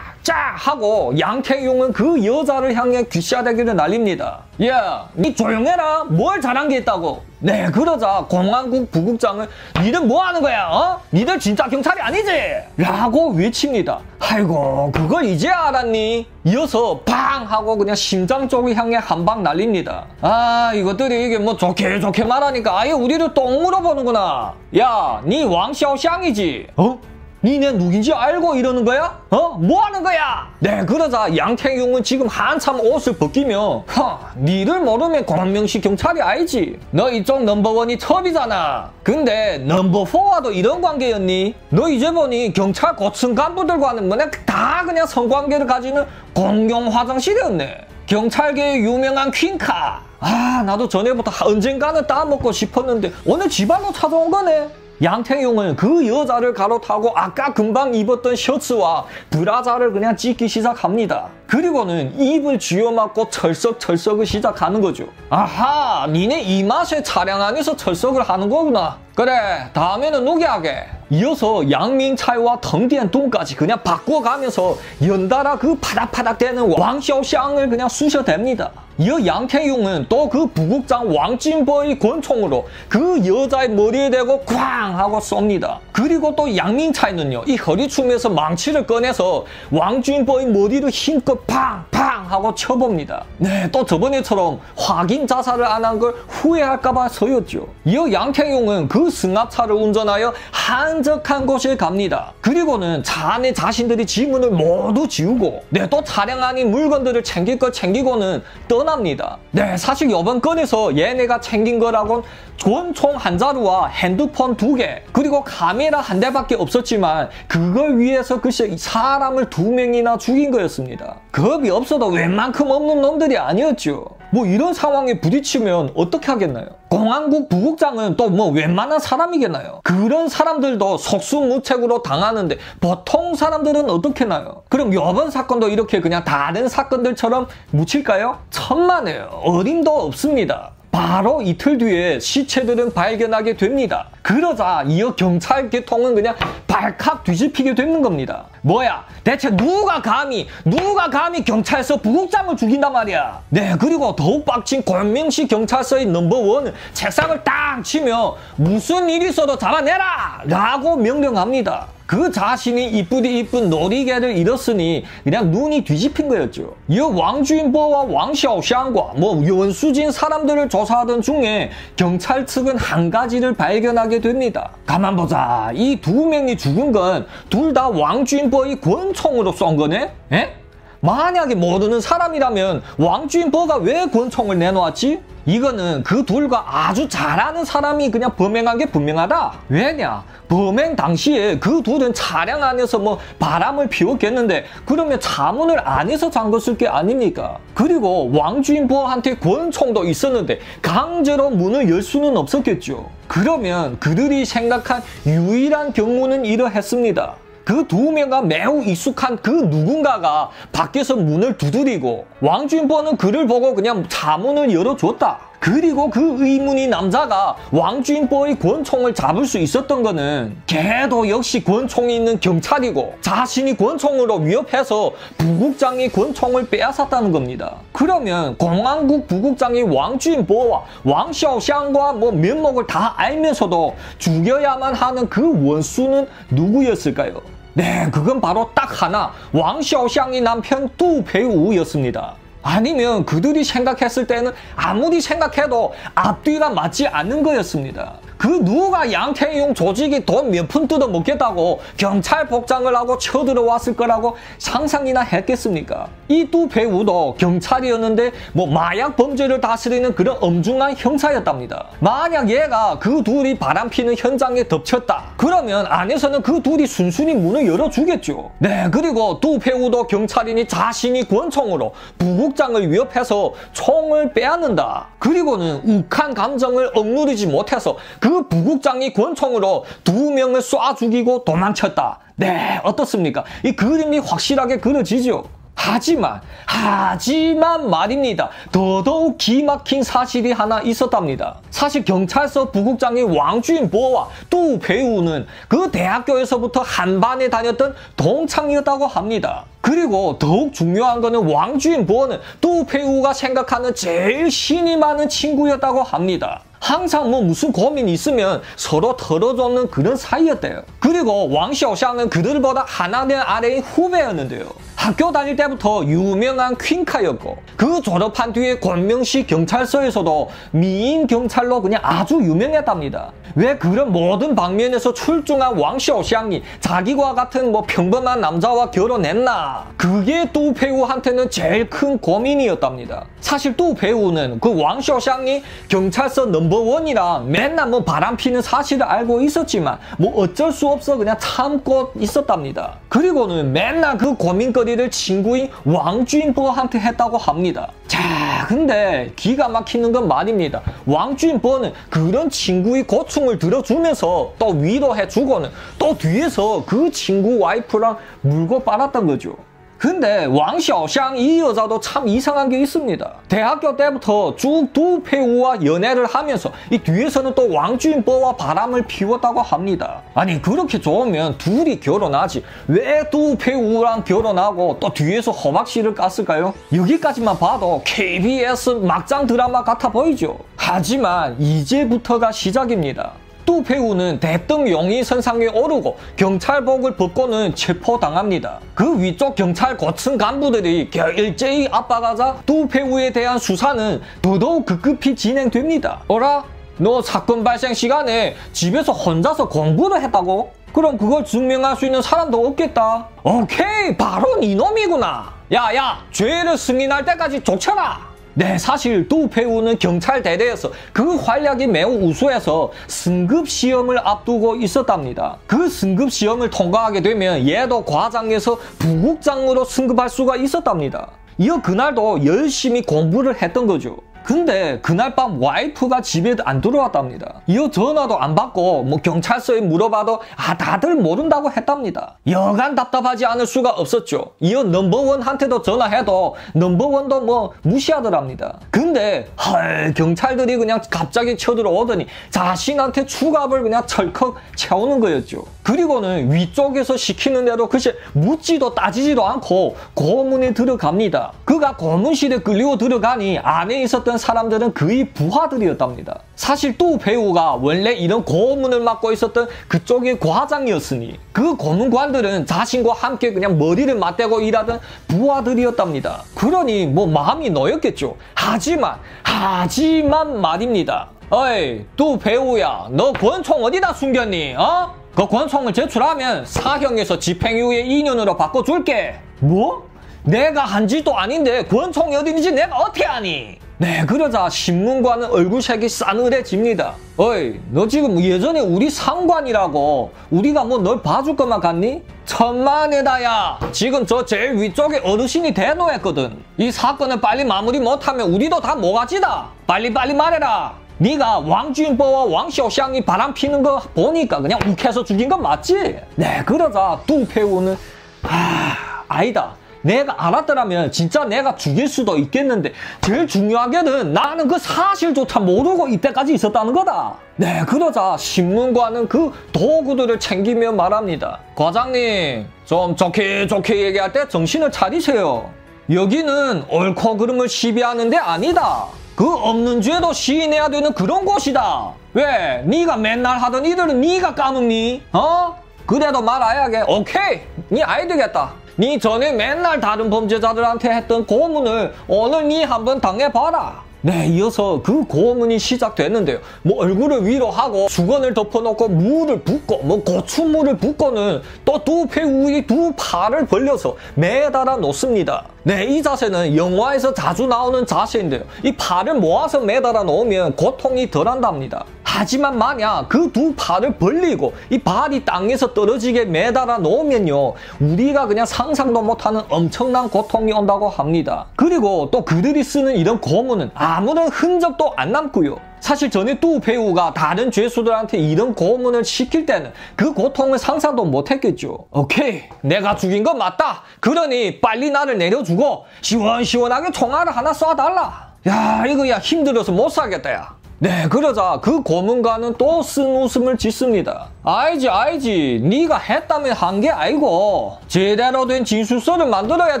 쫙쫙 하고 양태용은 그 여자를 향해 귀싸대기를 날립니다. 야, 니 조용해라. 뭘 잘한 게 있다고. 네, 그러자 공안국 부국장은 니들 뭐 하는 거야? 어? 니들 진짜 경찰이 아니지? 라고 외칩니다. 아이고, 그걸 이제 알았니? 이어서 팡 하고 그냥 심장 쪽을 향해 한 방 날립니다. 아, 이것들이 이게 뭐 좋게 좋게 말하니까 아예 우리를 똥 물어보는구나. 야, 니 왕샤오샹이지? 어? 니네 누군지 알고 이러는 거야? 어? 뭐 하는 거야? 네, 그러자 양태용은 지금 한참 옷을 벗기며 허, 니를 모르면 권명식 경찰이 알지. 너 이쪽 넘버원이 첩이잖아. 근데 넘버포와도 이런 관계였니? 너 이제 보니 경찰 고층 간부들과는 뭐냐 다 그냥 성관계를 가지는 공용 화장실이었네. 경찰계의 유명한 퀸카. 아, 나도 전에부터 언젠가는 따먹고 싶었는데 오늘 집안로 찾아온 거네. 양태용은 그 여자를 가로타고 아까 금방 입었던 셔츠와 브라자를 그냥 찢기 시작합니다. 그리고는 입을 쥐어맞고 철썩철썩을 시작하는 거죠. 아하, 니네 이 맛에 차량 안에서 철석을 하는 거구나. 그래, 다음에는 누게 하게. 이어서 양민차이와 덩디안동까지 그냥 바꿔가면서 연달아 그 파닥파닥대는 왕샤오샹을 그냥 쑤셔댑니다. 이어 양태용은 또 그 부국장 왕진보의 권총으로 그 여자의 머리에 대고 쾅 하고 쏩니다. 그리고 또 양민차이는요. 이 허리춤에서 망치를 꺼내서 왕진보의 머리를 힘껏 팡팡 하고 쳐봅니다. 네, 또 저번에처럼 확인 자살을 안 한 걸 후회할까봐 서였죠. 이어 양태용은 그 승합차를 운전하여 한적한 곳에 갑니다. 그리고는 차 안에 자신들이 지문을 모두 지우고 네, 또 차량 안인 물건들을 챙길 것 챙기고는 떠 납니다. 네, 사실 이번 건에서 얘네가 챙긴 거라곤 권총 한 자루와 핸드폰 두 개, 그리고 카메라 한 대밖에 없었지만 그걸 위해서 글쎄 사람을 두 명이나 죽인 거였습니다. 겁이 없어도 웬만큼 없는 놈들이 아니었죠. 뭐 이런 상황에 부딪히면 어떻게 하겠나요? 공안국 부국장은 또 뭐 웬만한 사람이겠나요? 그런 사람들도 속수무책으로 당하는데 보통 사람들은 어떻게 나요? 그럼 이번 사건도 이렇게 그냥 다른 사건들처럼 묻힐까요? 천만에요. 어림도 없습니다. 바로 이틀 뒤에 시체들은 발견하게 됩니다. 그러자 이어 경찰 계통은 그냥 발칵 뒤집히게 되는 겁니다. 뭐야 대체 누가 감히 누가 감히 경찰서 부국장을 죽인단 말이야. 네 그리고 더욱 빡친 권명시 경찰서의 넘버원 책상을 딱 치며 무슨 일이 있어도 잡아내라 라고 명령합니다. 그 자신이 이쁘디 이쁜 놀이개를 잃었으니 그냥 눈이 뒤집힌 거였죠. 이 왕주인보와 왕샤오샹과 뭐 원수진 사람들을 조사하던 중에 경찰 측은 한 가지를 발견하게 됩니다. 가만 보자. 이 두 명이 죽은 건 둘 다 왕주인 보의 권총으로 쏜 거네? 에? 만약에 모르는 사람이라면 왕주인보가 왜 권총을 내놓았지? 이거는 그 둘과 아주 잘하는 사람이 그냥 범행한 게 분명하다. 왜냐? 범행 당시에 그 둘은 차량 안에서 뭐 바람을 피웠겠는데 그러면 차문을 안에서 잠궜을 게 아닙니까? 그리고 왕주인부한테 권총도 있었는데 강제로 문을 열 수는 없었겠죠. 그러면 그들이 생각한 유일한 경우는 이러했습니다. 그 두 명과 매우 익숙한 그 누군가가 밖에서 문을 두드리고 왕주인보는 그를 보고 그냥 자문을 열어줬다. 그리고 그 의문이 남자가 왕주인보의 권총을 잡을 수 있었던 거는 걔도 역시 권총이 있는 경찰이고 자신이 권총으로 위협해서 부국장이 권총을 빼앗았다는 겁니다. 그러면 공안국 부국장이 왕주인보와 왕샤오샹과 뭐 면목을 다 알면서도 죽여야만 하는 그 원수는 누구였을까요? 네, 그건 바로 딱 하나 왕샤오샹이 남편 두페우였습니다. 아니면 그들이 생각했을 때는 아무리 생각해도 앞뒤가 맞지 않는 거였습니다. 그 누가 양태용 조직이 돈 몇 푼 뜯어 먹겠다고 경찰 복장을 하고 쳐들어왔을 거라고 상상이나 했겠습니까? 이두 배우도 경찰이었는데 뭐 마약 범죄를 다스리는 그런 엄중한 형사였답니다. 만약 얘가 그 둘이 바람피는 현장에 덮쳤다. 그러면 안에서는 그 둘이 순순히 문을 열어주겠죠. 네, 그리고 두 배우도 경찰이니 자신이 권총으로 부국장을 위협해서 총을 빼앗는다. 그리고는 욱한 감정을 억누르지 못해서 그 부국장이 권총으로 두 명을 쏴 죽이고 도망쳤다. 네, 어떻습니까? 이 그림이 확실하게 그려지죠. 하지만 하지만 말입니다. 더더욱 기막힌 사실이 하나 있었답니다. 사실 경찰서 부국장인 왕준보와 또 배우는 그 대학교에서부터 한 반에 다녔던 동창이었다고 합니다. 그리고 더욱 중요한 거는 왕주인보는 또 배우가 생각하는 제일 신이 많은 친구였다고 합니다. 항상 뭐 무슨 고민이 있으면 서로 털어줬는 그런 사이였대요. 그리고 왕시오샹은 그들보다 하나년 아래인 후배였는데요. 학교 다닐 때부터 유명한 퀸카였고 그 졸업한 뒤에 권명시 경찰서에서도 미인 경찰로 그냥 아주 유명했답니다. 왜 그런 모든 방면에서 출중한 왕시오샹이 자기와 같은 뭐 평범한 남자와 결혼했나? 그게 또 배우한테는 제일 큰 고민이었답니다. 사실 또 배우는 그 왕시오샹이 경찰서 넘 버원이랑 맨날 뭐 바람 피는 사실을 알고 있었지만 뭐 어쩔 수 없어 그냥 참고 있었답니다. 그리고는 맨날 그 고민거리를 친구인 왕주인보한테 했다고 합니다. 자, 근데 기가 막히는 건 말입니다. 왕주인보는 그런 친구의 고충을 들어주면서 또 위로해주고는 또 뒤에서 그 친구 와이프랑 물고 빨았던 거죠. 근데 왕샤오샹 이 여자도 참 이상한 게 있습니다. 대학교 때부터 쭉 두 배우와 연애를 하면서 이 뒤에서는 또 왕주인보와 바람을 피웠다고 합니다. 아니 그렇게 좋으면 둘이 결혼하지 왜 두 배우랑 결혼하고 또 뒤에서 허박씨를 깠을까요? 여기까지만 봐도 KBS 막장 드라마 같아 보이죠. 하지만 이제부터가 시작입니다. 또 배우는 대뜸 용의 선상에 오르고 경찰복을 벗고는 체포당합니다. 그 위쪽 경찰 고층 간부들이 일제히 압박하자 또 배우에 대한 수사는 더더욱 급급히 진행됩니다. 어라? 너 사건 발생 시간에 집에서 혼자서 공부를 했다고? 그럼 그걸 증명할 수 있는 사람도 없겠다. 오케이, 바로 이놈이구나. 야야, 죄를 승인할 때까지 쫓아라. 네, 사실 또 배우는 경찰 대대에서 그 활약이 매우 우수해서 승급 시험을 앞두고 있었답니다. 그 승급 시험을 통과하게 되면 얘도 과장에서 부국장으로 승급할 수가 있었답니다. 이어 그날도 열심히 공부를 했던 거죠. 근데 그날 밤 와이프가 집에 안 들어왔답니다. 이어 전화도 안 받고 뭐 경찰서에 물어봐도 아 다들 모른다고 했답니다. 여간 답답하지 않을 수가 없었죠. 이어 넘버원한테도 전화해도 넘버원도 뭐 무시하더랍니다. 근데 헐 경찰들이 그냥 갑자기 쳐들어오더니 자신한테 추갑을 그냥 철컥 채우는 거였죠. 그리고는 위쪽에서 시키는 대로 글쎄 묻지도 따지지도 않고 고문에 들어갑니다. 그가 고문실에 끌리고 들어가니 안에 있었던 사람들은 그의 부하들이었답니다. 사실 또 배우가 원래 이런 고문을 맡고 있었던 그쪽의 과장이었으니 그 고문관들은 자신과 함께 그냥 머리를 맞대고 일하던 부하들이었답니다. 그러니 뭐 마음이 놓였겠죠. 하지만 하지만 말입니다. 어이 또 배우야 너 권총 어디다 숨겼니 어? 그 권총을 제출하면 사형에서 집행유예 2년으로 바꿔줄게 뭐? 내가 한 짓도 아닌데 권총이 어딘지 내가 어떻게 아니? 네, 그러자 신문과는 얼굴색이 싸늘해집니다. 어이, 너 지금 예전에 우리 상관이라고 우리가 뭐 널 봐줄 것만 같니? 천만에다 야. 지금 저 제일 위쪽에 어르신이 대노했거든. 이 사건을 빨리 마무리 못하면 우리도 다 모가지다. 빨리빨리 말해라. 네가 왕준보와 왕쇼샹이 바람 피는 거 보니까 그냥 욱해서 죽인 건 맞지? 네, 그러자 두 배우는 아, 아니다. 내가 알았더라면 진짜 내가 죽일 수도 있겠는데 제일 중요하게는 나는 그 사실조차 모르고 이때까지 있었다는 거다. 네, 그러자 신문과는 그 도구들을 챙기며 말합니다. 과장님, 좀 좋게 좋게 얘기할 때 정신을 차리세요. 여기는 옳고 그름을 시비하는 데 아니다. 그 없는 죄도 시인해야 되는 그런 곳이다. 왜? 네가 맨날 하던 이들은 네가 까먹니? 어? 그래도 말아야게. 오케이, 네 아이 되겠다. 네 전에 맨날 다른 범죄자들한테 했던 고문을 오늘 네 한번 당해봐라. 네, 이어서 그 고문이 시작됐는데요. 뭐 얼굴을 위로 하고 수건을 덮어놓고 물을 붓고 뭐 고추물을 붓고는 또 두 배우의 두 팔을 벌려서 매달아 놓습니다. 네, 이 자세는 영화에서 자주 나오는 자세인데요. 이 팔을 모아서 매달아 놓으면 고통이 덜한답니다. 하지만 만약 그 두 팔을 벌리고 이 발이 땅에서 떨어지게 매달아 놓으면요. 우리가 그냥 상상도 못하는 엄청난 고통이 온다고 합니다. 그리고 또 그들이 쓰는 이런 고문은 아무런 흔적도 안 남고요. 사실 전에 또 배우가 다른 죄수들한테 이런 고문을 시킬 때는 그 고통을 상상도 못했겠죠. 오케이, 내가 죽인 건 맞다. 그러니 빨리 나를 내려주고 시원시원하게 총알을 하나 쏴달라. 야, 이거 야 힘들어서 못 살겠다 야. 네, 그러자 그 고문관은 또 쓴 웃음을 짓습니다. 알지, 알지. 네가 했다면 한 게 아니고 제대로 된 진술서를 만들어야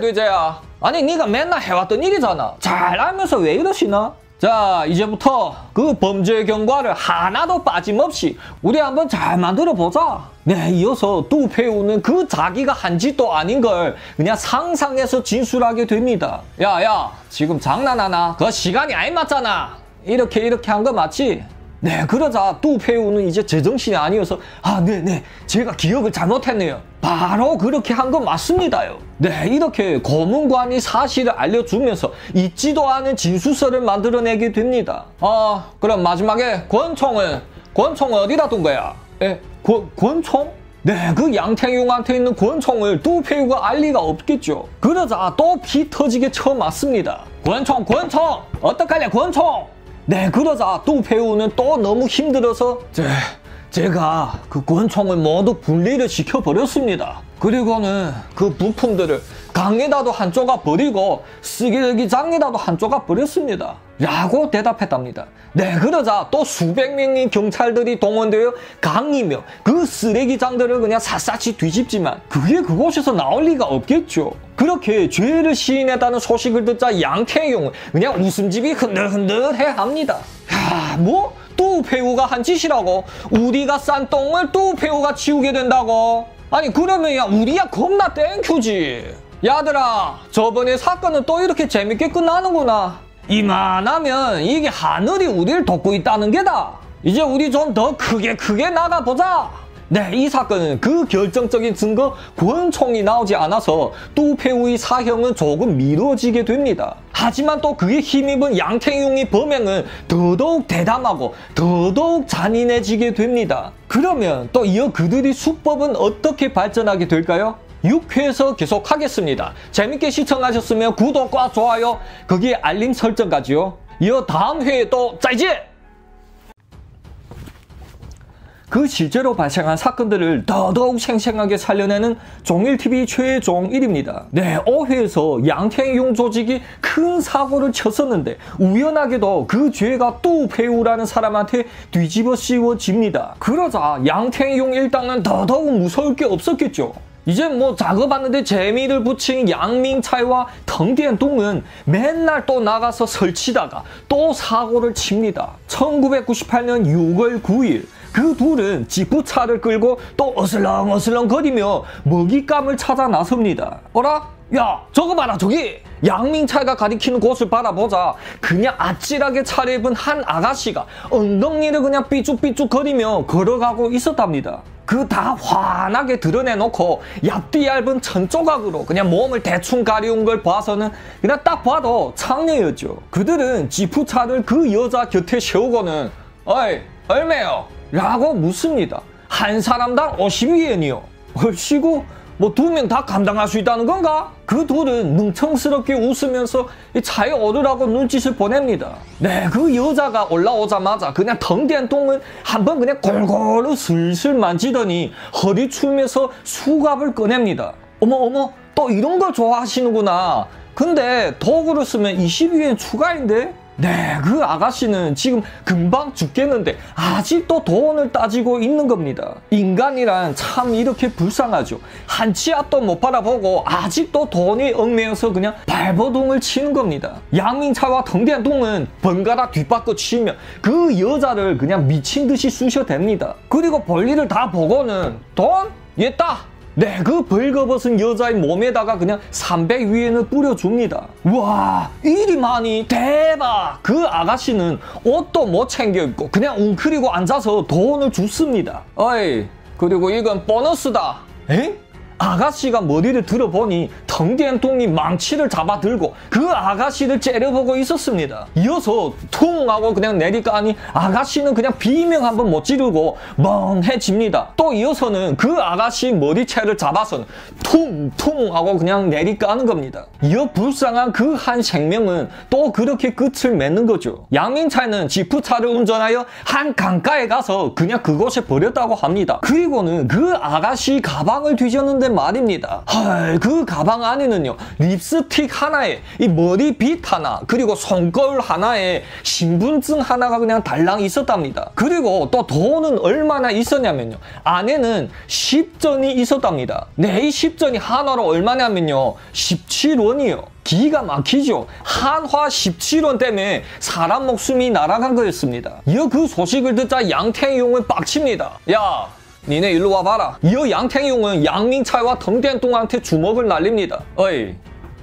되자야. 아니, 네가 맨날 해왔던 일이잖아. 잘 알면서 왜 이러시나? 자, 이제부터 그 범죄 경과를 하나도 빠짐없이 우리 한번 잘 만들어 보자. 네, 이어서 또 배우는 그 자기가 한 짓도 아닌 걸 그냥 상상해서 진술하게 됩니다. 야, 야, 지금 장난하나? 그 시간이 안 맞잖아. 이렇게 이렇게 한 거 맞지? 네, 그러자 또 배우는 이제 제정신이 아니어서 아, 네, 네, 제가 기억을 잘못했네요. 바로 그렇게 한 건 맞습니다요. 네, 이렇게 고문관이 사실을 알려주면서 잊지도 않은 진술서를 만들어내게 됩니다. 아, 그럼 마지막에 권총은 권총은 어디다 둔 거야? 에, 권, 권총? 네, 그 양태용한테 있는 권총을 또 배우가 알 리가 없겠죠. 그러자 또 피 터지게 처음 맞습니다. 권총, 권총! 어떡하냐, 권총! 네, 그러자 또 배우는 또 너무 힘들어서 제, 제가 그 권총을 모두 분리를 시켜버렸습니다. 그리고는 그 부품들을 강에다도 한쪽아 버리고 쓰레기장에다도 한쪽아 버렸습니다. 라고 대답했답니다. 네, 그러자 또 수백 명의 경찰들이 동원되어 강이며 그 쓰레기장들을 그냥 샅샅이 뒤집지만 그게 그곳에서 나올 리가 없겠죠. 그렇게 죄를 시인했다는 소식을 듣자 양태용은 그냥 웃음집이 흔들흔들해 합니다. 야, 뭐? 또 배우가 한 짓이라고? 우리가 싼 똥을 또 배우가 치우게 된다고? 아니 그러면 야 우리야 겁나 땡큐지. 야들아 저번에 사건은 또 이렇게 재밌게 끝나는구나. 이만하면 이게 하늘이 우리를 돕고 있다는 게다. 이제 우리 좀 더 크게 크게 나가보자. 네, 이 사건은 그 결정적인 증거 권총이 나오지 않아서 또페우의 사형은 조금 미뤄지게 됩니다. 하지만 또 그에 힘입은 양태용의 범행은 더더욱 대담하고 더더욱 잔인해지게 됩니다. 그러면 또 이어 그들이 수법은 어떻게 발전하게 될까요? 6회에서 계속 하겠습니다. 재밌게 시청하셨으면 구독과 좋아요, 거기에 알림 설정까지요. 이어 다음 회에 또 짜이지! 그 실제로 발생한 사건들을 더더욱 생생하게 살려내는 종일TV 최종 1입니다. 네, 5회에서 양태용 조직이 큰 사고를 쳤었는데 우연하게도 그 죄가 또 배우라는 사람한테 뒤집어 씌워집니다. 그러자 양태용 일당은 더더욱 무서울 게 없었겠죠. 이제 뭐 작업하는데 재미를 붙인 양민차이와 덩디엔동은 맨날 또 나가서 설치다가 또 사고를 칩니다. 1998년 6월 9일 그 둘은 지프차를 끌고 또 어슬렁어슬렁 거리며 먹잇감을 찾아 나섭니다. 어라? 야 저거 봐라 저기 양민차가 가리키는 곳을 바라보자 그냥 아찔하게 차려입은 한 아가씨가 엉덩이를 그냥 삐죽삐죽 거리며 걸어가고 있었답니다. 그 다 환하게 드러내놓고 얇디 얇은 천조각으로 그냥 몸을 대충 가리운 걸 봐서는 그냥 딱 봐도 창녀였죠. 그들은 지프차를 그 여자 곁에 세우고는 어이 얼매요 라고 묻습니다. 한 사람당 52엔이요. 얼씨구 뭐 두 명 다 감당할 수 있다는 건가? 그 둘은 능청스럽게 웃으면서 차에 오르라고 눈짓을 보냅니다. 네, 그 여자가 올라오자마자 그냥 덩대한 똥은 한번 그냥 골고루 슬슬 만지더니 허리 추면서 수갑을 꺼냅니다. 어머 어머 또 이런 걸 좋아하시는구나. 근데 도구를 쓰면 22엔 추가인데? 네, 그 아가씨는 지금 금방 죽겠는데 아직도 돈을 따지고 있는 겁니다. 인간이란 참 이렇게 불쌍하죠. 한 치 앞도 못 바라보고 아직도 돈이 얽매여서 그냥 발버둥을 치는 겁니다. 양민차와 덩대동은 번갈아 뒷바꿔 치며 그 여자를 그냥 미친 듯이 쑤셔댑니다. 그리고 볼일을 다 보고는 돈? 얘다 네, 그 벌거벗은 여자의 몸에다가 그냥 300 위엔을 뿌려줍니다. 와, 이리 많이 대박! 그 아가씨는 옷도 못 챙겨 입고 그냥 웅크리고 앉아서 돈을 줬습니다. 어이, 그리고 이건 보너스다. 에? 아가씨가 머리를 들어보니 덩디엔통이 망치를 잡아들고 그 아가씨를 째려보고 있었습니다. 이어서 퉁 하고 그냥 내리까니 아가씨는 그냥 비명 한번 못 지르고 멍해집니다. 또 이어서는 그 아가씨 머리채를 잡아서 퉁퉁 하고 그냥 내리까는 겁니다. 이어 불쌍한 그 한 생명은 또 그렇게 끝을 맺는 거죠. 양민차는 지프차를 운전하여 한 강가에 가서 그냥 그곳에 버렸다고 합니다. 그리고는 그 아가씨 가방을 뒤졌는데 말입니다. 헐, 그 가방 안에는요, 립스틱 하나에 이 머리 빗 하나, 그리고 손거울 하나에 신분증 하나가 그냥 달랑 있었답니다. 그리고 또 돈은 얼마나 있었냐면요. 안에는 10전이 있었답니다. 네, 이 10전이 한화로 얼마냐면요. 17원이요. 기가 막히죠. 한화 17원 때문에 사람 목숨이 날아간 거였습니다. 이어 그 소식을 듣자 양태용은 빡칩니다. 야, 니네 일로 와봐라. 이어 양탱이용은 양민차와 덩대동한테 주먹을 날립니다. 어이,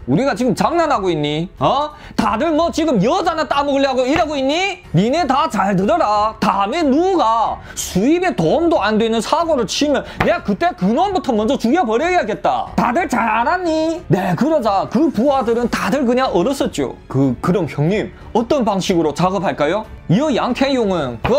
우리가 지금 장난하고 있니? 어? 다들 뭐 지금 여자나 따먹으려고 이러고 있니? 니네 다 잘 들어라. 다음에 누가 수입에 도움도 안 되는 사고를 치면 내가 그때 그놈부터 먼저 죽여버려야겠다. 다들 잘 알았니? 네, 그러자 그 부하들은 다들 그냥 얼었었죠. 그, 그럼 형님, 어떤 방식으로 작업할까요? 이어 양태용은 그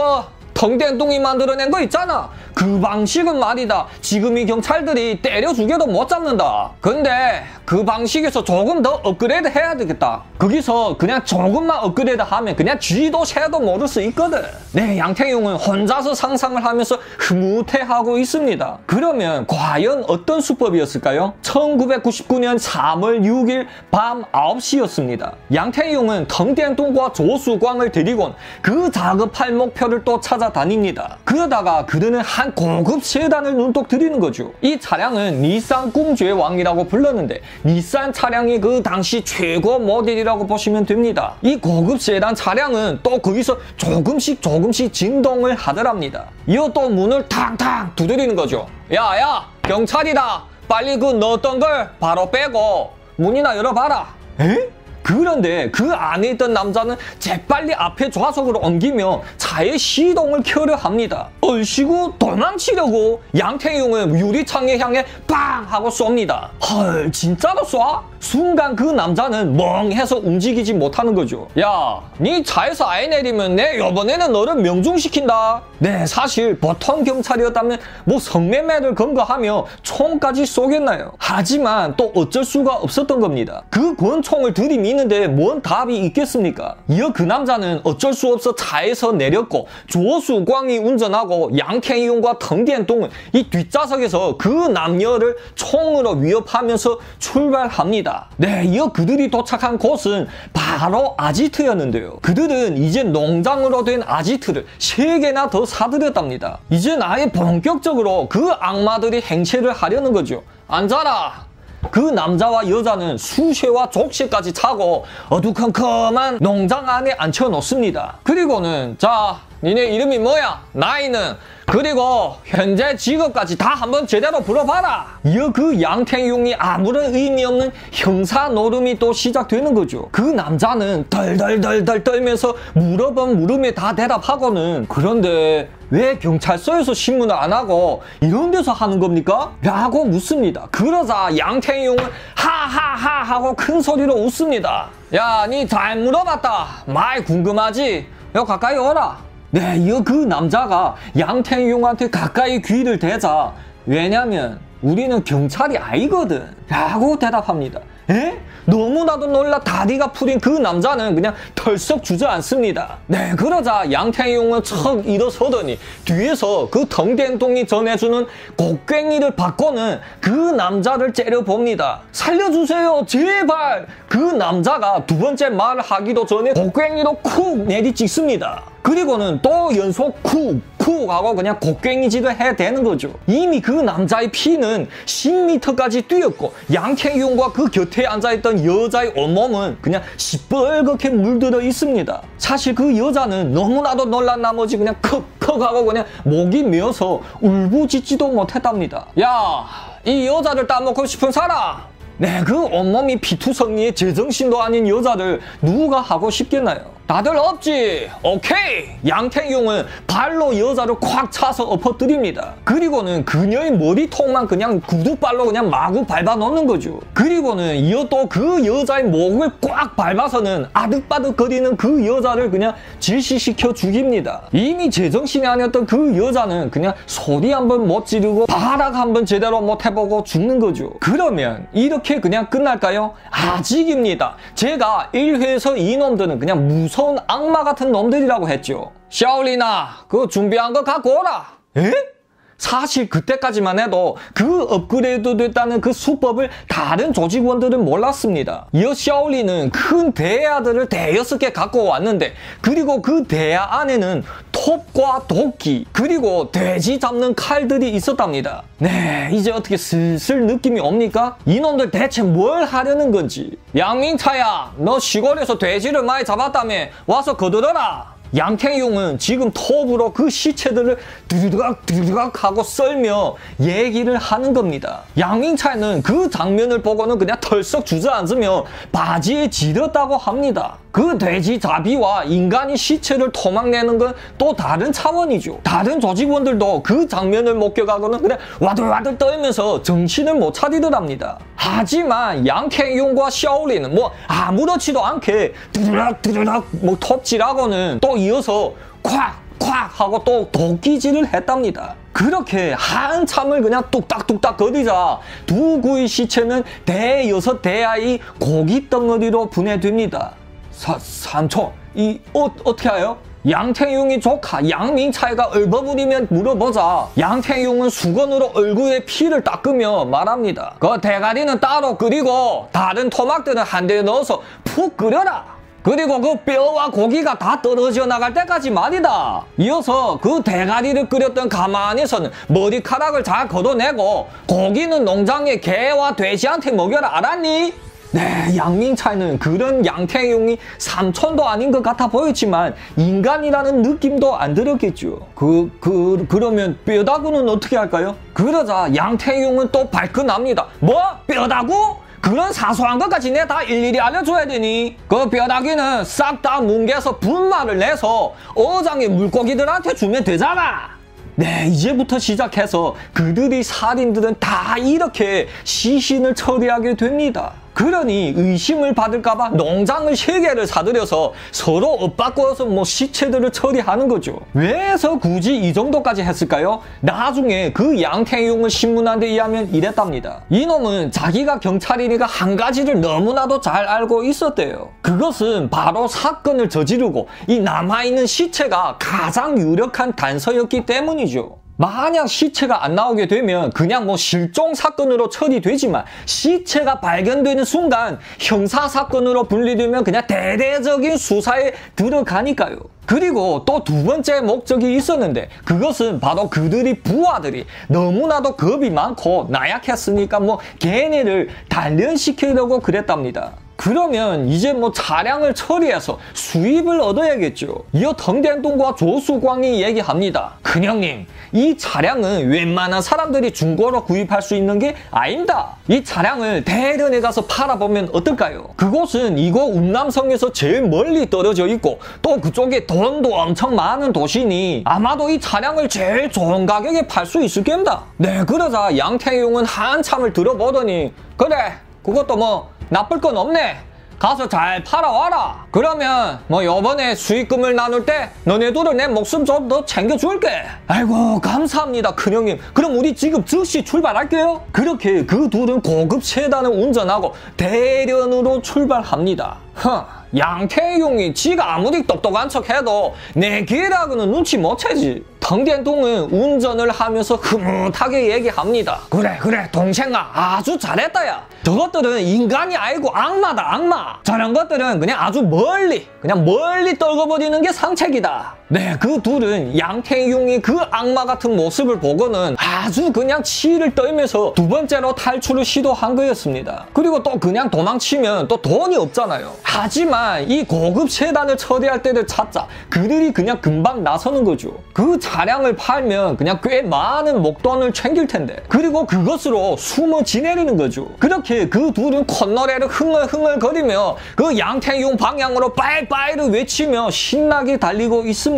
덩대동이 만들어낸 거 있잖아. 그 방식은 말이다. 지금 이 경찰들이 때려 죽여도 못 잡는다. 근데 그 방식에서 조금 더 업그레이드 해야 되겠다. 거기서 그냥 조금만 업그레이드 하면 그냥 쥐도 새도 모를 수 있거든. 네, 양태용은 혼자서 상상을 하면서 흐뭇해하고 있습니다. 그러면 과연 어떤 수법이었을까요? 1999년 3월 6일 밤 9시였습니다. 양태용은 덩대동과 조수광을 데리곤 그 작업할 목표를 또 찾아 다닙니다. 그러다가 그들은 한한 고급 세단을 눈독 들이는 거죠. 이 차량은 니산 꿈죄 왕이라고 불렀는데 니산 차량이 그 당시 최고 모델이라고 보시면 됩니다. 이 고급 세단 차량은 또 거기서 조금씩 조금씩 진동을 하더랍니다. 이어 또 문을 탕탕 두드리는 거죠. 야야 경찰이다. 빨리 그 넣었던 걸 바로 빼고 문이나 열어봐라. 에? 그런데 그 안에 있던 남자는 재빨리 앞에 좌석으로 옮기며 차의 시동을 켜려 합니다. 얼씨구 도망치려고 양태용은 유리창에 향해 빵 하고 쏩니다. 헐 진짜로 쏴? 순간 그 남자는 멍해서 움직이지 못하는 거죠. 야, 네 차에서 아예 내리면 내 이번에는 너를 명중시킨다. 네, 사실 보통 경찰이었다면 뭐 성매매를 검거하며 총까지 쏘겠나요? 하지만 또 어쩔 수가 없었던 겁니다. 그 권총을 들이미는데 뭔 답이 있겠습니까? 이어 그 남자는 어쩔 수 없어 차에서 내렸고 조수광이 운전하고 양태이용과 덩디엔동은 이 뒷좌석에서 그 남녀를 총으로 위협하면서 출발합니다. 네, 이어 그들이 도착한 곳은 바로 아지트였는데요. 그들은 이제 농장으로 된 아지트를 3개나 더 사들였답니다. 이제 아예 본격적으로 그 악마들이 행세를 하려는 거죠. 앉아라! 그 남자와 여자는 수쉐와 족쇄까지 차고 어두컴컴한 농장 안에 앉혀놓습니다. 그리고는 자 니네 이름이 뭐야? 나이는? 그리고 현재 직업까지 다 한번 제대로 불어봐라. 이어 그 양태용이 아무런 의미 없는 형사 노름이 또 시작되는 거죠. 그 남자는 덜덜덜덜 떨면서 물어본 물음에 다 대답하고는 그런데 왜 경찰서에서 신문을 안 하고 이런 데서 하는 겁니까? 라고 묻습니다. 그러자 양태용은 하하하 하고 큰 소리로 웃습니다. 야, 니 잘 물어봤다. 많이 궁금하지? 여 가까이 오라. 네, 이어 그 남자가 양태용한테 가까이 귀를 대자 왜냐면 우리는 경찰이 아니거든 라고 대답합니다. 에? 너무나도 놀라 다리가 풀린 그 남자는 그냥 털썩 주저앉습니다. 네, 그러자 양태용은 척 일어서더니 뒤에서 그 덩대동이 전해주는 곡괭이를 받고는 그 남자를 째려봅니다. 살려주세요, 제발! 그 남자가 두 번째 말을 하기도 전에 곡괭이로 쿡 내리찍습니다. 그리고는 또 연속 쿡, 쿡 하고 그냥 곡괭이질을 해대는 거죠. 이미 그 남자의 피는 10m까지 뛰었고 양태용과 그 곁에 앉아있던 여자의 온몸은 그냥 시뻘겋게 물들어 있습니다. 사실 그 여자는 너무나도 놀란 나머지 그냥 컥컥 하고 그냥 목이 메어서 울부짖지도 못했답니다. 야 이 여자를 따먹고 싶은 사람 네, 그 온몸이 피투성리의 제정신도 아닌 여자를 누가 하고 싶겠나요? 다들 없지? 오케이! 양태용은 발로 여자를 콱 차서 엎어뜨립니다. 그리고는 그녀의 머리통만 그냥 구두발로 그냥 마구 밟아 놓는 거죠. 그리고는 이어 또 그 여자의 목을 꽉 밟아서는 아득바득 거리는 그 여자를 그냥 질시시켜 죽입니다. 이미 제정신이 아니었던 그 여자는 그냥 소리 한번 못 지르고 발악 한번 제대로 못 해보고 죽는 거죠. 그러면 이렇게 그냥 끝날까요? 아직입니다. 제가 1회에서 이놈들은 그냥 무서 무서운 악마 같은 놈들이라고 했죠. 샤올리나, 그 준비한 거 갖고 오라. 에? 사실 그때까지만 해도 그 업그레이드 됐다는 그 수법을 다른 조직원들은 몰랐습니다. 이어 샤올리는 큰 대야들을 대여섯 개 갖고 왔는데 그리고 그 대야 안에는 톱과 도끼 그리고 돼지 잡는 칼들이 있었답니다. 네 이제 어떻게 슬슬 느낌이 옵니까? 이놈들 대체 뭘 하려는 건지 양민차야 너 시골에서 돼지를 많이 잡았다며 와서 거두더라 양태용은 지금 톱으로 그 시체들을 드르륵 드르륵 하고 썰며 얘기를 하는 겁니다. 양민차는 그 장면을 보고는 그냥 털썩 주저앉으며 바지에 지렸다고 합니다. 그 돼지 자비와 인간이 시체를 토막내는 건 또 다른 차원이죠. 다른 조직원들도 그 장면을 목격하고는 그냥 와들와들 떨면서 정신을 못 차리더랍니다. 하지만 양태용과 샤오리는 뭐 아무렇지도 않게 드르륵 드르륵 뭐 톱질하고는 또 이어서 콱! 콱 하고 또 도끼질을 했답니다. 그렇게 한참을 그냥 뚝딱뚝딱 거리자 두 구의 시체는 대여섯 대야의 고기 덩어리로 분해됩니다. 사, 삼촌, 이 어, 어떻게 해요? 양태용이 조카 양민차이가 얼버무리면 물어보자 양태용은 수건으로 얼굴에 피를 닦으며 말합니다. 그 대가리는 따로 끓이고 다른 토막들은 한 대에 넣어서 푹 끓여라. 그리고 그 뼈와 고기가 다 떨어져 나갈 때까지 말이다. 이어서 그 대가리를 끓였던 가마 안에서는 머리카락을 잘 걷어내고 고기는 농장의 개와 돼지한테 먹여라 알았니? 네, 양민차는 그런 양태용이 삼촌도 아닌 것 같아 보였지만 인간이라는 느낌도 안 들었겠죠. 그, 그, 그러면 뼈다구는 어떻게 할까요? 그러자 양태용은 또 발끈합니다. 뭐? 뼈다구? 그런 사소한 것까지 내 다 일일이 알려줘야 되니? 그 뼈다귀는 싹 다 뭉개서 분말을 내서 어장의 물고기들한테 주면 되잖아. 네, 이제부터 시작해서 그들이 살인들은 다 이렇게 시신을 처리하게 됩니다. 그러니 의심을 받을까봐 농장을 세 개를 사들여서 서로 엇바꿔서 뭐 시체들을 처리하는 거죠. 왜서 굳이 이 정도까지 했을까요? 나중에 그 양태용을 신문한데 의하면 이랬답니다. 이놈은 자기가 경찰이니까 한 가지를 너무나도 잘 알고 있었대요. 그것은 바로 사건을 저지르고 이 남아있는 시체가 가장 유력한 단서였기 때문이죠. 만약 시체가 안 나오게 되면 그냥 뭐 실종 사건으로 처리되지만 시체가 발견되는 순간 형사 사건으로 분리되면 그냥 대대적인 수사에 들어가니까요. 그리고 또 두 번째 목적이 있었는데 그것은 바로 그들이 부하들이 너무나도 겁이 많고 나약했으니까 뭐 걔네를 단련시키려고 그랬답니다. 그러면 이제 뭐 차량을 처리해서 수입을 얻어야겠죠. 이어 덩대동과 조수광이 얘기합니다. 큰형님, 이 차량은 웬만한 사람들이 중고로 구입할 수 있는 게 아닙니다. 이 차량을 대련에 가서 팔아보면 어떨까요? 그곳은 이곳 운남성에서 제일 멀리 떨어져 있고 또 그쪽에 돈도 엄청 많은 도시니 아마도 이 차량을 제일 좋은 가격에 팔 수 있을 겁니다. 네, 그러자 양태용은 한참을 들어보더니 그래, 그것도 뭐 나쁠 건 없네. 가서 잘 팔아와라. 그러면 뭐 요번에 수익금을 나눌 때 너네들은 내 목숨 좀 더 챙겨줄게. 아이고 감사합니다 큰형님. 그럼 우리 지금 즉시 출발할게요. 그렇게 그 둘은 고급 세단을 운전하고 대련으로 출발합니다. 허, 양태용이 지가 아무리 똑똑한 척해도 내 기회라고는 눈치 못 채지. 덩대동은 운전을 하면서 흐뭇하게 얘기합니다. 그래 그래 동생아 아주 잘했다 야. 저것들은 인간이 아니고 악마다 악마. 저런 것들은 그냥 아주 멀리 그냥 멀리 떨궈버리는 게 상책이다. 네, 그 둘은 양태용이 그 악마 같은 모습을 보고는 아주 그냥 치를 떨면서 두 번째로 탈출을 시도한 거였습니다. 그리고 또 그냥 도망치면 또 돈이 없잖아요. 하지만 이 고급 세단을 처리할 때를 찾자 그들이 그냥 금방 나서는 거죠. 그 차량을 팔면 그냥 꽤 많은 목돈을 챙길 텐데 그리고 그것으로 숨어 지내려는 거죠. 그렇게 그 둘은 콧노래를 흥얼흥얼 거리며 그 양태용 방향으로 빠이빠이를 외치며 신나게 달리고 있습니다.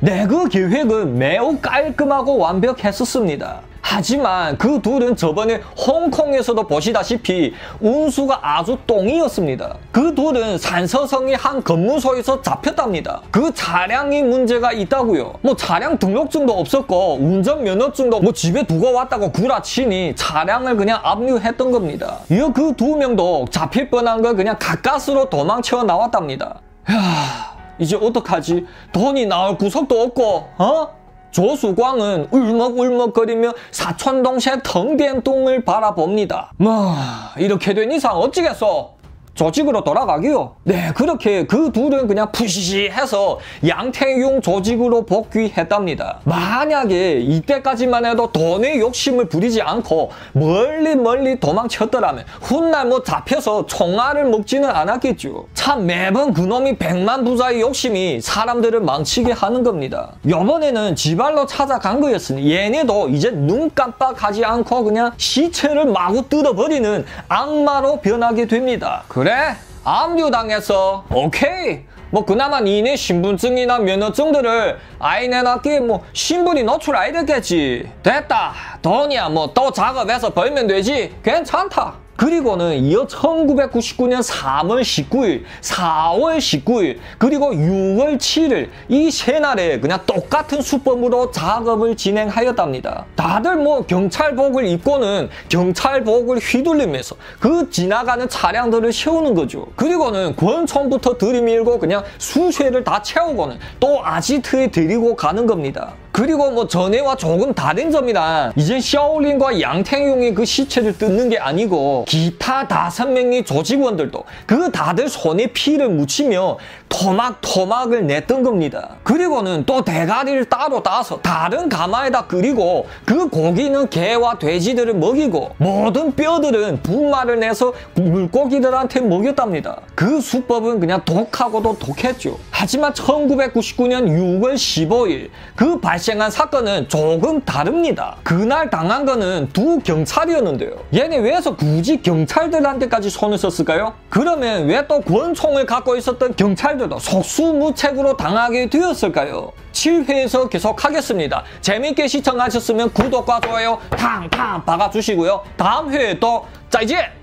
네, 그 계획은 매우 깔끔하고 완벽했었습니다. 하지만 그 둘은 저번에 홍콩에서도 보시다시피 운수가 아주 똥이었습니다. 그 둘은 산서성의 한 검문소에서 잡혔답니다. 그 차량이 문제가 있다고요. 뭐 차량 등록증도 없었고 운전면허증도 뭐 집에 두고 왔다고 구라치니 차량을 그냥 압류했던 겁니다. 이어 그 두 명도 잡힐 뻔한 걸 그냥 가까스로 도망쳐 나왔답니다. 야 이제 어떡하지? 돈이 나올 구석도 없고 어? 조수광은 울먹울먹거리며 사촌 동생 텅빈 똥을 바라봅니다. 뭐 이렇게 된 이상 어찌겠어? 조직으로 돌아가기요. 네, 그렇게 그 둘은 그냥 푸시시 해서 양태용 조직으로 복귀했답니다. 만약에 이때까지만 해도 돈의 욕심을 부리지 않고 멀리 멀리 도망쳤더라면 훗날 뭐 잡혀서 총알을 먹지는 않았겠죠. 참 매번 그놈이 백만 부자의 욕심이 사람들을 망치게 하는 겁니다. 요번에는 지발로 찾아간 거였으니 얘네도 이제 눈 깜빡하지 않고 그냥 시체를 마구 뜯어버리는 악마로 변하게 됩니다. 그 래? 압류당했어. 오케이. 뭐 그나마 니네 신분증이나 면허증들을 아이네나께 뭐 신분이 노출아야 됐겠지. 됐다. 돈이야 뭐 또 작업해서 벌면 되지. 괜찮다. 그리고는 이어 1999년 3월 19일, 4월 19일, 그리고 6월 7일 이 세 날에 그냥 똑같은 수법으로 작업을 진행하였답니다. 다들 뭐 경찰복을 입고는 경찰복을 휘둘리면서 그 지나가는 차량들을 세우는 거죠. 그리고는 권총부터 들이밀고 그냥 수쇠를 다 채우고는 또 아지트에 데리고 가는 겁니다. 그리고 뭐 전에와 조금 다른 점이란 이제 샤올린과 양태용이 그 시체를 뜯는 게 아니고 기타 다섯 명의 조직원들도 그 다들 손에 피를 묻히며 토막토막을 냈던 겁니다. 그리고는 또 대가리를 따로 따서 다른 가마에다 끓이고 그 고기는 개와 돼지들을 먹이고 모든 뼈들은 분말을 내서 물고기들한테 먹였답니다. 그 수법은 그냥 독하고도 독했죠. 하지만 1999년 6월 15일 그 발생 한 사건은 조금 다릅니다. 그날 당한 거는 두 경찰이었는데요. 얘네 왜서 굳이 경찰들한테까지 손을 썼을까요? 그러면 왜 또 권총을 갖고 있었던 경찰들도 속수무책으로 당하게 되었을까요? 7회에서 계속 하겠습니다. 재밌게 시청하셨으면 구독과 좋아요 탕탕 박아주시고요. 다음 회에 또 짜이제!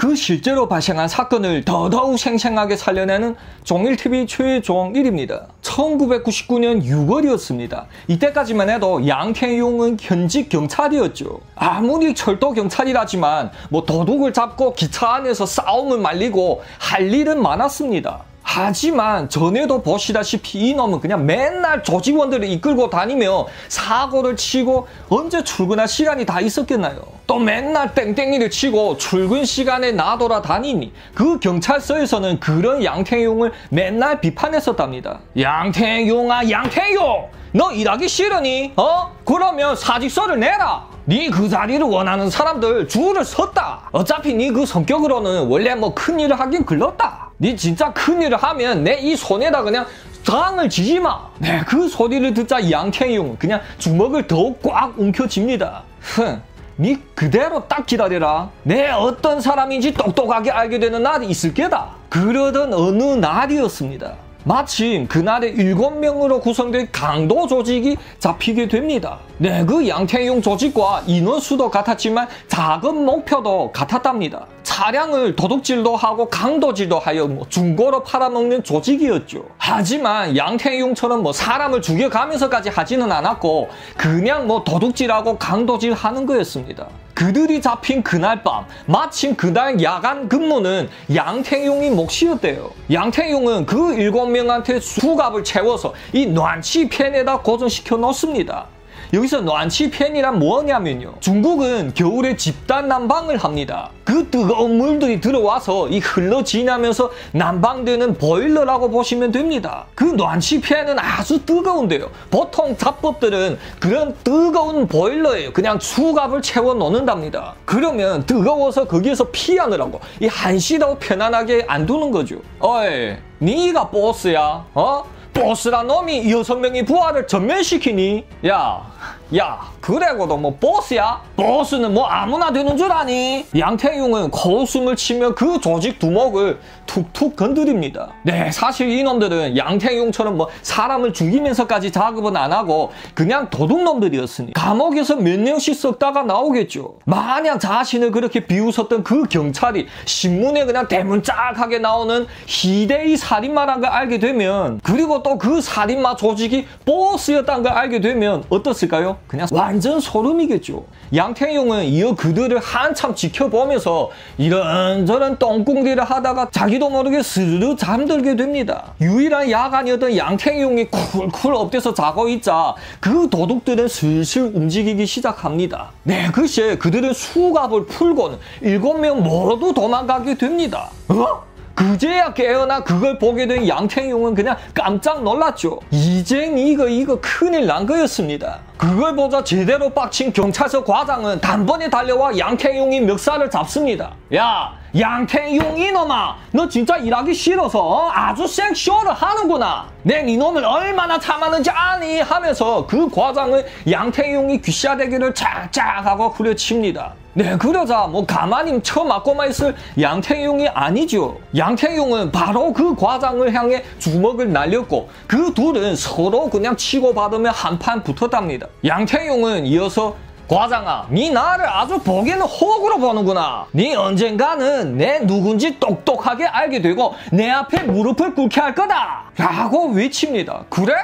그 실제로 발생한 사건을 더더욱 생생하게 살려내는 종일TV 최종 1입니다. 1999년 6월이었습니다. 이때까지만 해도 양태용은 현직 경찰이었죠. 아무리 철도 경찰이라지만 뭐 도둑을 잡고 기차 안에서 싸움을 말리고 할 일은 많았습니다. 하지만 전에도 보시다시피 이놈은 그냥 맨날 조직원들을 이끌고 다니며 사고를 치고 언제 출근할 시간이 다 있었겠나요? 또 맨날 땡땡이를 치고 출근 시간에 나돌아 다니니 그 경찰서에서는 그런 양태용을 맨날 비판했었답니다. 양태용아 양태용! 너 일하기 싫으니? 어? 그러면 사직서를 내라! 네그 자리를 원하는 사람들 줄을 섰다. 어차피 네 그 성격으로는 원래 뭐 큰 일을 하긴 글렀다. 네 진짜 큰일을 하면 내 이 손에다 그냥 장을 지지 마. 네, 그 소리를 듣자 양태용 그냥 주먹을 더욱 꽉 움켜쥡니다. 흥. 네 그대로 딱 기다려라. 내 어떤 사람인지 똑똑하게 알게 되는 날이 있을 게다. 그러던 어느 날이었습니다. 마침 그날에 7명으로 구성된 강도 조직이 잡히게 됩니다. 네, 그 양태용 조직과 인원수도 같았지만 작은 목표도 같았답니다. 차량을 도둑질도 하고 강도질도 하여 뭐 중고로 팔아먹는 조직이었죠. 하지만 양태용처럼 뭐 사람을 죽여가면서까지 하지는 않았고 그냥 뭐 도둑질하고 강도질 하는 거였습니다. 그들이 잡힌 그날 밤 마침 그날 야간 근무는 양태용이 몫이었대요. 양태용은 그 일곱 명한테 수갑을 채워서 이暖气팬에다 고정시켜 놓습니다. 여기서 난치팬이란 뭐냐면요. 중국은 겨울에 집단 난방을 합니다. 그 뜨거운 물들이 들어와서 이 흘러 지나면서 난방되는 보일러라고 보시면 됩니다. 그 난치팬은 아주 뜨거운데요. 보통 잡법들은 그런 뜨거운 보일러에요 그냥 수갑을 채워 넣는답니다. 그러면 뜨거워서 거기에서 피하느라고 이 한시도 편안하게 안 두는 거죠. 어이, 니가 보스야? 어? 보스란 놈이 여섯 명의 부하를 전멸시키니? 야, 야, 그래고도 뭐 보스야? 보스는 뭐 아무나 되는 줄 아니? 양태용은 거웃음을 치며 그 조직 두목을 툭툭 건드립니다. 네, 사실 이놈들은 양태용처럼 뭐 사람을 죽이면서까지 작업은 안 하고 그냥 도둑놈들이었으니 감옥에서 몇 년씩 썩다가 나오겠죠. 마냥 자신을 그렇게 비웃었던 그 경찰이 신문에 그냥 대문짝하게 나오는 희대의 살인마란 걸 알게 되면 그리고 또 그 살인마 조직이 보스였다는 걸 알게 되면 어떻 을까요? 그냥 완전 소름이겠죠. 양태용은 이어 그들을 한참 지켜보면서 이런저런 똥궁리를 하다가 자기도 모르게 스르르 잠들게 됩니다. 유일한 야간이었던 양태용이 쿨쿨 엎드려서 자고 있자 그 도둑들은 슬슬 움직이기 시작합니다. 네, 글쎄 그들은 수갑을 풀고는 일곱 명 모두 도망가게 됩니다. 어? 그제야 깨어나 그걸 보게 된 양태용은 그냥 깜짝 놀랐죠. 이젠 이거 이거 큰일 난 거였습니다. 그걸 보자 제대로 빡친 경찰서 과장은 단번에 달려와 양태용이 멱살을 잡습니다. 야, 양태용 이놈아, 너 진짜 일하기 싫어서 아주 생쇼를 하는구나. 내 이놈을 얼마나 참았는지 아니 하면서 그 과장을 양태용이 귀샤대기를 짝짝 하고 후려칩니다. 네, 그러자 뭐 가만히 쳐맞고만 있을 양태용이 아니죠. 양태용은 바로 그 과장을 향해 주먹을 날렸고 그 둘은 서로 그냥 치고받으며 한판 붙었답니다. 양태용은 이어서 과장아, 네 나를 아주 보기에는 호구로 보는구나. 네 언젠가는 내 누군지 똑똑하게 알게 되고 내 앞에 무릎을 꿇게 할 거다. 라고 외칩니다. 그래?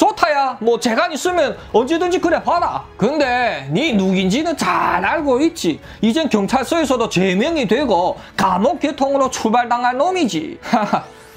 좋다야. 뭐 재간 있으면 언제든지 그래 봐라. 근데 네 누군지는 잘 알고 있지. 이젠 경찰서에서도 제명이 되고 감옥 개통으로 출발당할 놈이지.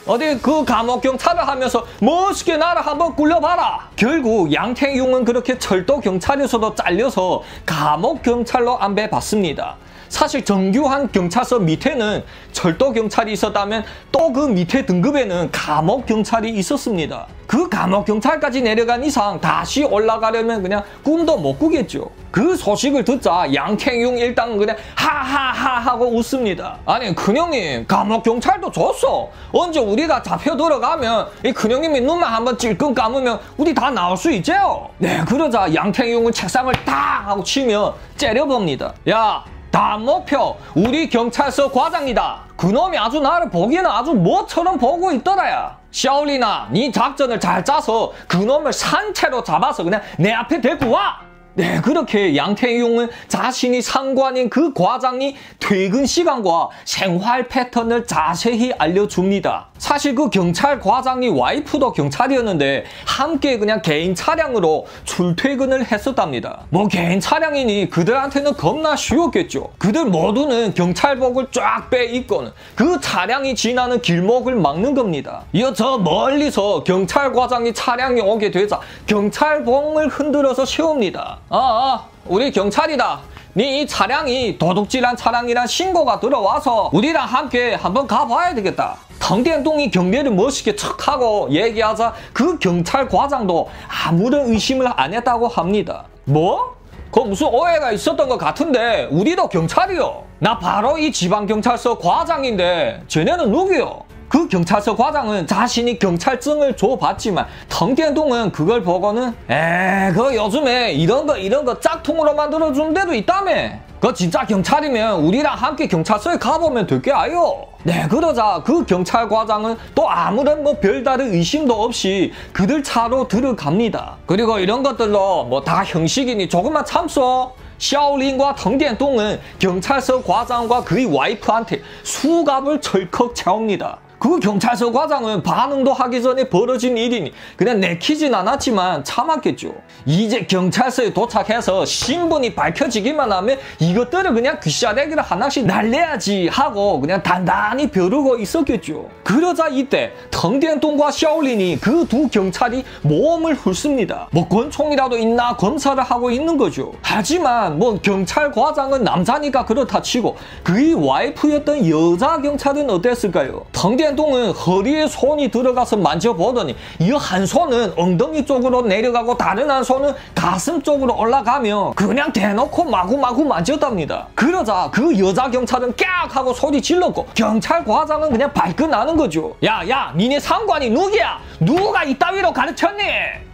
어디 그 감옥 경찰을 하면서 멋있게 나를 한번 굴려봐라. 결국 양태용은 그렇게 철도 경찰에서도 잘려서 감옥 경찰로 안배받습니다. 사실 정규한 경찰서 밑에는 철도 경찰이 있었다면 또 그 밑에 등급에는 감옥 경찰이 있었습니다. 그 감옥 경찰까지 내려간 이상 다시 올라가려면 그냥 꿈도 못 꾸겠죠. 그 소식을 듣자 양태용 일단 그냥 하하하 하고 웃습니다. 아니 큰형님 감옥 경찰도 줬어. 언제 우리가 잡혀 들어가면 이 큰형님이 눈만 한번 찔끔 감으면 우리 다 나올 수 있죠. 네 그러자 양태용은 책상을 딱 하고 치며 째려봅니다. 야 다음 목표 우리 경찰서 과장이다. 그놈이 아주 나를 보기에는 아주 뭐처럼 보고 있더라야. 샤올리나 네 작전을 잘 짜서 그놈을 산채로 잡아서 그냥 내 앞에 데리고 와. 네, 그렇게 양태용은 자신이 상관인 그 과장이 퇴근 시간과 생활 패턴을 자세히 알려줍니다. 사실 그 경찰 과장이 와이프도 경찰이었는데 함께 그냥 개인 차량으로 출퇴근을 했었답니다. 뭐 개인 차량이니 그들한테는 겁나 쉬웠겠죠. 그들 모두는 경찰복을 쫙 빼 입고는 그 차량이 지나는 길목을 막는 겁니다. 이어 저 멀리서 경찰 과장이 차량이 오게 되자 경찰봉을 흔들어서 세웁니다. 아, 아 우리 경찰이다. 네 이 차량이 도둑질한 차량이란 신고가 들어와서 우리랑 함께 한번 가봐야 되겠다. 텅대동이 경례를 멋있게 척하고 얘기하자 그 경찰 과장도 아무런 의심을 안 했다고 합니다. 뭐? 그 무슨 오해가 있었던 것 같은데 우리도 경찰이요. 나 바로 이 지방경찰서 과장인데 쟤네는 누구요? 그 경찰서 과장은 자신이 경찰증을 줘봤지만 텅대동은 그걸 보고는 에, 그 요즘에 이런 거 이런 거 짝퉁으로 만들어준 데도 있다며. 그 진짜 경찰이면 우리랑 함께 경찰서에 가보면 될 게 아요. 네, 그러자 그 경찰 과장은 또 아무런 뭐 별다른 의심도 없이 그들 차로 들어갑니다. 그리고 이런 것들로 뭐 다 형식이니 조금만 참소. 샤오린과 텅디동은 경찰서 과장과 그의 와이프한테 수갑을 철컥 채웁니다. 그 경찰서 과장은 반응도 하기 전에 벌어진 일이니 그냥 내키진 않았지만 참았겠죠. 이제 경찰서에 도착해서 신분이 밝혀지기만 하면 이것들을 그냥 귀샤대기를 하나씩 날려야지 하고 그냥 단단히 벼르고 있었겠죠. 그러자 이때 텅디엔동과 샤올린이 그 두 경찰이 모험을 훑습니다. 뭐 권총이라도 있나 검사를 하고 있는 거죠. 하지만 뭐 경찰 과장은 남자니까 그렇다 치고 그의 와이프였던 여자 경찰은 어땠을까요? 텅디엔 동은 허리에 손이 들어가서 만져보더니 이 한 손은 엉덩이 쪽으로 내려가고 다른 한 손은 가슴 쪽으로 올라가며 그냥 대놓고 마구마구 만졌답니다. 그러자 그 여자 경찰은 깍 하고 소리 질렀고 경찰 과장은 그냥 발끈나는 거죠. 야야 니네 상관이 누구야? 누가 이따위로 가르쳤니?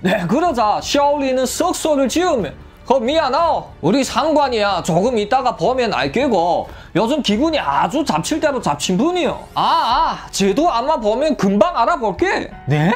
네 그러자 샤올리는 썩소를 지으며 그 미안하오 우리 상관이야 조금 있다가 보면 알게고 요즘 기분이 아주 잡칠 대로 잡힌 분이요 아, 아 쟤도 아마 보면 금방 알아볼게 네?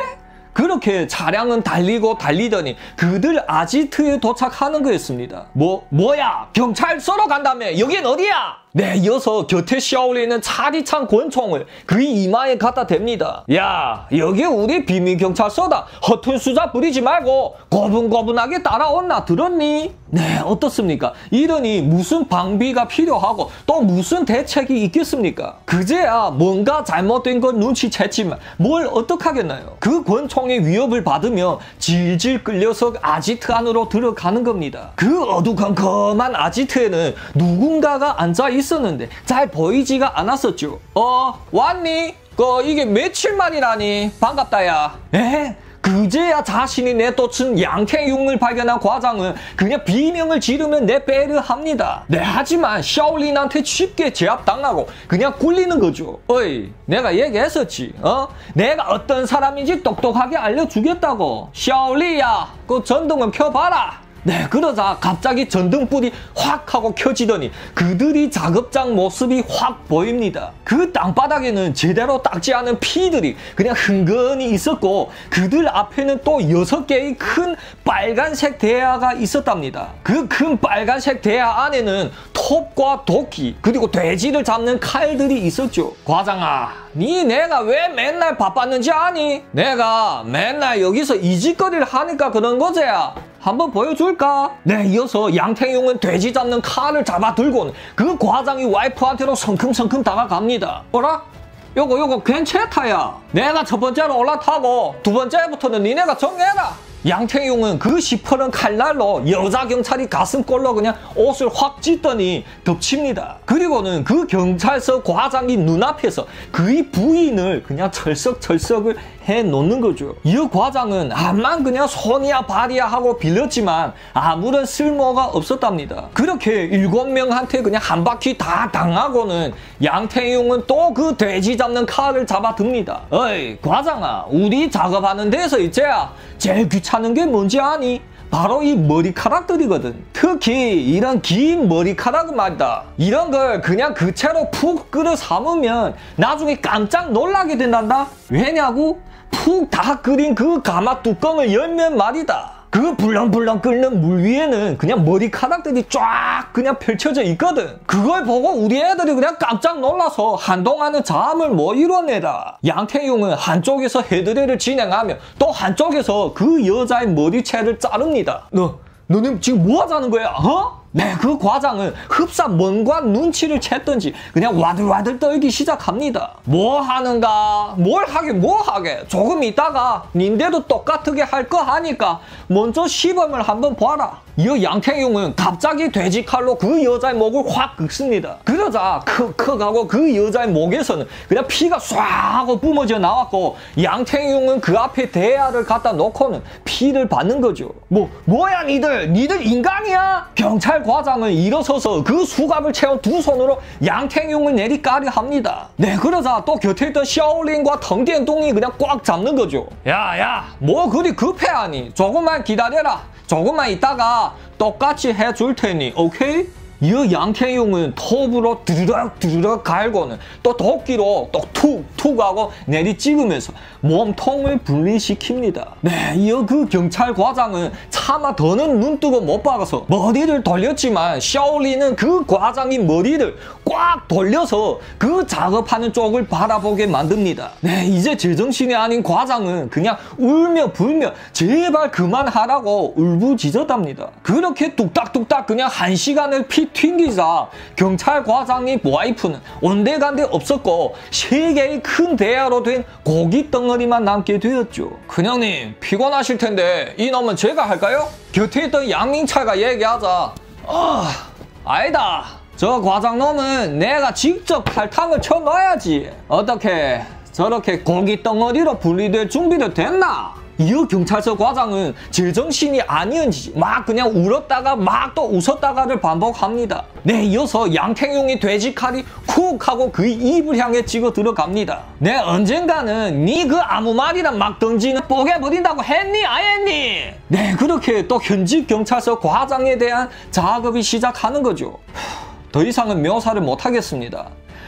그렇게 차량은 달리고 달리더니 그들 아지트에 도착하는 거였습니다. 뭐, 뭐야? 경찰서로 간다며? 여긴 어디야? 네, 이어서 곁에 샤올리는 차디찬 권총을 그의 이마에 갖다 댑니다. 야, 여기 우리 비밀경찰서다. 허튼 수자 부리지 말고 고분고분하게 따라온나 들었니? 네, 어떻습니까? 이러니 무슨 방비가 필요하고 또 무슨 대책이 있겠습니까? 그제야 뭔가 잘못된 건 눈치챘지만 뭘 어떡하겠나요? 그 권총의 위협을 받으며 질질 끌려서 아지트 안으로 들어가는 겁니다. 그 어두컴컴한 아지트에는 누군가가 앉아있 있었는데 잘 보이지가 않았었죠. 어 왔니? 그 이게 며칠 만이라니 반갑다야. 에? 그제야 자신이 내쫓은 양태용을 발견한 과장은 그냥 비명을 지르면 내빼를 합니다. 네, 하지만 샤올린한테 쉽게 제압당하고 그냥 굴리는 거죠. 어이, 내가 얘기했었지. 어? 내가 어떤 사람인지 똑똑하게 알려주겠다고. 샤올리야, 그 전등을 켜봐라. 네, 그러자 갑자기 전등불이 확 하고 켜지더니 그들이 작업장 모습이 확 보입니다. 그 땅바닥에는 제대로 닦지 않은 피들이 그냥 흥건히 있었고 그들 앞에는 또 여섯 개의 큰 빨간색 대야가 있었답니다. 그 큰 빨간색 대야 안에는 톱과 도끼 그리고 돼지를 잡는 칼들이 있었죠. 과장아, 니 내가 왜 맨날 바빴는지 아니? 내가 맨날 여기서 이짓거리를 하니까 그런 거제야. 한번 보여줄까? 네, 이어서 양태용은 돼지 잡는 칼을 잡아 들고는 그 과장이 와이프한테로 성큼성큼 다가갑니다. 어라? 요거 요거 괜찮다야. 내가 첫 번째로 올라타고 두 번째부터는 니네가 정해라. 양태용은 그 시퍼런 칼날로 여자 경찰이 가슴골로 그냥 옷을 확 찢더니 덮칩니다. 그리고는 그 경찰서 과장이 눈앞에서 그의 부인을 그냥 철석철석을 해 놓는 거죠. 이 과장은 암만 그냥 손이야 발이야 하고 빌렸지만 아무런 쓸모가 없었답니다. 그렇게 일곱 명한테 그냥 한 바퀴 다 당하고는 양태용은 또 그 돼지 잡는 칼을 잡아듭니다. 어이 과장아 우리 작업하는 데서 이제야 제일 귀찮은 게 뭔지 아니? 바로 이 머리카락들이거든. 특히 이런 긴 머리카락은 말이다. 이런 걸 그냥 그 채로 푹 끓여 삼으면 나중에 깜짝 놀라게 된단다. 왜냐고? 푹 다 끓인 그 가마 뚜껑을 열면 말이다. 그 불렁불렁 끓는 물 위에는 그냥 머리카락들이 쫙 그냥 펼쳐져 있거든. 그걸 보고 우리 애들이 그냥 깜짝 놀라서 한동안은 잠을 못 이뤄내다. 양태용은 한쪽에서 헤드레를 진행하며 또 한쪽에서 그 여자의 머리채를 자릅니다. 너, 너는 지금 뭐 하자는 거야? 어? 네, 그 과장은 흡사 뭔가 눈치를 챘던지 그냥 와들와들 떨기 시작합니다. 뭐 하는가? 뭘 하게 뭐 하게? 조금 있다가 닌데도 똑같게 할 거 하니까 먼저 시범을 한번 봐라. 이 양태용은 갑자기 돼지 칼로 그 여자의 목을 확 긁습니다. 그러자 크크 하고 그 여자의 목에서는 그냥 피가 쏴 하고 뿜어져 나왔고 양태용은 그 앞에 대야를 갖다 놓고는 피를 받는 거죠. 뭐 뭐야 니들 니들 인간이야? 경찰 과장은 일어서서 그 수갑을 채운 두 손으로 양태용을 내리까리 합니다. 네 그러자 또 곁에 있던 샤올린과 텅디엔동이 그냥 꽉 잡는 거죠. 야야 뭐 그리 급해하니 조금만 기다려라. 조금만 있다가 똑같이 해줄 테니 오케이? 이 양태용은 톱으로 드르륵 드르륵 갈고는 또 도끼로 또 툭툭 하고 내리 찍으면서 몸통을 분리시킵니다. 네, 이어 그 경찰 과장은 차마 더는 눈 뜨고 못 박아서 머리를 돌렸지만 샤올리는 그 과장이 머리를 꽉 돌려서 그 작업하는 쪽을 바라보게 만듭니다. 네, 이제 제정신이 아닌 과장은 그냥 울며 불며 제발 그만하라고 울부짖었답니다. 그렇게 뚝딱뚝딱 그냥 한 시간을 피 튕기자 경찰 과장님 와이프는 온데간데 없었고 세 개의 큰 대야로 된 고기 덩어리만 남게 되었죠. 큰형님 피곤하실 텐데 이 놈은 제가 할까요? 곁에 있던 양민차가 얘기하자 아 아니다 저 과장놈은 내가 직접 칼탕을 쳐넣어야지 어떻게 저렇게 고기 덩어리로 분리될 준비도 됐나? 이어 경찰서 과장은 제정신이 아니었지 막 그냥 울었다가 막 또 웃었다가를 반복합니다. 네, 이어서 양탱용이 돼지 칼이 쿡 하고 그 입을 향해 찍어 들어갑니다. 네, 언젠가는 네그 아무 말이나 막 던지는 뽀개버린다고 했니? 안 했니? 네, 그렇게 또 현직 경찰서 과장에 대한 작업이 시작하는 거죠. 더 이상은 묘사를 못하겠습니다.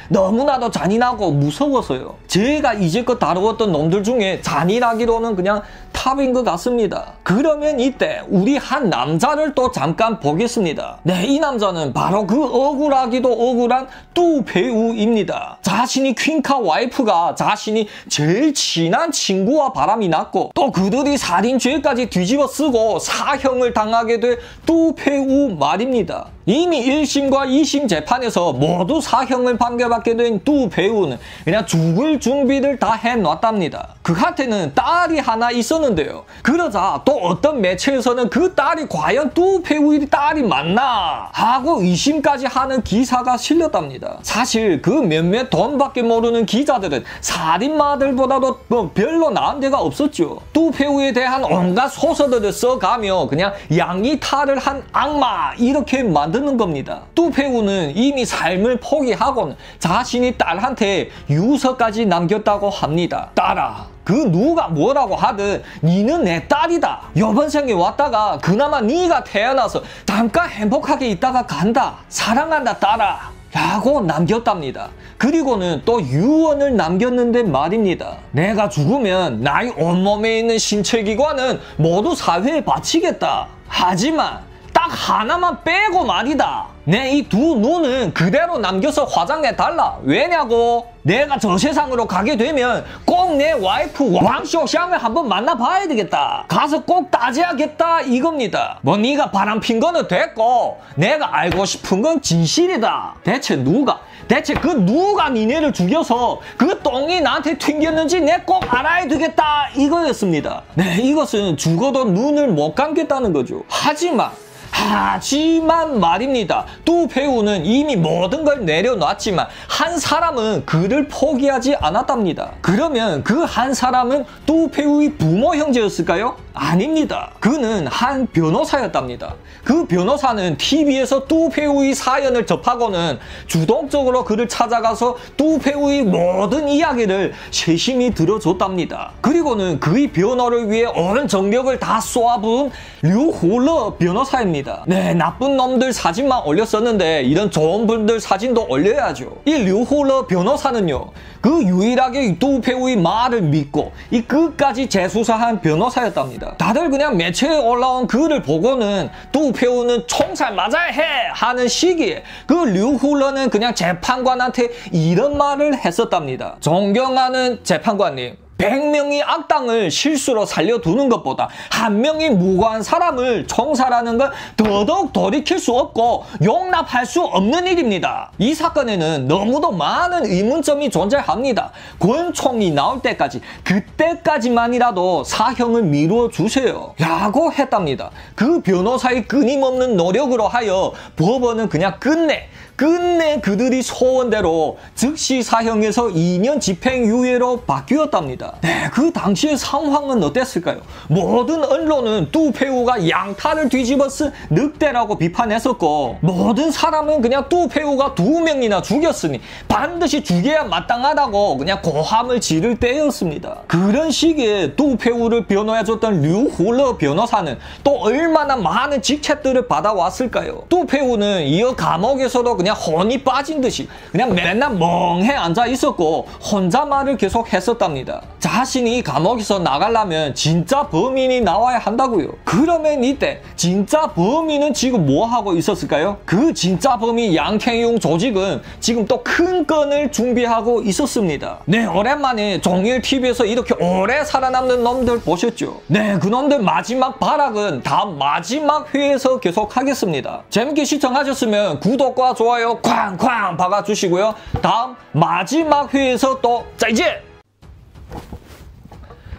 너무나도 잔인하고 무서워서요. 제가 이제껏 다루었던 놈들 중에 잔인하기로는 그냥 탑인 것 같습니다. 그러면 이때 우리 한 남자를 또 잠깐 보겠습니다. 네, 이 남자는 바로 그 억울하기도 억울한 뚜 배우입니다. 자신이 퀸카 와이프가 자신이 제일 친한 친구와 바람이 났고 또 그들이 살인죄까지 뒤집어 쓰고 사형을 당하게 될뚜 배우 말입니다. 이미 1심과 2심 재판에서 모두 사형을 판결받게 된 두 배우는 그냥 죽을 준비를 다 해놨답니다. 그한테는 딸이 하나 있었는데요. 그러자 또 어떤 매체에서는 그 딸이 과연 두 배우의 딸이 맞나 하고 의심까지 하는 기사가 실렸답니다. 사실 그 몇몇 돈밖에 모르는 기자들은 살인마들보다도 뭐 별로 나은 데가 없었죠. 두 배우에 대한 온갖 소설들을 써가며 그냥 양이 탈을 한 악마 이렇게 만 드는 겁니다. 두 배우는 이미 삶을 포기하고는 자신이 딸한테 유서까지 남겼다고 합니다. 딸아 그 누가 뭐라고 하든 니는 내 딸이다. 요번 생에 왔다가 그나마 니가 태어나서 잠깐 행복하게 있다가 간다. 사랑한다 딸아. 라고 남겼답니다. 그리고는 또 유언을 남겼는데 말입니다. 내가 죽으면 나의 온몸에 있는 신체 기관은 모두 사회에 바치겠다. 하지만 딱 하나만 빼고 말이다. 내 이 두 눈은 그대로 남겨서 화장해 달라. 왜냐고? 내가 저 세상으로 가게 되면 꼭 내 와이프 왕쇼샹을 한번 만나봐야 되겠다. 가서 꼭 따져야겠다 이겁니다. 뭐 네가 바람핀 거는 됐고 내가 알고 싶은 건 진실이다. 대체 누가 대체 그 누가 니네를 죽여서 그 똥이 나한테 튕겼는지 내 꼭 알아야 되겠다 이거였습니다. 네 이것은 죽어도 눈을 못 감겠다는 거죠. 하지만 하지만 말입니다. 또 배우는 이미 모든 걸 내려놨지만 한 사람은 그를 포기하지 않았답니다. 그러면 그 한 사람은 또 배우의 부모 형제였을까요? 아닙니다. 그는 한 변호사였답니다. 그 변호사는 TV에서 또 배우의 사연을 접하고는 주동적으로 그를 찾아가서 또 배우의 모든 이야기를 세심히 들어줬답니다. 그리고는 그의 변호를 위해 온 정력을 다 쏘아부은 류홀러 변호사입니다. 네, 나쁜 놈들 사진만 올렸었는데 이런 좋은 분들 사진도 올려야죠. 이 류홀러 변호사는요. 그 유일하게 또 배우의 말을 믿고 이 끝까지 재수사한 변호사였답니다. 다들 그냥 매체에 올라온 글을 보고는 또 배우는 총살 맞아야 해 하는 시기에 그 류훌러는 그냥 재판관한테 이런 말을 했었답니다. 존경하는 재판관님 100명이 악당을 실수로 살려두는 것보다 한 명이 무고한 사람을 총살하는 건 더더욱 돌이킬 수 없고 용납할 수 없는 일입니다. 이 사건에는 너무도 많은 의문점이 존재합니다. 권총이 나올 때까지 그때까지만이라도 사형을 미루어 주세요. 라고 했답니다. 그 변호사의 끊임없는 노력으로 하여 법원은 그냥 끝내 끝내 그들이 소원대로 즉시 사형에서 2년 집행유예로 바뀌었답니다. 네, 그 당시의 상황은 어땠을까요? 모든 언론은 뚜페우가 양탈을 뒤집어 쓴 늑대라고 비판했었고 모든 사람은 그냥 뚜페우가 두 명이나 죽였으니 반드시 죽여야 마땅하다고 그냥 고함을 지를 때였습니다. 그런 시기에 뚜페우를 변호해줬던 류홀러 변호사는 또 얼마나 많은 직책들을 받아왔을까요? 뚜페우는 이어 감옥에서도 그냥 혼이 빠진 듯이 그냥 맨날 멍해 앉아 있었고 혼자 말을 계속 했었답니다. 자신이 감옥에서 나가려면 진짜 범인이 나와야 한다고요. 그러면 이때 진짜 범인은 지금 뭐 하고 있었을까요? 그 진짜 범인 양태용 조직은 지금 또 큰 건을 준비하고 있었습니다. 네, 오랜만에 종일 TV에서 이렇게 오래 살아남는 놈들 보셨죠? 네, 그 놈들 마지막 발악은 다음 마지막 회에서 계속 하겠습니다. 재밌게 시청하셨으면 구독과 좋아요 쾅쾅 박아주시고요. 다음 마지막 회에서 또 자 이제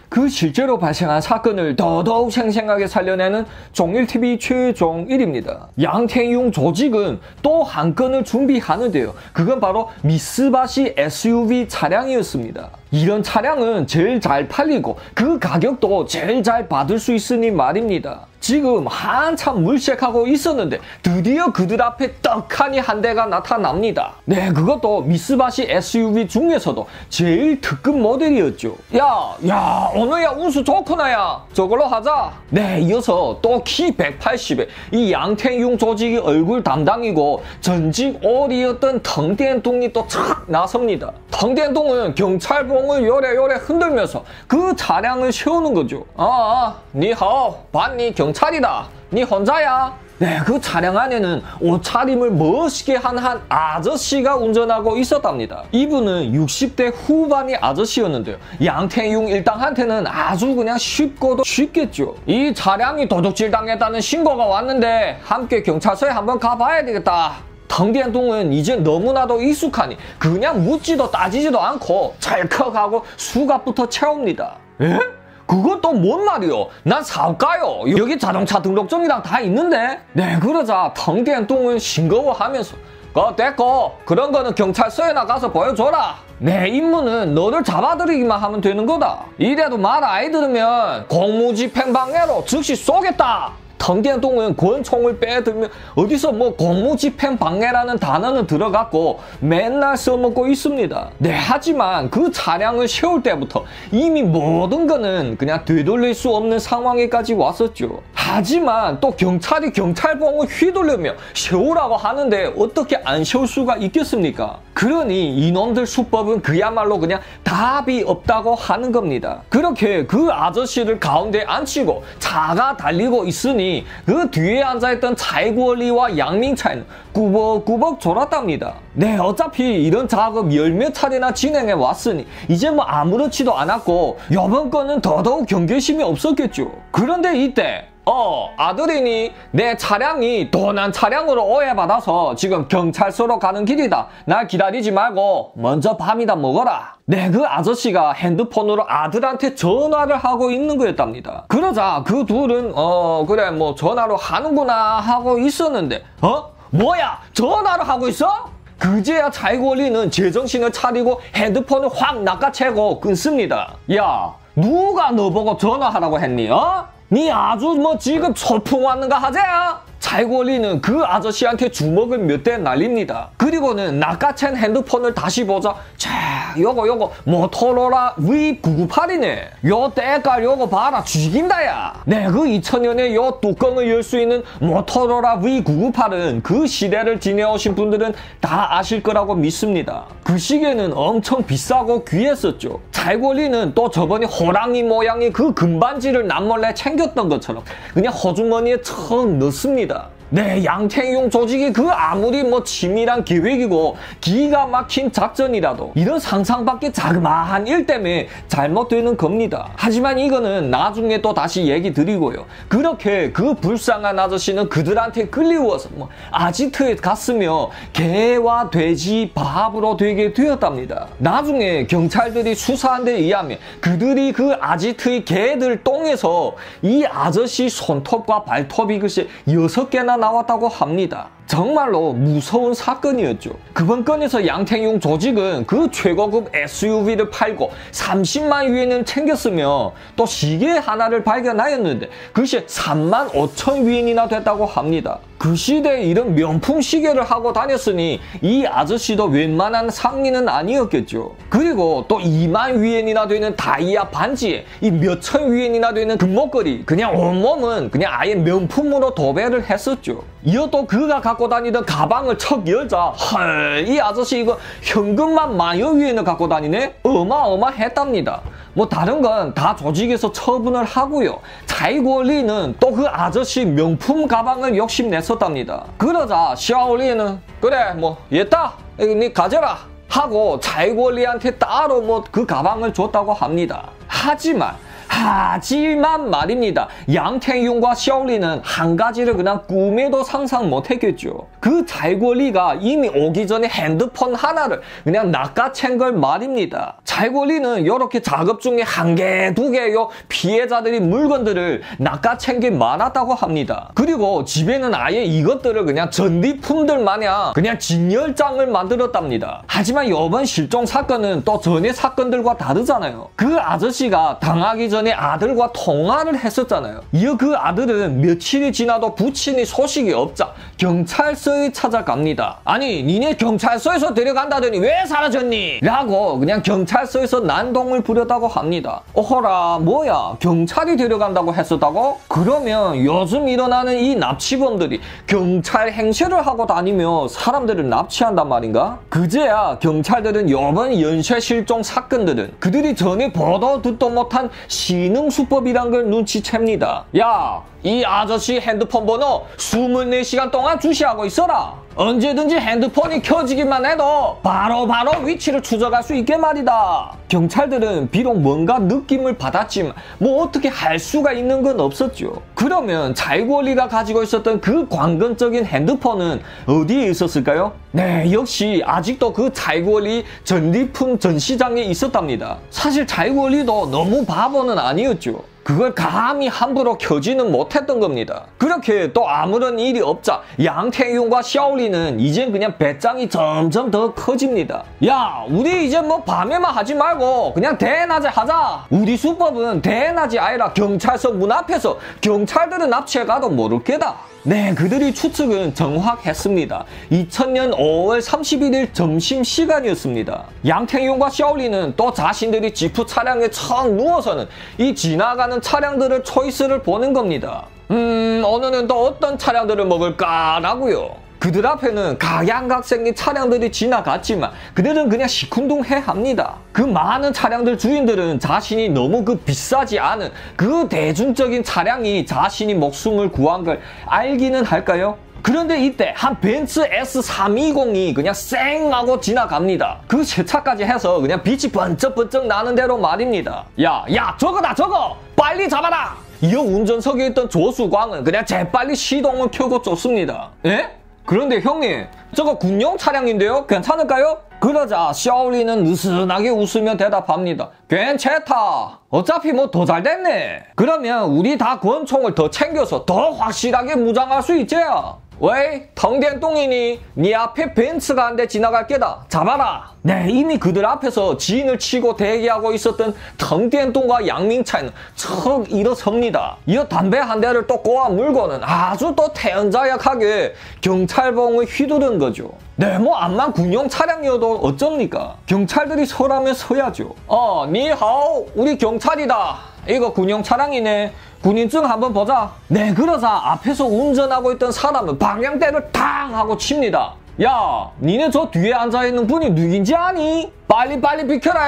그 실제로 발생한 사건을 더더욱 생생하게 살려내는 종일TV 최종 1입니다. 양태용 조직은 또 한 건을 준비하는데요. 그건 바로 미쓰바시 SUV 차량이었습니다. 이런 차량은 제일 잘 팔리고 그 가격도 제일 잘 받을 수 있으니 말입니다. 지금 한참 물색하고 있었는데 드디어 그들 앞에 떡하니 한 대가 나타납니다. 네, 그것도 미쓰바시 SUV 중에서도 제일 특급 모델이었죠. 야, 야, 오늘야 운수 좋구나야. 저걸로 하자. 네, 이어서 또 키 180에 이 양태용 조직이 얼굴 담당이고 전직 올이었던 텅대동이 또 착 나섭니다. 텅대동은 경찰 봉을 요래요래 흔들면서 그 차량을 세우는 거죠. 아, 니하오, 봤니 경찰이다. 니 혼자야? 네, 그 차량 안에는 옷차림을 멋있게 한 한 아저씨가 운전하고 있었답니다. 이분은 60대 후반의 아저씨였는데요. 양태용 일당한테는 아주 그냥 쉽고도 쉽겠죠. 이 차량이 도둑질 당했다는 신고가 왔는데 함께 경찰서에 한번 가봐야 되겠다. 텅디안동은 이제 너무나도 익숙하니 그냥 묻지도 따지지도 않고 찰컥하고 수갑부터 채웁니다. 에? 그것도 뭔 말이요? 난 사업가요. 여기 자동차 등록증이랑 다 있는데? 네, 그러자 텅디안동은 싱거워하면서 그거 됐고 그런 거는 경찰서에 나가서 보여줘라. 내 임무는 너를 잡아들이기만 하면 되는 거다. 이래도 말 아이 들으면 공무집행방해로 즉시 쏘겠다. 텅디안동은 권총을 빼들면 어디서 뭐 공무집행 방해라는 단어는 들어갔고 맨날 써먹고 있습니다. 네, 하지만 그 차량을 세울 때부터 이미 모든 거는 그냥 되돌릴 수 없는 상황에까지 왔었죠. 하지만 또 경찰이 경찰봉을 휘둘르며 세우라고 하는데 어떻게 안 세울 수가 있겠습니까? 그러니 이놈들 수법은 그야말로 그냥 답이 없다고 하는 겁니다. 그렇게 그 아저씨를 가운데 앉히고 차가 달리고 있으니 그 뒤에 앉아있던 차이구얼리와 양민차는 꾸벅꾸벅 졸았답니다. 네, 어차피 이런 작업 열몇 차례나 진행해 왔으니 이제 뭐 아무렇지도 않았고 이번 건은 더더욱 경계심이 없었겠죠. 그런데 이때 어, 아들이니 내 차량이 도난 차량으로 오해받아서 지금 경찰서로 가는 길이다. 날 기다리지 말고 먼저 밥이다 먹어라. 네, 그 아저씨가 핸드폰으로 아들한테 전화를 하고 있는 거였답니다. 그러자 그 둘은 어, 그래 뭐 전화로 하는구나 하고 있었는데 어? 뭐야? 전화를 하고 있어? 그제야 잘골리는 제정신을 차리고 핸드폰을 확 낚아채고 끊습니다. 야, 누가 너 보고 전화하라고 했니? 어? 니 아주 뭐 지금 소풍 왔는가 하재야? 잘골리는 그 아저씨한테 주먹을 몇 대 날립니다. 그리고는 낚아챈 핸드폰을 다시 보자. 자, 요거 요거 모토로라 V998이네. 요 때깔 요거 봐라 죽인다 야. 네, 그 2000년에 요 뚜껑을 열 수 있는 모토로라 V998은 그 시대를 지내오신 분들은 다 아실 거라고 믿습니다. 그 시계는 엄청 비싸고 귀했었죠. 잘골리는 또 저번에 호랑이 모양의 그 금반지를 남몰래 챙겼던 것처럼 그냥 허주머니에 척 넣습니다. 있습니다. 네, 양태용 조직이 그 아무리 뭐 치밀한 계획이고 기가 막힌 작전이라도 이런 상상밖에 자그마한 일 때문에 잘못되는 겁니다. 하지만 이거는 나중에 또 다시 얘기 드리고요. 그렇게 그 불쌍한 아저씨는 그들한테 끌려워서 뭐 아지트에 갔으며 개와 돼지 밥으로 되게 되었답니다. 나중에 경찰들이 수사한 데 의하면 그들이 그 아지트의 개들 똥에서 이 아저씨 손톱과 발톱이 글쎄 여섯 개나 나왔다고 합니다. 정말로 무서운 사건이었죠. 그번 건에서 양태용 조직은 그 최고급 SUV를 팔고 30만 위엔을 챙겼으며 또 시계 하나를 발견하였는데 그것이 3만 5천 위엔이나 됐다고 합니다. 그 시대에 이런 명품 시계를 하고 다녔으니 이 아저씨도 웬만한 상리는 아니었겠죠. 그리고 또 2만 위엔이나 되는 다이아 반지에 이 몇천 위엔이나 되는 금목걸이 그냥 온몸은 그냥 아예 명품으로 도배를 했었죠. 이어 또 그가 갖고 다니던 가방을 척 열자 헐 이 아저씨 이거 현금만 만여 위엔을 갖고 다니네? 어마어마했답니다. 뭐 다른 건 다 조직에서 처분을 하고요. 자이고리는 또 그 아저씨 명품 가방을 욕심냈었답니다. 그러자 샤오리는 그래 뭐 얘다 니 가져라 하고 자이고리한테 따로 뭐 그 가방을 줬다고 합니다. 하지만 하지만 말입니다. 양태용과 샤올리는 한 가지를 그냥 꿈에도 상상 못했겠죠. 그 잘고리가 이미 오기 전에 핸드폰 하나를 그냥 낚아챈 걸 말입니다. 잘고리는 이렇게 작업 중에 한 개, 두 개요 피해자들이 물건들을 낚아챈 게 많았다고 합니다. 그리고 집에는 아예 이것들을 그냥 전리품들 마냥 그냥 진열장을 만들었답니다. 하지만 이번 실종 사건은 또 전의 사건들과 다르잖아요. 그 아저씨가 당하기 전에 전에 아들과 통화를 했었잖아요. 이어 그 아들은 며칠이 지나도 부친이 소식이 없자 경찰서에 찾아갑니다. 아니 니네 경찰서에서 데려간다더니 왜 사라졌니? 라고 그냥 경찰서에서 난동을 부렸다고 합니다. 어허라 뭐야 경찰이 데려간다고 했었다고? 그러면 요즘 일어나는 이 납치범들이 경찰 행세를 하고 다니며 사람들을 납치한단 말인가? 그제야 경찰들은 요번 연쇄 실종 사건들은 그들이 전에 보도 듣도 못한 기능 수법이란 걸 눈치챕니다. 야, 이 아저씨 핸드폰 번호 24시간 동안 주시하고 있어라. 언제든지 핸드폰이 켜지기만 해도 바로바로 바로 위치를 추적할 수 있게 말이다. 경찰들은 비록 뭔가 느낌을 받았지만 뭐 어떻게 할 수가 있는 건 없었죠. 그러면 잘고리가 가지고 있었던 그 관건적인 핸드폰은 어디에 있었을까요? 네, 역시 아직도 그 잘고리 전리품 전시장에 있었답니다. 사실 잘고리도 너무 바보는 아니었죠. 그걸 감히 함부로 켜지는 못했던 겁니다. 그렇게 또 아무런 일이 없자 양태용과 샤오리는 이젠 그냥 배짱이 점점 더 커집니다. 야 우리 이제 뭐 밤에만 하지 말고 그냥 대낮에 하자. 우리 수법은 대낮이 아니라 경찰서 문 앞에서 경찰들은 납치해가도 모를 게다. 네, 그들이 추측은 정확했습니다. 2000년 5월 31일 점심시간이었습니다. 양태용과 샤올리는 또 자신들이 지프 차량에 척 누워서는 이 지나가는 차량들을 초이스를 보는 겁니다. 음, 오늘은 또 어떤 차량들을 먹을까라고요. 그들 앞에는 각양각색의 차량들이 지나갔지만 그들은 그냥 시큰둥해합니다. 그 많은 차량들 주인들은 자신이 너무 그 비싸지 않은 그 대중적인 차량이 자신이 목숨을 구한 걸 알기는 할까요? 그런데 이때 한 벤츠 S320이 그냥 쌩 하고 지나갑니다. 그 세차까지 해서 그냥 빛이 번쩍번쩍 나는 대로 말입니다. 야, 야, 저거다, 저거! 빨리 잡아라! 이어 운전석에 있던 조수광은 그냥 재빨리 시동을 켜고 쫓습니다. 에? 그런데 형님 저거 군용 차량인데요? 괜찮을까요? 그러자 샤올리는 느슨하게 웃으며 대답합니다. 괜찮다. 어차피 뭐 더 잘 됐네. 그러면 우리 다 권총을 더 챙겨서 더 확실하게 무장할 수 있지요. 왜? 텅den똥이니 네 앞에 벤츠가 한 대 지나갈 게다. 잡아라. 네, 이미 그들 앞에서 지인을 치고 대기하고 있었던 텅den똥과 양민찬은 척 일어섭니다. 이어 담배 한 대를 또 꼬아 물고는 아주 또 태연자약하게 경찰봉을 휘두른 거죠. 네, 뭐 암만 군용 차량이어도 어쩝니까? 경찰들이 서라면 서야죠. 어, 니하오, 우리 경찰이다. 이거 군용 차량이네. 군인증 한번 보자. 네, 그러자 앞에서 운전하고 있던 사람은 방향대를 탕 하고 칩니다. 야, 니네 저 뒤에 앉아있는 분이 누군지 아니? 빨리빨리 비켜라.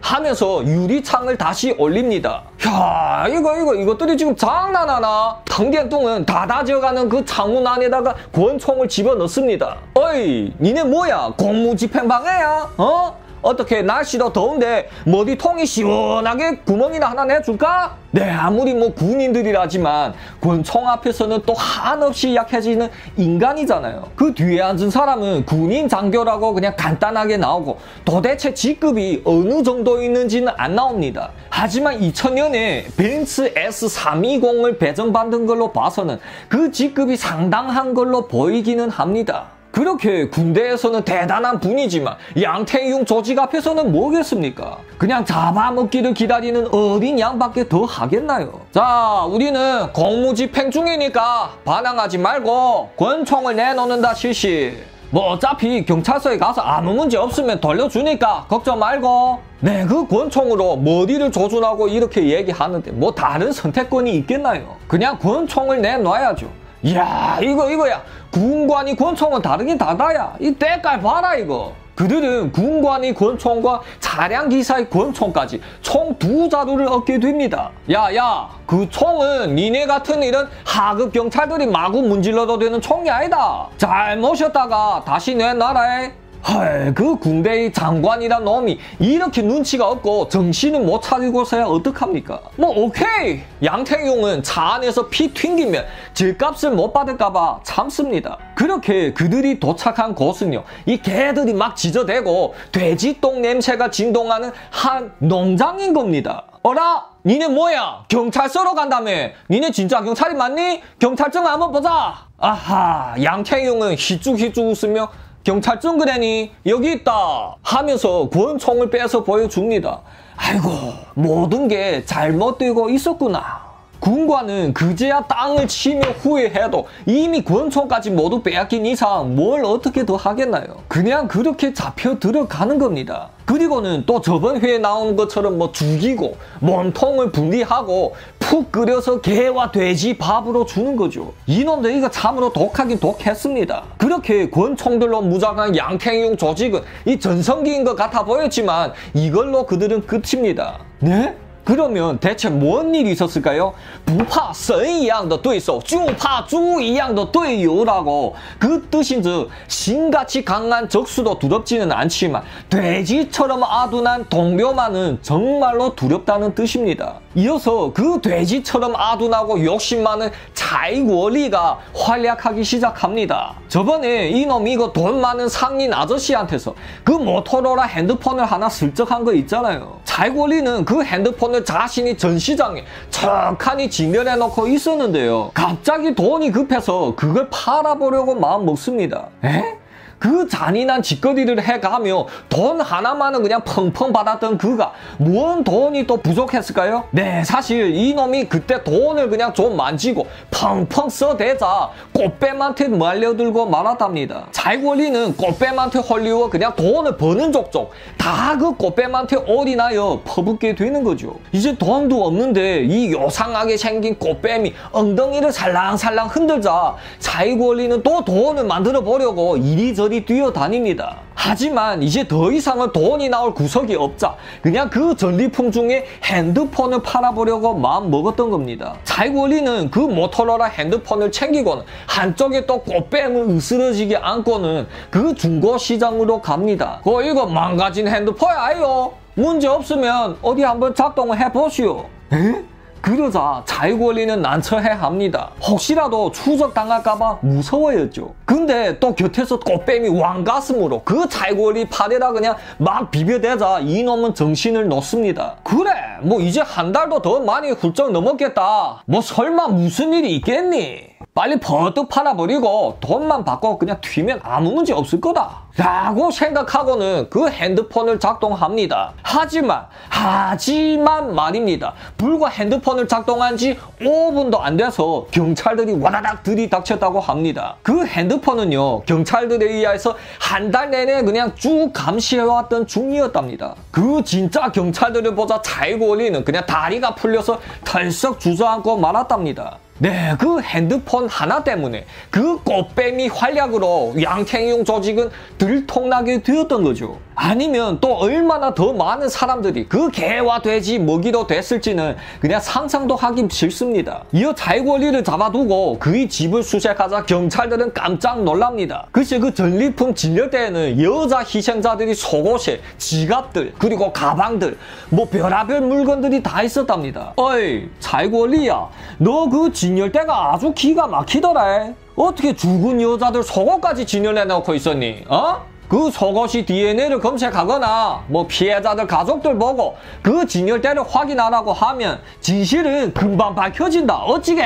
하면서 유리창을 다시 올립니다. 야, 이거, 이거, 이것들이 지금 장난하나? 당대똥은 다다져가는 그 창문 안에다가 권총을 집어넣습니다. 어이, 니네 뭐야? 공무집행방해야? 어? 어떻게 날씨도 더운데 머리 통이 시원하게 구멍이나 하나 내줄까? 네, 아무리 뭐 군인들이라지만 권총 앞에서는 또 한없이 약해지는 인간이잖아요. 그 뒤에 앉은 사람은 군인 장교라고 그냥 간단하게 나오고 도대체 직급이 어느 정도 있는지는 안 나옵니다. 하지만 2000년에 벤츠 S320을 배정받은 걸로 봐서는 그 직급이 상당한 걸로 보이기는 합니다. 그렇게 군대에서는 대단한 분이지만 양태용 조직 앞에서는 뭐겠습니까? 그냥 잡아먹기를 기다리는 어린 양밖에 더 하겠나요? 자, 우리는 공무집행 중이니까 반항하지 말고 권총을 내놓는다 실시. 뭐 어차피 경찰서에 가서 아무 문제 없으면 돌려주니까 걱정 말고 네, 그 권총으로 머리를 조준하고 이렇게 얘기하는데 뭐 다른 선택권이 있겠나요? 그냥 권총을 내놔야죠. 이야 이거 이거야 군관이 권총은 다르긴 다르야 이 때깔 봐라 이거 그들은 군관이 권총과 차량 기사의 권총까지 총 두 자루를 얻게 됩니다. 야야 그 총은 니네 같은 이런 하급 경찰들이 마구 문질러도 되는 총이 아니다. 잘 모셨다가 다시 내 나라에 헐, 그 군대의 장관이란 놈이 이렇게 눈치가 없고 정신을 못 차리고서야 어떡합니까? 뭐 오케이! 양태용은 차 안에서 피 튕기면 질값을 못 받을까봐 참습니다. 그렇게 그들이 도착한 곳은요. 이 개들이 막 지저대고 돼지똥 냄새가 진동하는 한 농장인 겁니다. 어라? 니네 뭐야? 경찰서로 간다며? 니네 진짜 경찰이 맞니? 경찰증 한번 보자! 아하, 양태용은 희죽희죽 웃으며 경찰증 그래니 여기 있다 하면서 권총을 빼서 보여줍니다. 아이고 모든 게 잘못되고 있었구나. 군관은 그제야 땅을 치며 후회해도 이미 권총까지 모두 빼앗긴 이상 뭘 어떻게 더 하겠나요? 그냥 그렇게 잡혀 들어가는 겁니다. 그리고는 또 저번 회에 나온 것처럼 뭐 죽이고 몸통을 분리하고 푹 끓여서 개와 돼지 밥으로 주는 거죠. 이놈들 이거 참으로 독하긴 독했습니다. 그렇게 권총들로 무장한 양탱용 조직은 이 전성기인 것 같아 보였지만 이걸로 그들은 끝입니다. 네? 그러면 대체 뭔 일이 있었을까요? 부파 선一样的 对手, 就怕猪一样的 队友라고 그 뜻인즉 신같이 강한 적수도 두렵지는 않지만 돼지처럼 아둔한 동료만은 정말로 두렵다는 뜻입니다. 이어서 그 돼지처럼 아둔하고 욕심 많은 자이원리가 활약하기 시작합니다. 저번에 이놈이 이거 돈 많은 상인 아저씨한테서 그 모토로라 핸드폰을 하나 슬쩍 한 거 있잖아요. 자이원리는 그 핸드폰 을 자신이 전시장에 척하니 진열해 놓고 있었는데요. 갑자기 돈이 급해서 그걸 팔아보려고 마음 먹습니다. 에? 그 잔인한 짓거리를 해가며 돈 하나만은 그냥 펑펑 받았던 그가 뭔 돈이 또 부족했을까요? 네 사실 이놈이 그때 돈을 그냥 좀 만지고 펑펑 써대자 꽃뱀한테 말려들고 말았답니다. 잘권리는 꽃뱀한테 홀리워 그냥 돈을 버는 족족 다 그 꽃뱀한테 올인하여 퍼붓게 되는 거죠. 이제 돈도 없는데 이 요상하게 생긴 꽃뱀이 엉덩이를 살랑살랑 흔들자 자이권리는 또 돈을 만들어 보려고 이리저리 여전히 뛰어다닙니다. 하지만 이제 더 이상은 돈이 나올 구석이 없자 그냥 그 전리품 중에 핸드폰을 팔아보려고 마음 먹었던 겁니다. 자이원리는 그 모토로라 핸드폰을 챙기고는 한쪽에 또 꽃뱀을 으스러지게 안고는 그 중고 시장으로 갑니다. 그 이거 망가진 핸드폰 아요 문제 없으면 어디 한번 작동을 해보시오. 에? 그러자 자유권리는 난처해 합니다. 혹시라도 추적당할까봐 무서워였죠. 근데 또 곁에서 꽃뱀이 왕가슴으로 그 자유권리 팔에다 그냥 막 비벼대자 이놈은 정신을 놓습니다. 그래 뭐 이제 한 달도 더 많이 훌쩍 넘었겠다. 뭐 설마 무슨 일이 있겠니? 빨리 버뜩 팔아버리고 돈만 받고 그냥 튀면 아무 문제 없을 거다. 라고 생각하고는 그 핸드폰을 작동합니다. 하지만, 하지만 말입니다. 불과 핸드폰을 작동한 지 5분도 안 돼서 경찰들이 와다닥 들이닥쳤다고 합니다. 그 핸드폰은요, 경찰들에 의해서 한 달 내내 그냥 쭉 감시해왔던 중이었답니다. 그 진짜 경찰들을 보자 잘고리는 그냥 다리가 풀려서 털썩 주저앉고 말았답니다. 네, 그 핸드폰 하나 때문에 그 꽃뱀이 활약으로 양탱용 조직은 들통나게 되었던 거죠. 아니면 또 얼마나 더 많은 사람들이 그 개와 돼지 먹이로 됐을지는 그냥 상상도 하기 싫습니다. 이어 자유권리를 잡아두고 그의 집을 수색하자 경찰들은 깜짝 놀랍니다. 글쎄 그 전리품 진열대에는 여자 희생자들이 속옷에 지갑들 그리고 가방들 뭐 별하별 물건들이 다 있었답니다. 어이 자유권리야 너 그 진열대가 아주 기가 막히더라. 어떻게 죽은 여자들 속옷까지 진열해 놓고 있었니? 어? 그 속옷이 DNA를 검색하거나 뭐 피해자들 가족들 보고 그 진열대를 확인하라고 하면 진실은 금방 밝혀진다. 어찌게?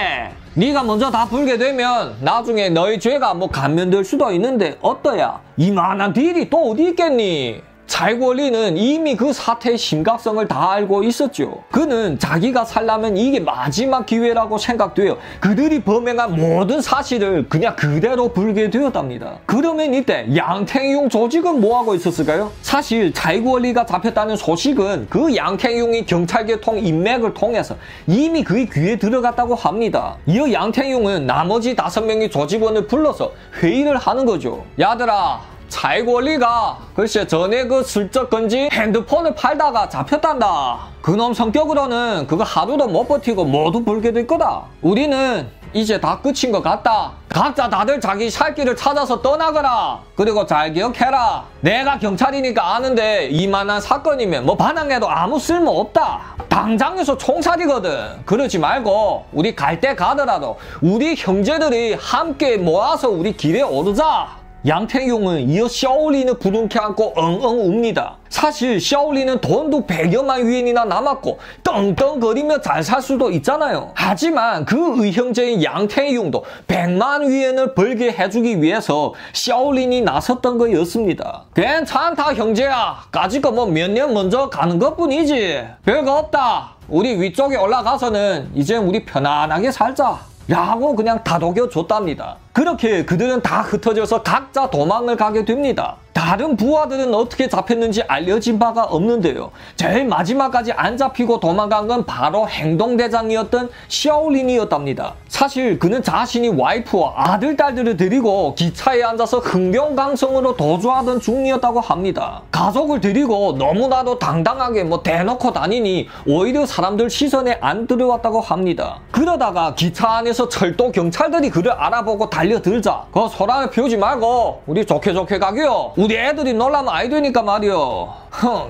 네가 먼저 다 풀게 되면 나중에 너희 죄가 뭐 감면될 수도 있는데 어떠야? 이만한 딜이 또 어디 있겠니? 잘권리는 이미 그 사태의 심각성을 다 알고 있었죠. 그는 자기가 살라면 이게 마지막 기회라고 생각되어 그들이 범행한 모든 사실을 그냥 그대로 불게 되었답니다. 그러면 이때 양태용 조직은 뭐하고 있었을까요? 사실 잘권리가 잡혔다는 소식은 그 양태용이 경찰계통 인맥을 통해서 이미 그의 귀에 들어갔다고 합니다. 이어 양태용은 나머지 다섯 명의 조직원을 불러서 회의를 하는 거죠. 야들아 잘권리가 글쎄 전에 그 슬쩍 건지 핸드폰을 팔다가 잡혔단다. 그놈 성격으로는 그거 하루도 못 버티고 모두 불게 될 거다. 우리는 이제 다 끝인 것 같다. 각자 다들 자기 살 길을 찾아서 떠나거라. 그리고 잘 기억해라. 내가 경찰이니까 아는데 이만한 사건이면 뭐 반항해도 아무 쓸모 없다. 당장에서 총살이거든. 그러지 말고 우리 갈 때 가더라도 우리 형제들이 함께 모아서 우리 길에 오르자. 양태용은 이어 샤올리는 부둥켜 안고 엉엉 웁니다. 사실 샤올리는 돈도 100여만 위엔이나 남았고 떵떵거리며 잘 살 수도 있잖아요. 하지만 그 의형제인 양태용도 100만 위엔을 벌게 해주기 위해서 샤올린이 나섰던 거였습니다. 괜찮다 형제야. 까짓거 뭐 몇 년 먼저 가는 것뿐이지. 별거 없다. 우리 위쪽에 올라가서는 이제 우리 편안하게 살자. 라고 그냥 다독여 줬답니다. 그렇게 그들은 다 흩어져서 각자 도망을 가게 됩니다. 다른 부하들은 어떻게 잡혔는지 알려진 바가 없는데요. 제일 마지막까지 안 잡히고 도망간 건 바로 행동대장이었던 샤올린이었답니다. 사실 그는 자신이 와이프와 아들, 딸들을 데리고 기차에 앉아서 흥경강성으로 도주하던 중이었다고 합니다. 가족을 데리고 너무나도 당당하게 뭐 대놓고 다니니 오히려 사람들 시선에 안 들어왔다고 합니다. 그러다가 기차 안에서 철도 경찰들이 그를 알아보고 달 려들자 그 소란을 피우지 말고 우리 좋게 좋게 가게요. 우리 애들이 놀라면 아이 되니까 말이요.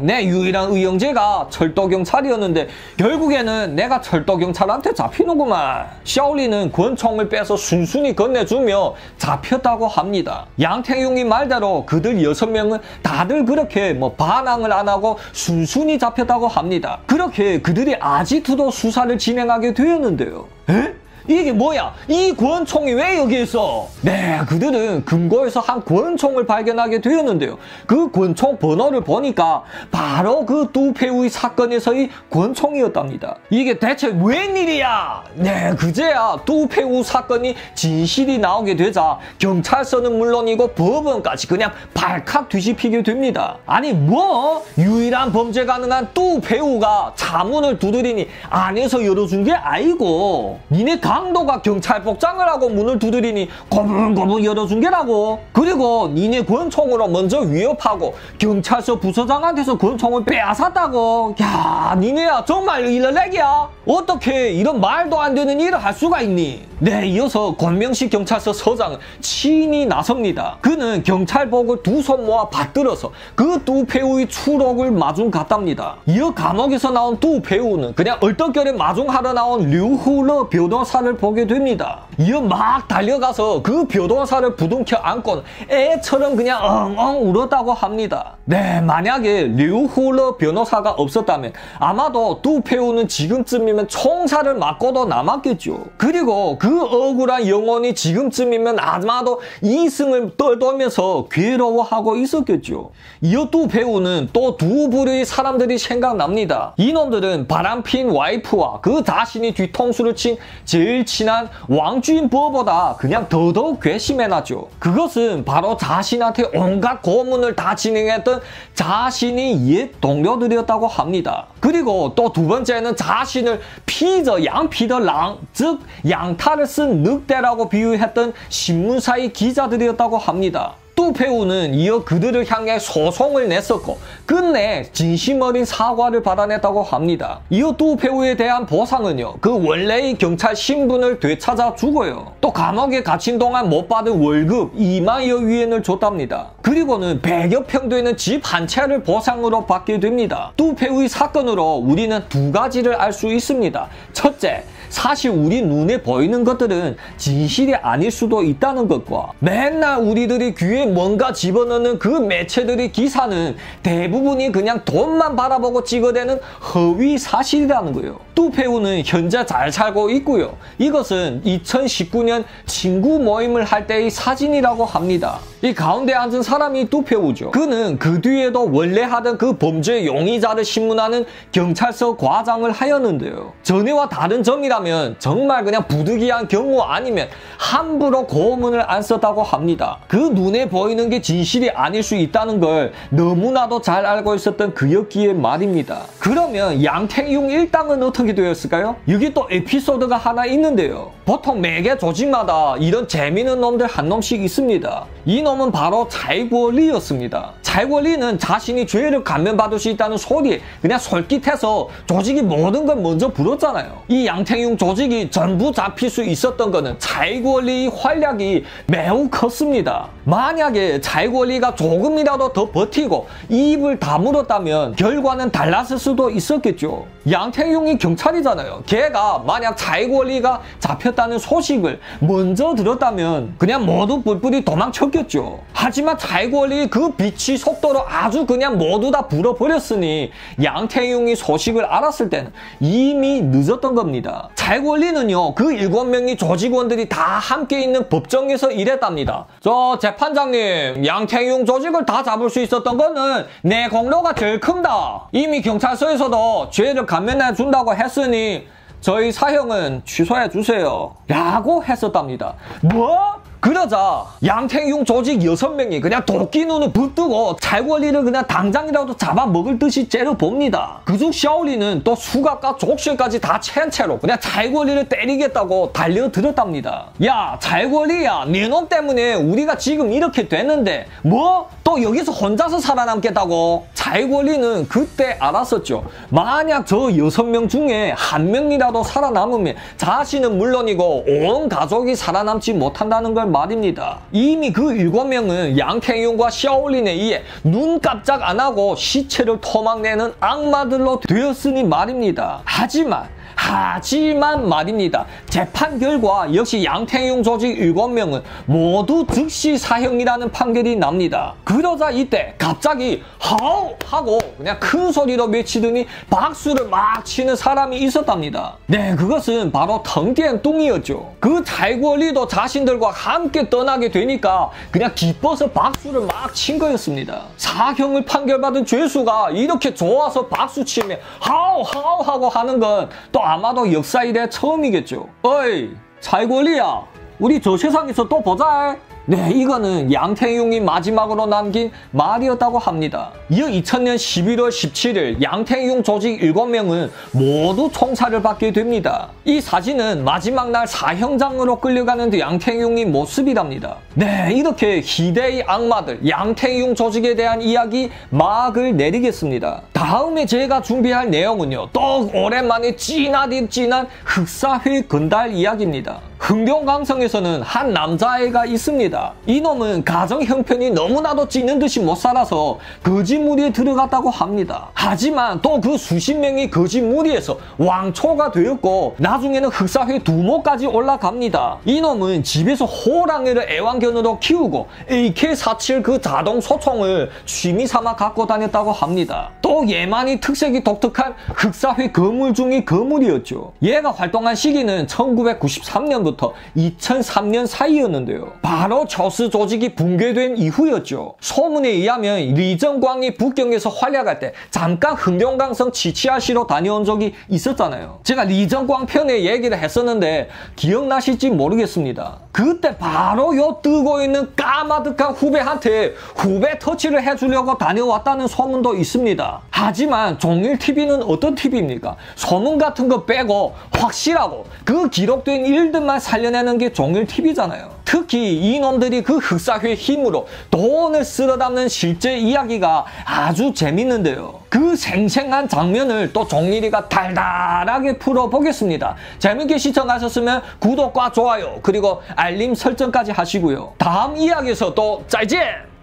내 유일한 의형제가 철도경찰이었는데 결국에는 내가 철도경찰한테 잡히는구만. 샤올리는 권총을 빼서 순순히 건네주며 잡혔다고 합니다. 양태용이 말대로 그들 여섯 명은 다들 그렇게 뭐 반항을 안 하고 순순히 잡혔다고 합니다. 그렇게 그들이 아지트도 수사를 진행하게 되었는데요. 에? 이게 뭐야? 이 권총이 왜 여기 있어? 네, 그들은 금고에서 한 권총을 발견하게 되었는데요. 그 권총 번호를 보니까 바로 그 두페우의 사건에서의 권총이었답니다. 이게 대체 웬일이야? 네, 그제야 두페우 사건이 진실이 나오게 되자 경찰서는 물론이고 법원까지 그냥 발칵 뒤집히게 됩니다. 아니 뭐? 유일한 범죄 가능한 두페우가 자문을 두드리니 안에서 열어준 게 아니고 니네 가 강도가 경찰 복장을 하고 문을 두드리니 고분고분 열어준 게라고. 그리고 니네 권총으로 먼저 위협하고 경찰서 부서장한테서 권총을 빼앗았다고. 야, 니네야 정말 일러내기야. 어떻게 이런 말도 안 되는 일을 할 수가 있니? 네, 이어서 권명식 경찰서 서장은 친히 나섭니다. 그는 경찰복을 두 손 모아 받들어서 그 두 배우의 추록을 마중 갔답니다. 이어 감옥에서 나온 두 배우는 그냥 얼떨결에 마중하러 나온 류후러 변호사를 보게 됩니다. 이어 막 달려가서 그 변호사를 부둥켜 안고 애처럼 그냥 엉엉 울었다고 합니다. 네, 만약에 류후러 변호사가 없었다면 아마도 두 배우는 지금쯤이면 총살을 맞고도 남았겠죠. 그리고 그 억울한 영혼이 지금쯤이면 아마도 이승을 떨돌면서 괴로워하고 있었겠죠. 이어 두 배우는 또 두 부류의 사람들이 생각납니다. 이놈들은 바람핀 와이프와 그 자신이 뒤통수를 친 제일 친한 왕주인 버보다 그냥 더더욱 괘씸해놨죠. 그것은 바로 자신한테 온갖 고문을 다 진행했던 자신이 옛 동료들이었다고 합니다. 그리고 또 두 번째는 자신을 피저 양피더랑 즉 양탈을 쓴 늑대라고 비유했던 신문사의 기자들이었다고 합니다. 뚜페우는 이어 그들을 향해 소송을 냈었고 끝내 진심 어린 사과를 받아냈다고 합니다. 이어 뚜페우에 대한 보상은요. 그 원래의 경찰 신분을 되찾아 주고요. 또 감옥에 갇힌 동안 못 받은 월급 2만여 위엔을 줬답니다. 그리고는 100여 평 되는 집 한 채를 보상으로 받게 됩니다. 뚜페우의 사건으로 우리는 두 가지를 알 수 있습니다. 첫째, 사실 우리 눈에 보이는 것들은 진실이 아닐 수도 있다는 것과 맨날 우리들이 귀에 뭔가 집어넣는 그 매체들의 기사는 대부분이 그냥 돈만 바라보고 찍어대는 허위 사실이라는 거예요. 뚜페우는 현재 잘 살고 있고요. 이것은 2019년 친구 모임을 할 때의 사진이라고 합니다. 이 가운데 앉은 사람이 뚜페우죠. 그는 그 뒤에도 원래 하던 그 범죄 용의자를 신문하는 경찰서 과장을 하였는데요. 전에와 다른 점이라면 정말 그냥 부득이한 경우 아니면 함부로 고문을 안 썼다고 합니다. 그 눈에 보이는 게 진실이 아닐 수 있다는 걸 너무나도 잘 알고 있었던 그였기에 말입니다. 그러면 양태용 일당은 어떻게 되었을까요? 여기 또 에피소드가 하나 있는데요. 보통 매개 조직마다 이런 재미있는 놈들 한 놈씩 있습니다. 이 놈은 바로 잘구리였습니다. 잘구리는 자신이 죄를 감면받을 수 있다는 소리에 그냥 솔깃해서 조직이 모든 걸 먼저 불었잖아요. 이 양태용 조직이 전부 잡힐 수 있었던 거는 잘구리의 활약이 매우 컸습니다. 만약에 잘구리가 조금이라도 더 버티고 입을 다물었다면 결과는 달랐을 수도 있었겠죠. 양태용이 경 찰이잖아요. 걔가 만약 잘구리가 잡혔다는 소식을 먼저 들었다면 그냥 모두 뿔뿔이 도망쳤겠죠. 하지만 잘구리 그 빛이 속도로 아주 그냥 모두 다 불어버렸으니 양태용이 소식을 알았을 때는 이미 늦었던 겁니다. 잘구리는요 그 일곱 명의 조직원들이 다 함께 있는 법정에서 일했답니다. 저 재판장님 양태용 조직을 다 잡을 수 있었던 거는 내 공로가 제일 큽니다. 이미 경찰서에서도 죄를 감면해 준다고 했으니 저희 사형은 취소해 주세요. 라고 했었답니다. 뭐? 그러자 양태용 조직 6명이 그냥 도끼 눈을 붙뜨고 잘권리를 그냥 당장이라도 잡아먹을 듯이 째려봅니다. 그중 샤오리는 또 수갑과 족실까지 다 채인 채로 그냥 잘권리를 때리겠다고 달려들었답니다. 야 잘권리야 네놈 때문에 우리가 지금 이렇게 됐는데 뭐? 또 여기서 혼자서 살아남겠다고? 잘권리는 그때 알았었죠. 만약 저 6명 중에 한 명이라도 살아남으면 자신은 물론이고 온 가족이 살아남지 못한다는 걸 말입니다. 이미 그 일곱 명은 양태용과 샤올린에 의해 눈 깜짝 안 하고 시체를 토막내는 악마들로 되었으니 말입니다. 하지만 하지만 말입니다. 재판 결과 역시 양태용 조직 7명은 모두 즉시 사형이라는 판결이 납니다. 그러자 이때 갑자기 하우 하고 그냥 큰 소리로 외치더니 박수를 막 치는 사람이 있었답니다. 네, 그것은 바로 텅디엔 뚱이었죠. 그 잘권리도 자신들과 함께 떠나게 되니까 그냥 기뻐서 박수를 막 친 거였습니다. 사형을 판결받은 죄수가 이렇게 좋아서 박수 치면 하우 하우 하고 하는 건또 아마도 역사 이래 처음이겠죠. 어이, 잘권리야. 우리 저 세상에서 또 보자. 네, 이거는 양태용이 마지막으로 남긴 말이었다고 합니다. 이어 2000년 11월 17일 양태용 조직 7명은 모두 총살을 받게 됩니다. 이 사진은 마지막 날 사형장으로 끌려가는 양태용의 모습이랍니다. 네, 이렇게 희대의 악마들 양태용 조직에 대한 이야기 막을 내리겠습니다. 다음에 제가 준비할 내용은요. 또 오랜만에 찐하디 찐한 흑사회 건달 이야기입니다. 흥룡강성에서는 한 남자애가 있습니다. 이놈은 가정 형편이 너무나도 찌는 듯이 못 살아서 거짓무리에 들어갔다고 합니다. 하지만 또 그 수십 명이 거짓무리에서 왕초가 되었고 나중에는 흑사회 두모까지 올라갑니다. 이놈은 집에서 호랑이를 애완견으로 키우고 AK-47 그 자동 소총을 취미 삼아 갖고 다녔다고 합니다. 또 예만이 특색이 독특한 흑사회 거물 중의 거물이었죠. 얘가 활동한 시기는 1993년부터 2003년 사이였는데요. 바로 저스 조직이 붕괴된 이후였죠. 소문에 의하면 리정광이 북경에서 활약할 때 잠깐 흥룡강성 치치아시로 다녀온 적이 있었잖아요. 제가 리정광 편에 얘기를 했었는데 기억나실지 모르겠습니다. 그때 바로 요 뜨고 있는 까마득한 후배한테 후배 터치를 해주려고 다녀왔다는 소문도 있습니다. 하지만 종일TV는 어떤 TV입니까? 소문 같은 거 빼고 확실하고 그 기록된 일들만 살려내는 게 종일TV잖아요. 특히 이놈들이 그 흑사회 힘으로 돈을 쓸어 담는 실제 이야기가 아주 재밌는데요. 그 생생한 장면을 또 종일이가 달달하게 풀어보겠습니다. 재밌게 시청하셨으면 구독과 좋아요 그리고 알림 설정까지 하시고요. 다음 이야기에서 또 짜이젠!